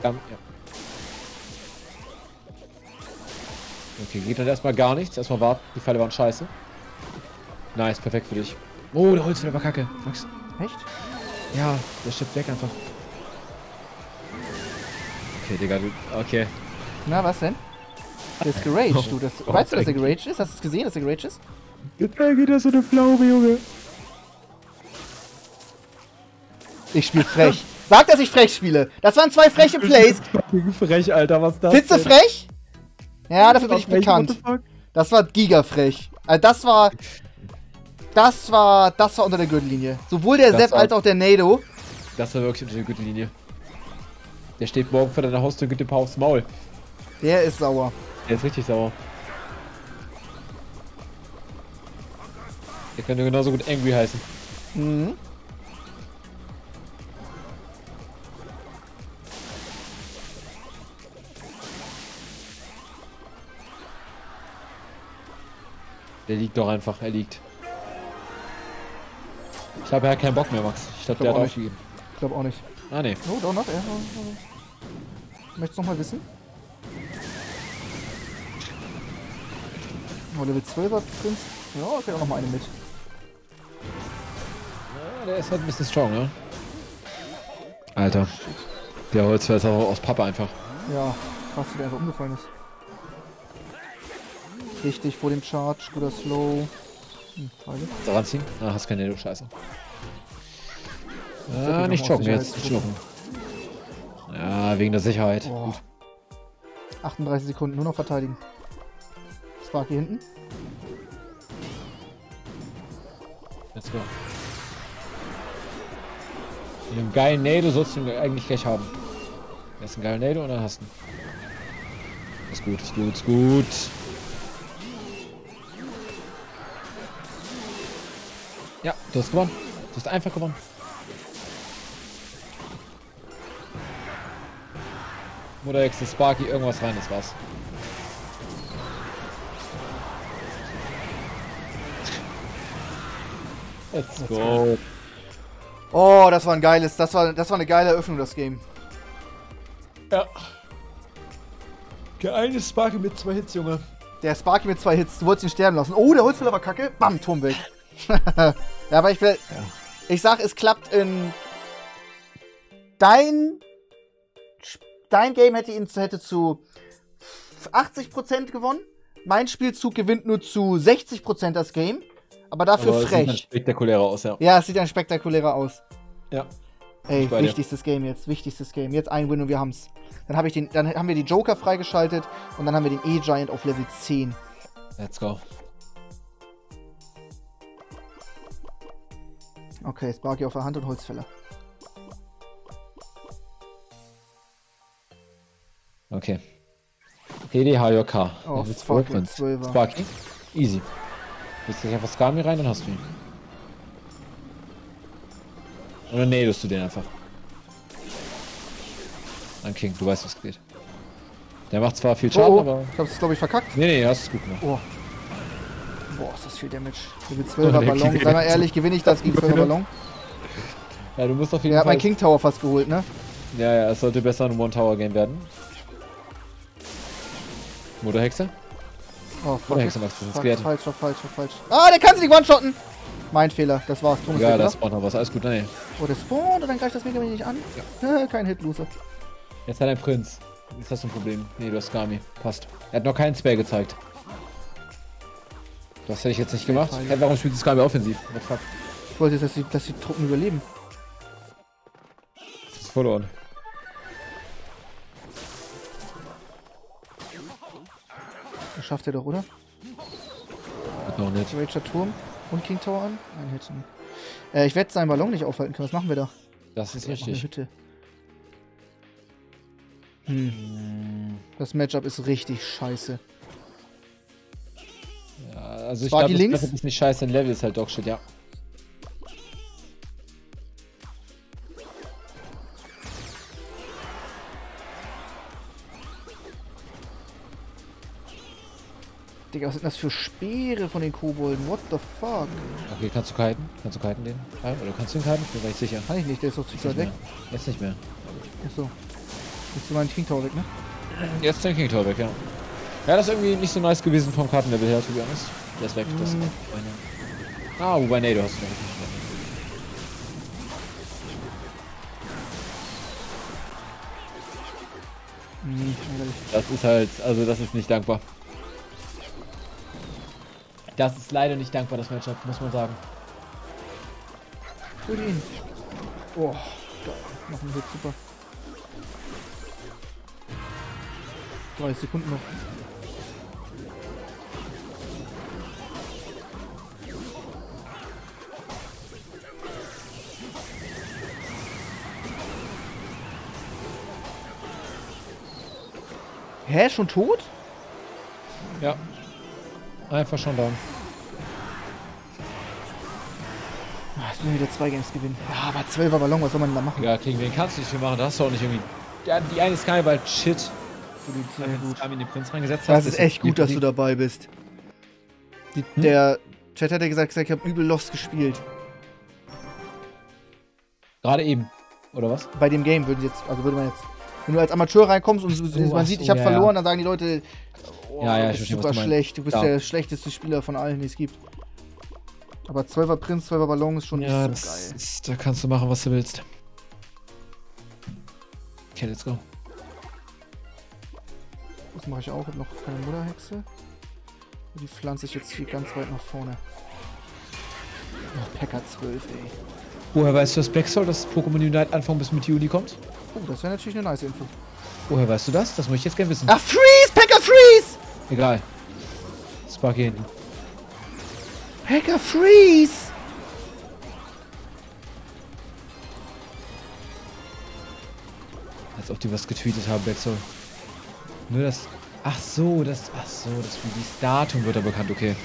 Skami, ja. Okay, geht dann erstmal gar nichts. Erstmal warten. Die Pfeile waren scheiße. Nice, perfekt für dich. Oh, der Holzfäller war kacke. Max. Echt? Ja, der stirbt weg einfach. Okay, Digga, du. Okay. Na, was denn? Der ist geraged, du. Das, Oh, weißt du, dass er geraged ist? Hast du es gesehen, dass er geraged ist? Jetzt geht er so eine Pflaume, Junge. Ich spiel frech. Sag, dass ich frech spiele. Das waren zwei freche Plays. Frech, Alter, was das? Findest du denn? frech? Ja, dafür bin Was ich frech, what bekannt. Das war gigafrech. Also das war. Das war. Das war unter der Gürtellinie. Sowohl der Das Sepp als auch der Nado. Das war wirklich unter der Gürtellinie. Der steht morgen vor deiner Haustür und gibt dir ein paar aufs Maul. Der ist sauer. Der ist richtig sauer. Der könnte genauso gut Angry heißen. Mhm. Der liegt doch einfach, er liegt. Ich glaube, er hat keinen Bock mehr, Max. Ich glaube, glaub der hat auch nicht. aufgegeben. Ich glaube auch nicht. Ah, nee. Oh, doch noch. Ja, oh, oh. Möchtest du noch mal wissen? Oh, Level 12er Prinz. Ja, okay, auch noch mal eine mit. Ja, der ist halt ein bisschen strong, ne? Alter. Der Holzfäller ist auch aus Pappe einfach. Ja, krass, wie der einfach umgefallen ist. Richtig vor dem Charge, guter Slow. Hm, Pfeile. Da ranziehen? Ah, hast keine du Scheiße. Ah, nicht noch joggen jetzt, nicht joggen. Sicherheitsgründen. Ja, wegen der Sicherheit. Oh. Gut. 38 Sekunden, nur noch verteidigen. Sparky hinten. Let's go. Mit einem geilen Nado sollst du ihn eigentlich gleich haben. Erst einen geilen Nado und dann hast du ihn. Ist gut, ist gut, ist gut. Ja, du hast gewonnen. Du hast einfach gewonnen. Hexe, Sparky, irgendwas rein, das war's. Let's go. Oh, das war ein geiles, das war, das war eine geile Eröffnung, das Game. Ja. Der eine Sparky mit zwei Hits, Junge. Der Sparky mit zwei Hits, du wolltest ihn sterben lassen. Oh, der Holzfäller war kacke. Bam, Turm weg. ja, aber ich will. Ich sag, es klappt in. Dein. Dein Game hätte ihn hätte zu 80% gewonnen. Mein Spielzug gewinnt nur zu 60% das Game. Aber dafür Aber sieht dann frech. spektakulärer aus, ja. Ja, es sieht dann spektakulärer aus. Ja. Ey, Ich bei dir. wichtigstes Game jetzt, wichtigstes Game. Jetzt ein Win und wir haben's. Dann, hab ich den, dann haben wir die Joker freigeschaltet und dann haben wir den E-Giant auf Level 10. Let's go. Okay, Sparky auf der Hand und Holzfäller. Okay. HDHJK. Oh, Level fuck, 12 und 12er. Sparky. Easy. Jetzt gleich einfach Skami rein, dann hast du ihn. Oder nailst du den einfach? An King, du weißt, was geht. Der macht zwar viel Schaden, Oh, aber. ich hab's, glaube ich, verkackt. Nee, nee, hast es gut gemacht. Oh. Boah, ist das viel Damage. Level Oh, 12er der Ballon. Sei mal ehrlich, gewinne ich das gegen 12er Ballon? Ja, du musst auf jeden Der hat Fall. meinen King Tower fast geholt, ne? Ja, ja, es sollte besser ein One-Tower-Game werden. Motorhexe? Oh, fuck. Oder it. Hexe Max, das ist falsch, falsch, war falsch. Ah, der kann sie nicht one-shotten! Mein Fehler, das war's. Thomas Ja, das spawnt noch was. Alles gut, nein. Oh, der spawnt und dann greift das Mega Man nicht an. Ja. Kein Hit, Loser. Jetzt hat ein Prinz. Ist das ein Problem? Nee, du hast Skami. Passt. Er hat noch keinen Spell gezeigt. Das hätte ich jetzt nicht gemacht. Hey, warum spielt Skami offensiv? What the fuck? Ich wollte jetzt, dass die, dass die Truppen überleben. Das ist verloren. Das schafft er doch, oder? Hat noch nicht. Rager Turm und King Tower an? Ein Hit. Äh, ich werde seinen Ballon nicht aufhalten können. Was machen wir da? Das ist Noch eine richtig. Hütte. Hm. Das Matchup ist richtig scheiße. Ja, also ich War glaube, die das ist nicht scheiße, ein Level ist halt Dogshit, ja. Digga, was sind das für Speere von den Kobolden? What the fuck? Okay, kannst du kiten? Kannst du kiten den? Oder kannst du ihn kiten? Ich bin mir nicht sicher. Kann ich nicht, der ist doch zu Jetzt weit weg. Jetzt nicht mehr. Achso. Ist du meinen King Tower weg, ne? Jetzt den King Tower weg, ja. Ja, das ist irgendwie nicht so nice gewesen vom Kartenlevel her, to be honest. Der ist weg, das ist Mm. meine... Ah, wobei, nee, du hast ihn noch nicht. Hm, ärgerlich. Das ist halt, also das ist nicht dankbar. Das ist leider nicht dankbar, das Matchup, muss man sagen. Hol ihn. Oh, geil. Machen wir super. 30 Sekunden noch. Hä, schon tot? Ja. Einfach schon down. Ah, Jetzt müssen wir wieder zwei Games gewinnen. Ja, aber 12er Ballon, was soll man da machen? Ja, gegen wen kannst du nicht viel machen? Da hast du auch nicht irgendwie. Ja, die eine Sky war halt shit. Sehr gut. du in den Prinz reingesetzt hast. Das ist echt gut, dass du dabei bist. Die, Hm? Der Chat hat ja gesagt, gesagt, ich habe übel Lost gespielt. Gerade eben. Oder was? Bei dem Game würde jetzt, also würde man jetzt, wenn du als Amateur reinkommst und so, man sieht, ich habe ja, verloren, dann sagen die Leute, oh, Ja, ja, du ich bist super du schlecht, du bist der schlechteste Spieler von allen, die es gibt. Aber 12er Prinz, 12er Ballon ist schon Ja, nicht so das geil. ist, da kannst du machen, was du willst. Okay, let's go. Das mache ich auch, hab noch keine Mutterhexe. Die pflanze ich jetzt hier ganz weit nach vorne. Oh, Packer 12, ey. Woher weißt du, dass Black Soul das Pokémon Unite Anfang bis Mitte Juni kommt? Oh, das wäre natürlich eine nice Info. Woher weißt du das? Das möchte ich jetzt gerne wissen. Ach, Freeze! Packer Freeze! Egal. Sparky hinten. Packer Freeze! Als ob die was getweetet haben, Soul. Nur das. Ach so, das. Ach so, das Release-Datum wird da bekannt, okay.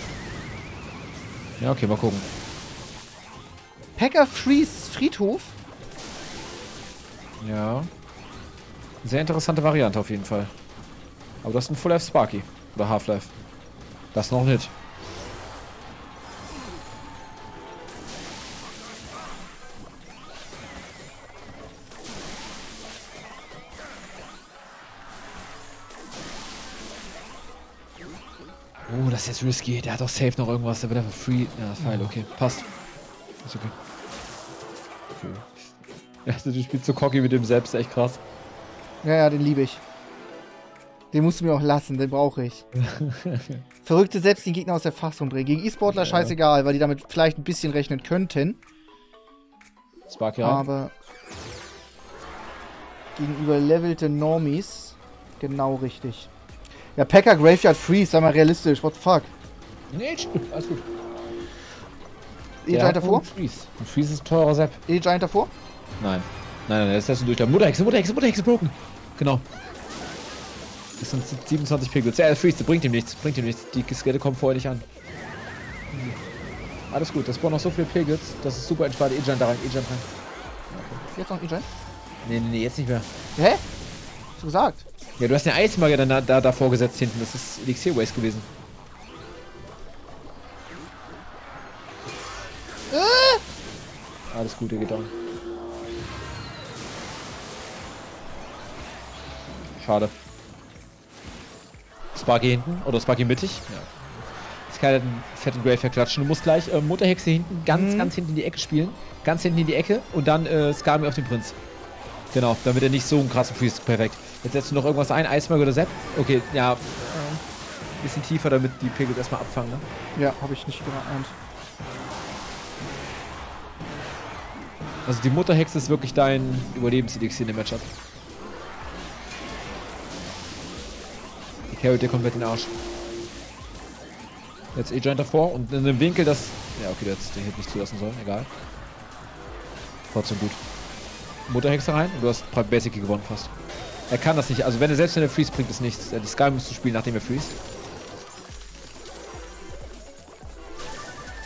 Ja, okay, mal gucken. Packer Freeze Friedhof? Ja. Sehr interessante Variante auf jeden Fall. Aber das ist ein Full Life Sparky. Oder Half-Life. Das noch nicht. Oh, das ist jetzt risky. Der hat doch safe noch irgendwas. Der wird einfach free. Ja, ist feil, okay. Passt. Ist okay. Also du spielst so cocky mit dem selbst, echt krass. Ja, ja, den liebe ich. Den musst du mir auch lassen, den brauche ich. Verrückte selbst den Gegner aus der Fassung drehen. Gegen E-Sportler Ja. scheißegal, weil die damit vielleicht ein bisschen rechnen könnten. Sparky rein. Aber gegen überlevelte Normies genau richtig. Ja, Packer Graveyard Freeze, sei mal realistisch. What the fuck? Nee, alles gut. E-Giant davor? Freeze. Und Freeze ist ein teurer Sepp. E-Giant davor? Nein. Nein, nein, der ist erst durch der Mutterhexe, Mutterhexe, Mutterhexe broken. Genau. Das sind 27 Pixels. Ja, Freeze, bringt ihm nichts, bringt ihm nichts. Die Skette kommen vorher nicht an. Alles gut, das braucht noch so viele Pigels, das ist super entspannt. E-Giant da rein, E-Giant rein. Jetzt noch E-Giant? Nee, nee, nee, jetzt nicht mehr. Hä? Hast du gesagt? Ja, du hast den Eismagier dann da, da davor gesetzt hinten. Das ist Elixir Waste gewesen. Alles gut, der geht down. Schade. Sparky hinten oder Sparky mittig. Ja. Sky hat einen fetten Grave verklatschen. Du musst gleich äh, Mutterhexe hinten, ganz, Mhm. ganz hinten in die Ecke spielen. Ganz hinten in die Ecke und dann äh, Skami auf den Prinz. Genau, damit er nicht so einen krassen Freeze perfekt. Jetzt setzt du noch irgendwas ein, Eisberg oder Sepp. Okay, ja. Äh, bisschen tiefer, damit die Pegels erstmal abfangen, ne? Ja, habe ich nicht geahnt. Also die Mutterhexe ist wirklich dein Überlebenselixier in dem Matchup. Carryt dir komplett den Arsch. Jetzt E-Giant davor und in einem Winkel, das... Ja, okay, der hätte den Hit nicht zulassen sollen, egal. Trotzdem gut. Mutterhexe rein und du hast Basic gewonnen fast. Er kann das nicht, also wenn er selbst wenn er freeze bringt es nichts. Die Sky musst du spielen, nachdem er freeze.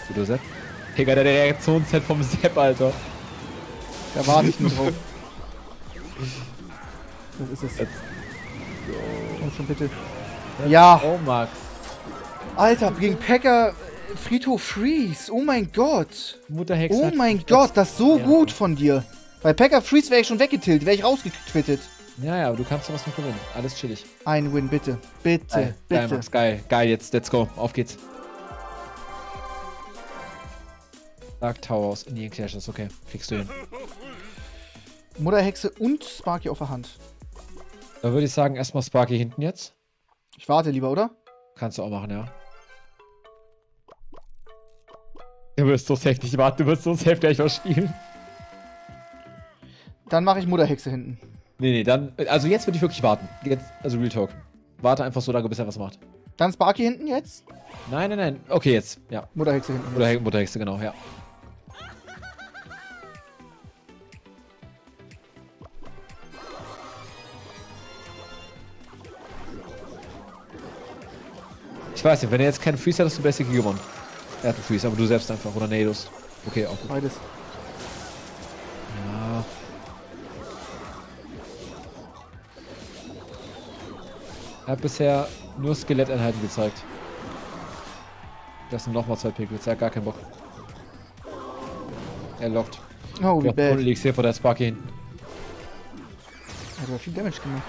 Guter Sepp. Digga, der Reaktionsset vom Sepp, Alter. Da warte ich nur drauf. Das ist es. Jetzt. Komm schon bitte. Ja, Oh, Max. Alter, gegen Packer Friedhof Freeze. Oh mein Gott. Mutterhexe. Oh hat- mein Gott, das ist so Ja. gut von dir. Bei Packer Freeze wäre ich schon weggetillt, wäre ich rausgetwittet. Ja, ja, aber du kannst sowas noch gewinnen. Alles chillig. Ein Win, bitte. Bitte, Geil, geil, bitte. Max, geil. Geil, jetzt, let's go. Auf geht's. Dark Towers, Indian Clashes, okay. Kriegst du hin. Mutterhexe und Sparky auf der Hand. Da würde ich sagen, erstmal Sparky hinten jetzt. Ich warte lieber, oder? Kannst du auch machen, ja. Du wirst so safe nicht warten, du wirst so safe gleich was spielen. Dann mache ich Mutterhexe hinten. Nee, nee, dann. Also jetzt würde ich wirklich warten. Jetzt, also Real Talk. Warte einfach so lange, bis er was macht. Dann Sparky hinten jetzt. Nein, nein, nein. Okay, jetzt. Ja. Mutterhexe hinten. Oder Mutterhexe, genau, ja. Ich weiß nicht, wenn er jetzt keinen Freeze hat, hast du Basic gewonnen. Er hat einen Freeze, aber du selbst einfach. Oder Nados. Okay, auch gut. Beides. Ja. Er hat bisher nur Skeletteinheiten gezeigt. Das sind nochmal zwei Pickles, er hat gar keinen Bock. Er lockt. Oh, wie bad. Elixir vor der Sparky hinten. Hat aber viel Damage gemacht.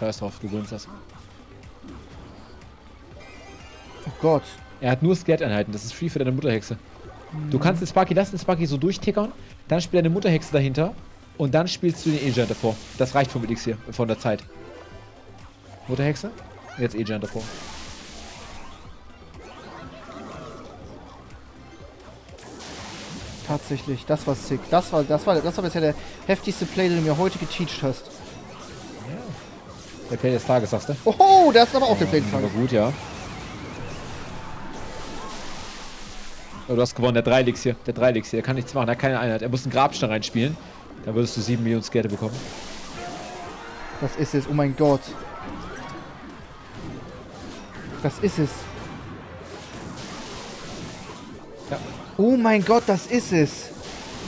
Scheiß drauf, du gewinnst das. Oh Gott. Er hat nur Skelett-Einheiten, das ist free für deine Mutterhexe. Du kannst den Sparky, lass den Sparky so durchtickern, dann spiel deine Mutterhexe dahinter und dann spielst du den E-Giant davor. Das reicht vom Elixir, von der Zeit. Mutterhexe? Jetzt E-Giant davor. Tatsächlich, das war sick. Das war, das war, das war bisher der heftigste Play, den du mir heute geteacht hast. Der Play des Tages, sagst du? Oh, das ist aber auch der Play des Aber Tages. gut, ja. Oh, du hast gewonnen, der 3 Elixir. Der 3 Elixir, der kann nichts machen, der hat keine Einheit. Er muss einen Grabstein reinspielen. Da würdest du 7 Millionen Skerte bekommen. Das ist es, oh mein Gott. Das ist es. Ja. Oh mein Gott, das ist es.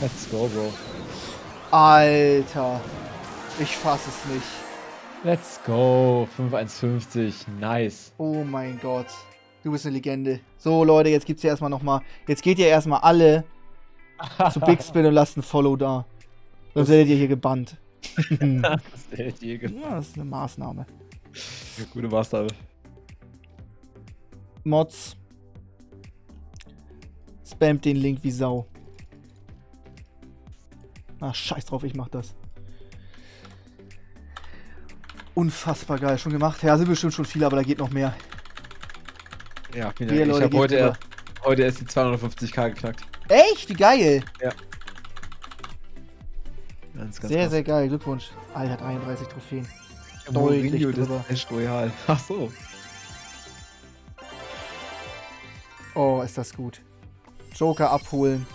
Let's go, Bro. Alter. Ich fass es nicht. Let's go. 5-1-50. Nice. Oh mein Gott. Du bist eine Legende. So, Leute, jetzt gibt's ja erstmal nochmal. Jetzt geht ihr erstmal alle zu Big Spin und lasst ein Follow da. Sonst werdet ihr hier gebannt. Das ist der Jäger. Ja, das ist eine Maßnahme. Gute Maßnahme. Mods. Spamt den Link wie Sau. Ach, scheiß drauf, ich mach das. Unfassbar geil. Schon gemacht. Ja, sind bestimmt schon viele, aber da geht noch mehr. Ja, vielen Dank. Ich Leute, habe geht heute, drüber. heute erst die 250k geknackt. Echt? Wie geil. Ganz, ganz Sehr, krass. sehr geil. Glückwunsch. Alter, 33 Trophäen. Mourinho, deutlich das drüber. ist Royal. Ach so. Oh, ist das gut. Joker abholen.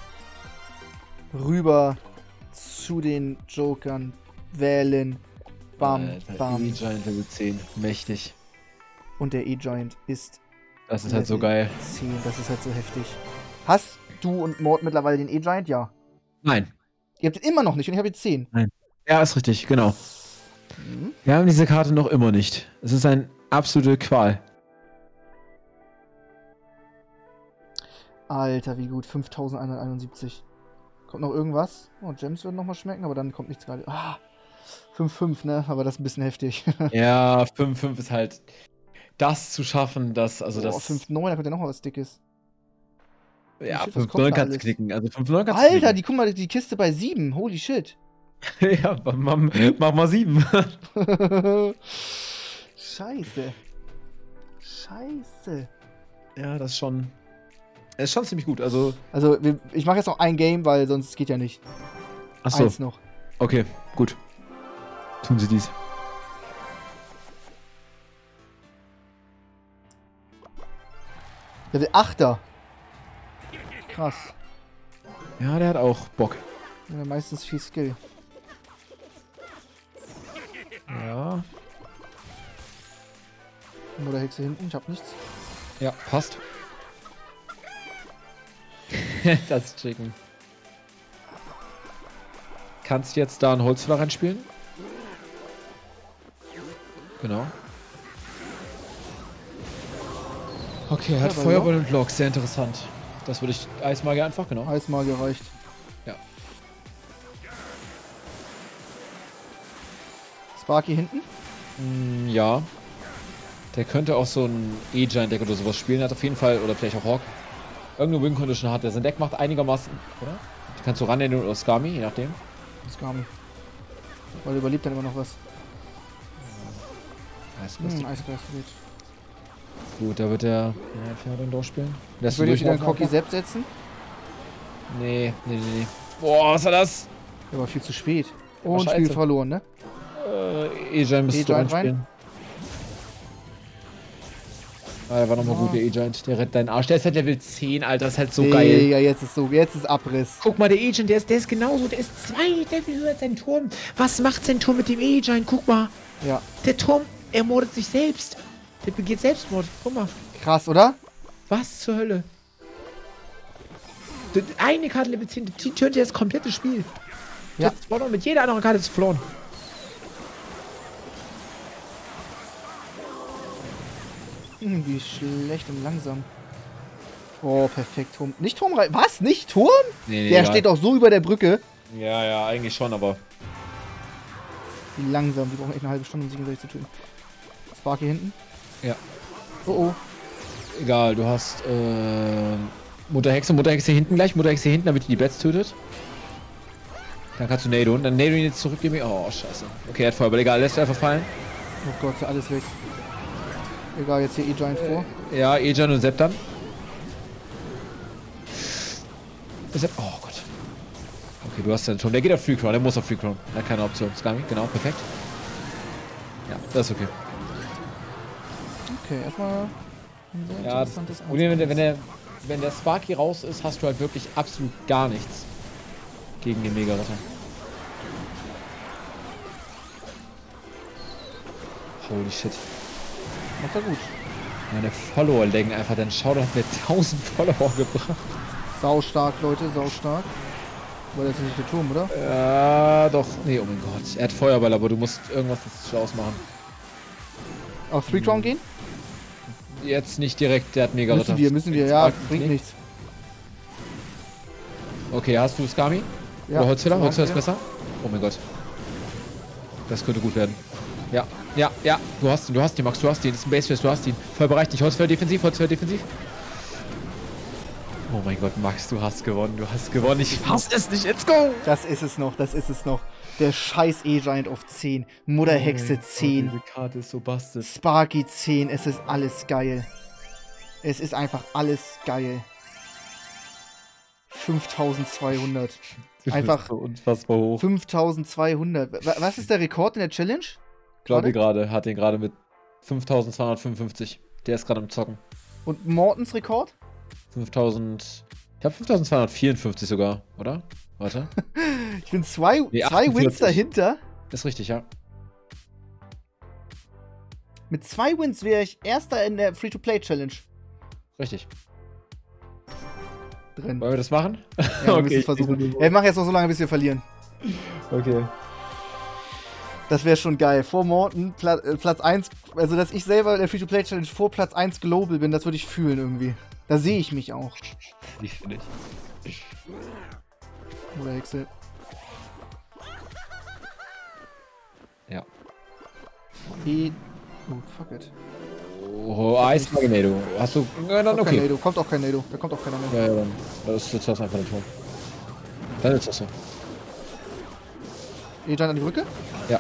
Rüber zu den Jokern. Wählen. Bam, Alter, bam. E-Giant Level 10. Mächtig. Und der E-Giant ist Das ist halt so geil. 10. Das ist halt so heftig. Hast du und Mord mittlerweile den E-Giant? Ja. Nein. Ihr habt ihn immer noch nicht und ich habe jetzt 10. Ja, ist richtig, genau. Mhm. Wir haben diese Karte noch immer nicht. Es ist eine absolute Qual. Alter, wie gut. 5171. Kommt noch irgendwas? Oh, Gems würden noch mal schmecken, aber dann kommt nichts gerade. Ah, 5-5, ne? Aber das ist ein bisschen heftig. Ja, 5-5 ist halt das zu schaffen, dass, also oh, das. 5-9, da kommt ja noch mal was Dickes. ja, shit, was kommt 5-9 da kannst knicken. Also 5-9 kannst Alter, du die, guck mal, die Kiste bei 7. Holy shit. knicken. ja, mach, mach mal 7. Scheiße. Scheiße. ja, das ist schon. Das ist schon ziemlich gut. Also. Also, wir, ich mache jetzt noch ein Game, weil sonst geht ja nicht. Achso, Eins noch. okay, gut. Tun sie dies. Level 8er. Krass. Ja, der hat auch Bock. Ja, meistens viel Skill. Ja. Mutterhexe hinten, ich hab nichts. Ja, passt. das Chicken. Kannst jetzt da ein Holzfäller reinspielen? Genau. Okay, er hat Ja, Feuerball und Lock, sehr interessant. Das würde ich Eismagier einfach, genau. Eismal gereicht. Ja. Sparky hinten? Mm, ja. Der könnte auch so ein E-Giant-Deck oder sowas spielen. Er hat auf jeden Fall, oder vielleicht auch Hawk, irgendeine Win-Condition hat. Der sein Deck macht einigermaßen, oder? Die kannst du rannehmen oder Skami, je nachdem. Nicht. Weil überlebt dann immer noch was. Hm. Eisgeist geht. Gut, da wird der. Ja, kann er den durchspielen? Lässt Ich du würde jetzt wieder einen durchlaufen Cocky? Sepp setzen. Nee, nee, nee, nee. Boah, was war das? Der war viel zu spät. Ach, Und Spiel verloren, ne? Äh, E-Giant müsstest du E-Giant rein? reinspielen. Ah, der war nochmal Ah. gut, der E-Giant. Der rettet deinen Arsch. Der ist halt Level 10, Alter. Das ist halt so geil. Digga, jetzt ist so, jetzt ist Abriss. Guck mal, der E-Giant, der ist, der ist genauso. Der ist zwei Level höher als sein Turm. Was macht sein Turm mit dem E-Giant? Guck mal. Ja, Der Turm ermordet sich selbst. Der begeht Selbstmord. Guck mal. krass, oder? Was zur Hölle? Eine Karte Level 10, die tötet das komplette Spiel. Ja. Das verloren mit jeder anderen Karte ist verloren. Hm, wie schlecht und langsam. Oh, perfekt. Turm. Nicht Turm rein. Was? Nicht Turm? Nee, Der steht doch so über der Brücke. Ja, ja, eigentlich schon, aber. Wie langsam. Die brauchen echt eine halbe Stunde, um sich gegenseitig zu töten. Sparky hinten. Ja. Oh, oh. Egal, du hast äh, Mutterhexe, Mutterhexe hinten gleich, Mutterhexe hinten, damit die die Bats tötet. Dann kannst du Nado und dann Nado ihn jetzt zurückgeben. Oh, scheiße. Okay, er hat Feuerball, egal, lässt einfach fallen. Oh Gott, alles weg. Egal, jetzt hier E-Giant vor. Ja, Ejan und Sepp dann. Sepp, oh Gott. Okay, du hast den Turm. Der geht auf Free Crown, der muss auf Free Crown. Er hat keine Option. Skami, genau, perfekt. Ja, das ist okay. Okay, erstmal. ein sehr Ja, das Problem, wenn der, wenn der, wenn der Sparky raus ist, hast du halt wirklich absolut gar nichts gegen den Mega-Ritter. Holy shit. Macht er gut. Meine Follower legen einfach, dann schau doch, hat mir 1000 Follower gebracht. Sau stark, Leute, sau stark. War jetzt nicht der Turm, oder? Ja, doch. Nee, oh mein Gott. Er hat Feuerball, aber du musst irgendwas Schlaues machen. Auf Three Crown gehen? Jetzt nicht direkt, der hat mega Müssen wir, müssen wir, ja, bringt nichts. Okay, hast du Skami? Ja, Oder Holzfäller? Holzfäller ist besser? Oh mein Gott. Das könnte gut werden. Ja, ja, ja. Du hast ihn, du hast ihn, Max, du hast ihn. Das ist ein Baseface, du hast ihn. Voll bereit, nicht Holzfäller defensiv, Holzfäller defensiv. Oh mein Gott, Max, du hast gewonnen. Du hast gewonnen. Ich fass es nicht. Let's go! Das ist es noch, das ist es noch. Der scheiß E-Giant auf 10. Mutterhexe 10. Diese Karte ist so bastet. Sparky 10. Es ist alles geil. Es ist einfach alles geil. 5200. Einfach so unfassbar hoch. 5200. Wa- Was ist der Rekord in der Challenge? Glaube gerade, hat den gerade mit 5255. Der ist gerade am Zocken. Und Mortens Rekord? 5000. Ich habe 5254 sogar, oder? Warte. Ich bin zwei, Nee, zwei 48. Wins dahinter. Ist richtig, ja. Mit zwei Wins wäre ich erster in der Free-to-Play-Challenge Richtig. drin. Wollen wir das machen? Ja, wir müssen es versuchen. Wir machen jetzt noch so lange, bis wir verlieren. Okay. Das wäre schon geil. Vor Morton, Pla äh, Platz 1, also dass ich selber in der Free-to-Play-Challenge vor Platz 1 Global bin, das würde ich fühlen irgendwie. Da sehe ich mich auch. Ich? Oder Hexe. Ja. E. Oh, fuck it. Oh, Eis Magneto. Hast du. Ja, dann okay. Nado. Kommt auch kein Nado. Da kommt auch keiner mehr. Ja, ja, dann. Das ist das einfach Turm. Dann ist das so. E-Giant an die Brücke. Ja.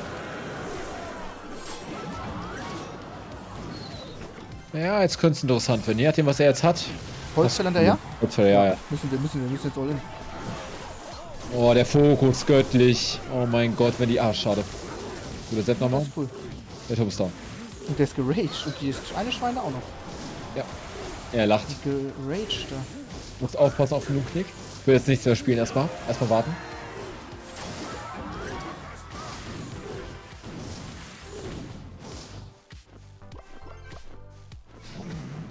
Ja, jetzt könnte es interessant werden. Je nachdem, was er jetzt hat. Holzfäller hinterher. Holzfäller, ja, ja. Müssen wir, müssen wir, müssen jetzt all in. Oh, der Fokus, göttlich. Oh mein Gott, wenn die. Ah, schade. Guter Set nochmal. cool. Der Turm ist down. Und der ist geraged. Und die ist eine Schweine auch noch. Er lacht. Geraged da. Muss aufpassen auf den Knick. Ich will jetzt nichts mehr spielen erstmal. Erstmal warten.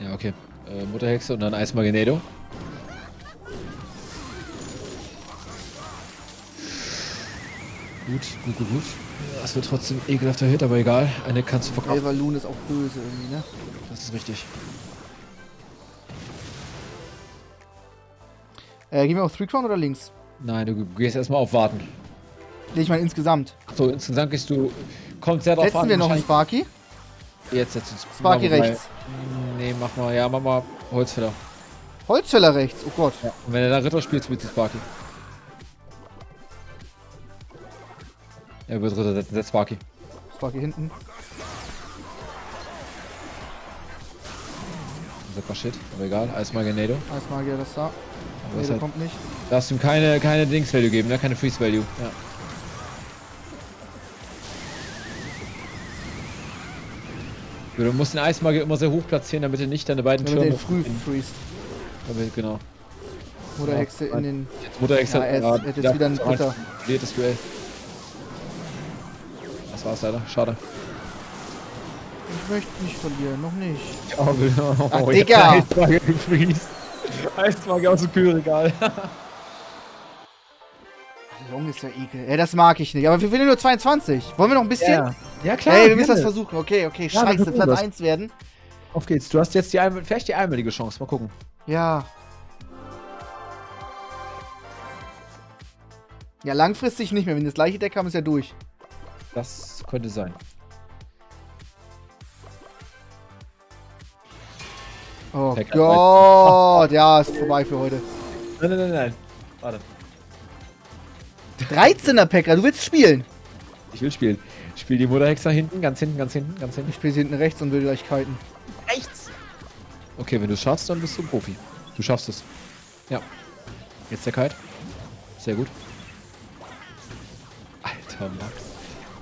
Ja, okay. Äh, Mutterhexe und dann Eismagneto. Gut, gut, gut, gut. Das wird trotzdem ekelhafter Hit, aber egal. Eine kannst du verkaufen. Elvalun ist auch böse irgendwie, ne? Das ist richtig. Äh, gehen wir auf 3 Crown oder links? Nein, du gehst erstmal auf Warten. Nee, ich meine insgesamt. So, insgesamt gehst du. Kommt sehr drauf Setzen an. wir noch einen Sparky? Jetzt setzt uns. Sparky rechts. Nee, mach mal. Ja, mach mal Holzfäller. Holzfäller rechts. Oh Gott. Ja. Und wenn er da Ritter spielt, spielt sie Sparky. Er wird Ritter setzen, setzt Sparky. Sparky hinten. Das war Shit, aber egal. Eismagneto. Eismagier, das da. Nee, der halt, kommt nicht. darfst ihm keine, keine Dings-Value geben, ne? Keine Freeze-Value. Ja. Du musst den Eismagier immer sehr hoch platzieren, damit er nicht deine beiden er Türme. den früh freest. Damit, genau. Oder Ja, in den. Jetzt Mutterhexe. Ja, er ist- er hat jetzt wieder so Dritter. Duell. Das war's leider. Schade. Ich möchte nicht verlieren, noch nicht. Oh, Ach, Digga! Eismagier gefreezed. Eismagier aus dem Kühlregal. Long ist ja ekel. Ja, das mag ich nicht. Aber wir will nur 22. Wollen wir noch ein bisschen? Ja, ja klar. Ey, wir müssen das versuchen. Okay, okay, Ja, wir scheiße. Platz das. 1 werden. Auf geht's. Du hast jetzt die einmal, vielleicht die einmalige Chance. Mal gucken. Ja. Ja, langfristig nicht mehr. Wenn wir das gleiche Deck haben, ist ja durch. Das könnte sein. Oh Pack Gott. Ja, ist vorbei für heute. Nein, nein, nein, nein. Warte. 13er Packer, du willst spielen. Ich will spielen. Ich spiele die Mutterhexer hinten, ganz hinten, ganz hinten, ganz hinten. Ich spiele sie hinten rechts und will gleich kiten. Rechts! Okay, wenn du es schaffst, dann bist du ein Profi. Du schaffst es. Ja. Jetzt der Kite. Sehr gut. Alter Max.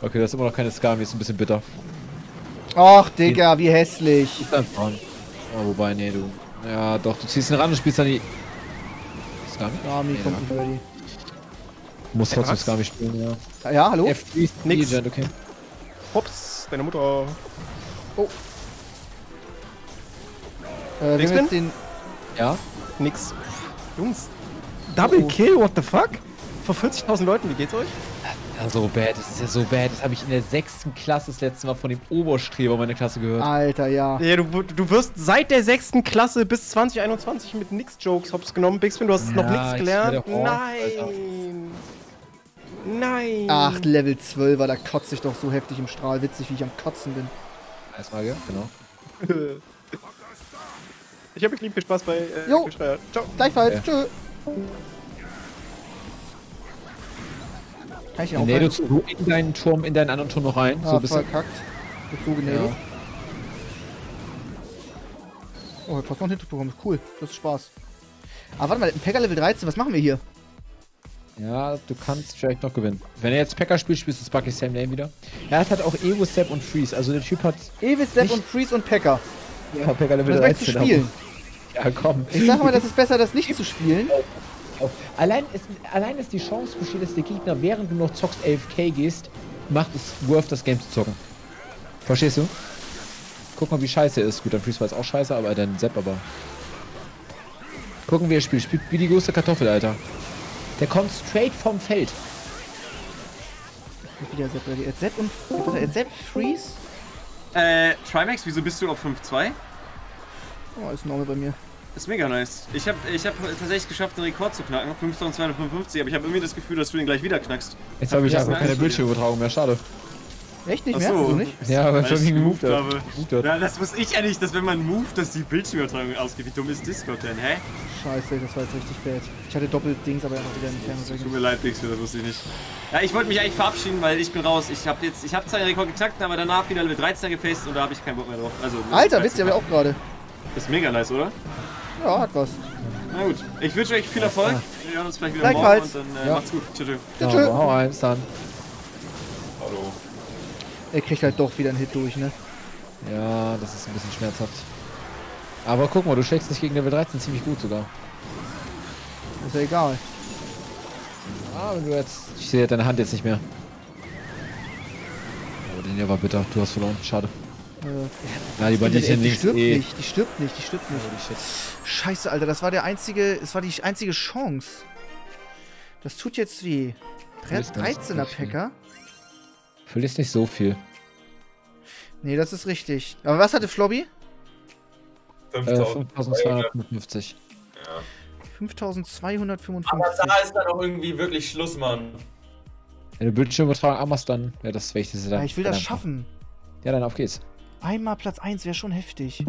Okay, das ist immer noch keine Skami, ist ein bisschen bitter. Och, Digga, wie hässlich. Ist dann dran. Oh, wobei, nee, du. Ja, doch, du ziehst ihn ran und spielst dann die. Skami? Rami Nee, kommt nicht ready. Du musst trotzdem? Skami spielen, ja. Ja, hallo? F3 ist Nix. Legend, okay. Ups, deine Mutter. Äh, wenn Nix bin? den. Ja, nix. Jungs. Double Oh, oh. Kill, what the fuck? Vor 40.000 Leuten, wie geht's euch? Ja, so bad, das ist ja so bad. Das habe ich in der sechsten Klasse das letzte Mal von dem Oberstreber meiner Klasse gehört. Alter, ja. Ja, du, du wirst seit der 6. Klasse bis 2021 mit nix Jokes hops genommen. Bixpin, du hast Ja, noch nichts ich gelernt. Nein. Nein. Ach, Level 12er, da kotze ich doch so heftig im Strahl. Witzig, wie ich am Kotzen bin. Eismagier, genau. Ich hab mich lieb, viel Spaß bei äh. Ciao. Gleichfalls. Ja. Tschö. Kann ich ihn Nee, du in deinen Turm, in deinen anderen Turm noch rein. so Ah, ein bisschen. verkackt. So genäht. Oh, hast du noch einen Hit bekommen. Cool. Das ist Spaß. Aber warte mal, ein Pekka Level 13, was machen wir hier? Ja, du kannst vielleicht noch gewinnen. Wenn er jetzt Packer spielt, spielst du das Bucky Sam Lane wieder. Er hat halt auch Evo, Step und Freeze. Also der Typ hat. Sepp Nicht- und Freeze und Pekka. Ja, Packer Level Das möchtest du spielen. Ja, komm. Ich sage mal, das ist besser, das nicht zu spielen. Auf. Allein, ist, allein ist die Chance besteht, dass der Gegner, während du noch zockst, 11k gehst, macht es worth, das Game zu zocken. Verstehst du? Guck mal, wie scheiße er ist. Gut, dann Freeze war jetzt auch scheiße, aber dann Sepp aber. Gucken, wie er spielt. Spielt wie die größte Kartoffel, Alter. Der kommt straight vom Feld. Wieder Sepp, oder die- Sepp und. Jetzt hat jetzt Sepp, Freeze. Äh, Trimax, wieso bist du auf 5-2? Oh, ist normal bei mir. Ist mega nice. Ich habe ich hab tatsächlich geschafft, den Rekord zu knacken. 5255, aber ich habe irgendwie das Gefühl, dass du den gleich wieder knackst. Jetzt habe ich einfach keine Bildschirmübertragung mehr. Schade. Echt nicht Ach mehr? so. Wieso nicht? Ja, weil ich irgendwie gemoved gemoved habe. Ja, das wusste ich ja nicht, dass wenn man moved, dass die Bildschirmübertragung ausgeht. Wie dumm ist Discord denn, hä? Scheiße, das war jetzt richtig bad. Ich hatte doppelt Dings, aber einfach wieder die Tut mir leid, Dix, das wusste ich nicht. Ja, ich wollte mich eigentlich verabschieden, weil ich bin raus. Ich habe jetzt, ich habe zwar den Rekord geknackt, aber danach wieder Level 13 gefaced und da habe ich keinen Bock mehr drauf. Also, Alter, 13 wisst ihr aber auch gerade. Ist mega nice, oder? Ja, hat was. Na gut. Ich wünsche euch viel Erfolg. Wir hören uns vielleicht wieder morgen und Gleichfalls. dann äh, Ja. macht's gut. Tschüss. tschüss. Ja, hau rein, bis dann. Hallo. Er kriegt halt doch wieder einen Hit durch, ne? Ja, das ist ein bisschen schmerzhaft. Aber guck mal, du schlägst dich gegen Level 13 ziemlich gut sogar. Ist ja egal. Ah, wenn du jetzt. Ich sehe deine Hand jetzt nicht mehr. Oh, den hier war bitter. Du hast verloren. Schade. Äh, Ja, die die, Banditen die links stirbt eh. nicht, die stirbt nicht, die stirbt nicht. Holy shit. Scheiße, Alter, das war der einzige, es war die einzige Chance. Das tut jetzt weh. Ganz 13er viel. Packer? Verlierst nicht so viel. Nee, das ist richtig. Aber was hatte Flobby? Äh, 5000. 5255. Ja. 5255. Aber da ist dann auch irgendwie wirklich Schluss, Mann. Wenn du Bildschirmübertragung anmachst, dann wäre das Wichtigste dann. Ja, ich will das schaffen. Ja, dann auf geht's. Einmal Platz 1 wäre schon heftig.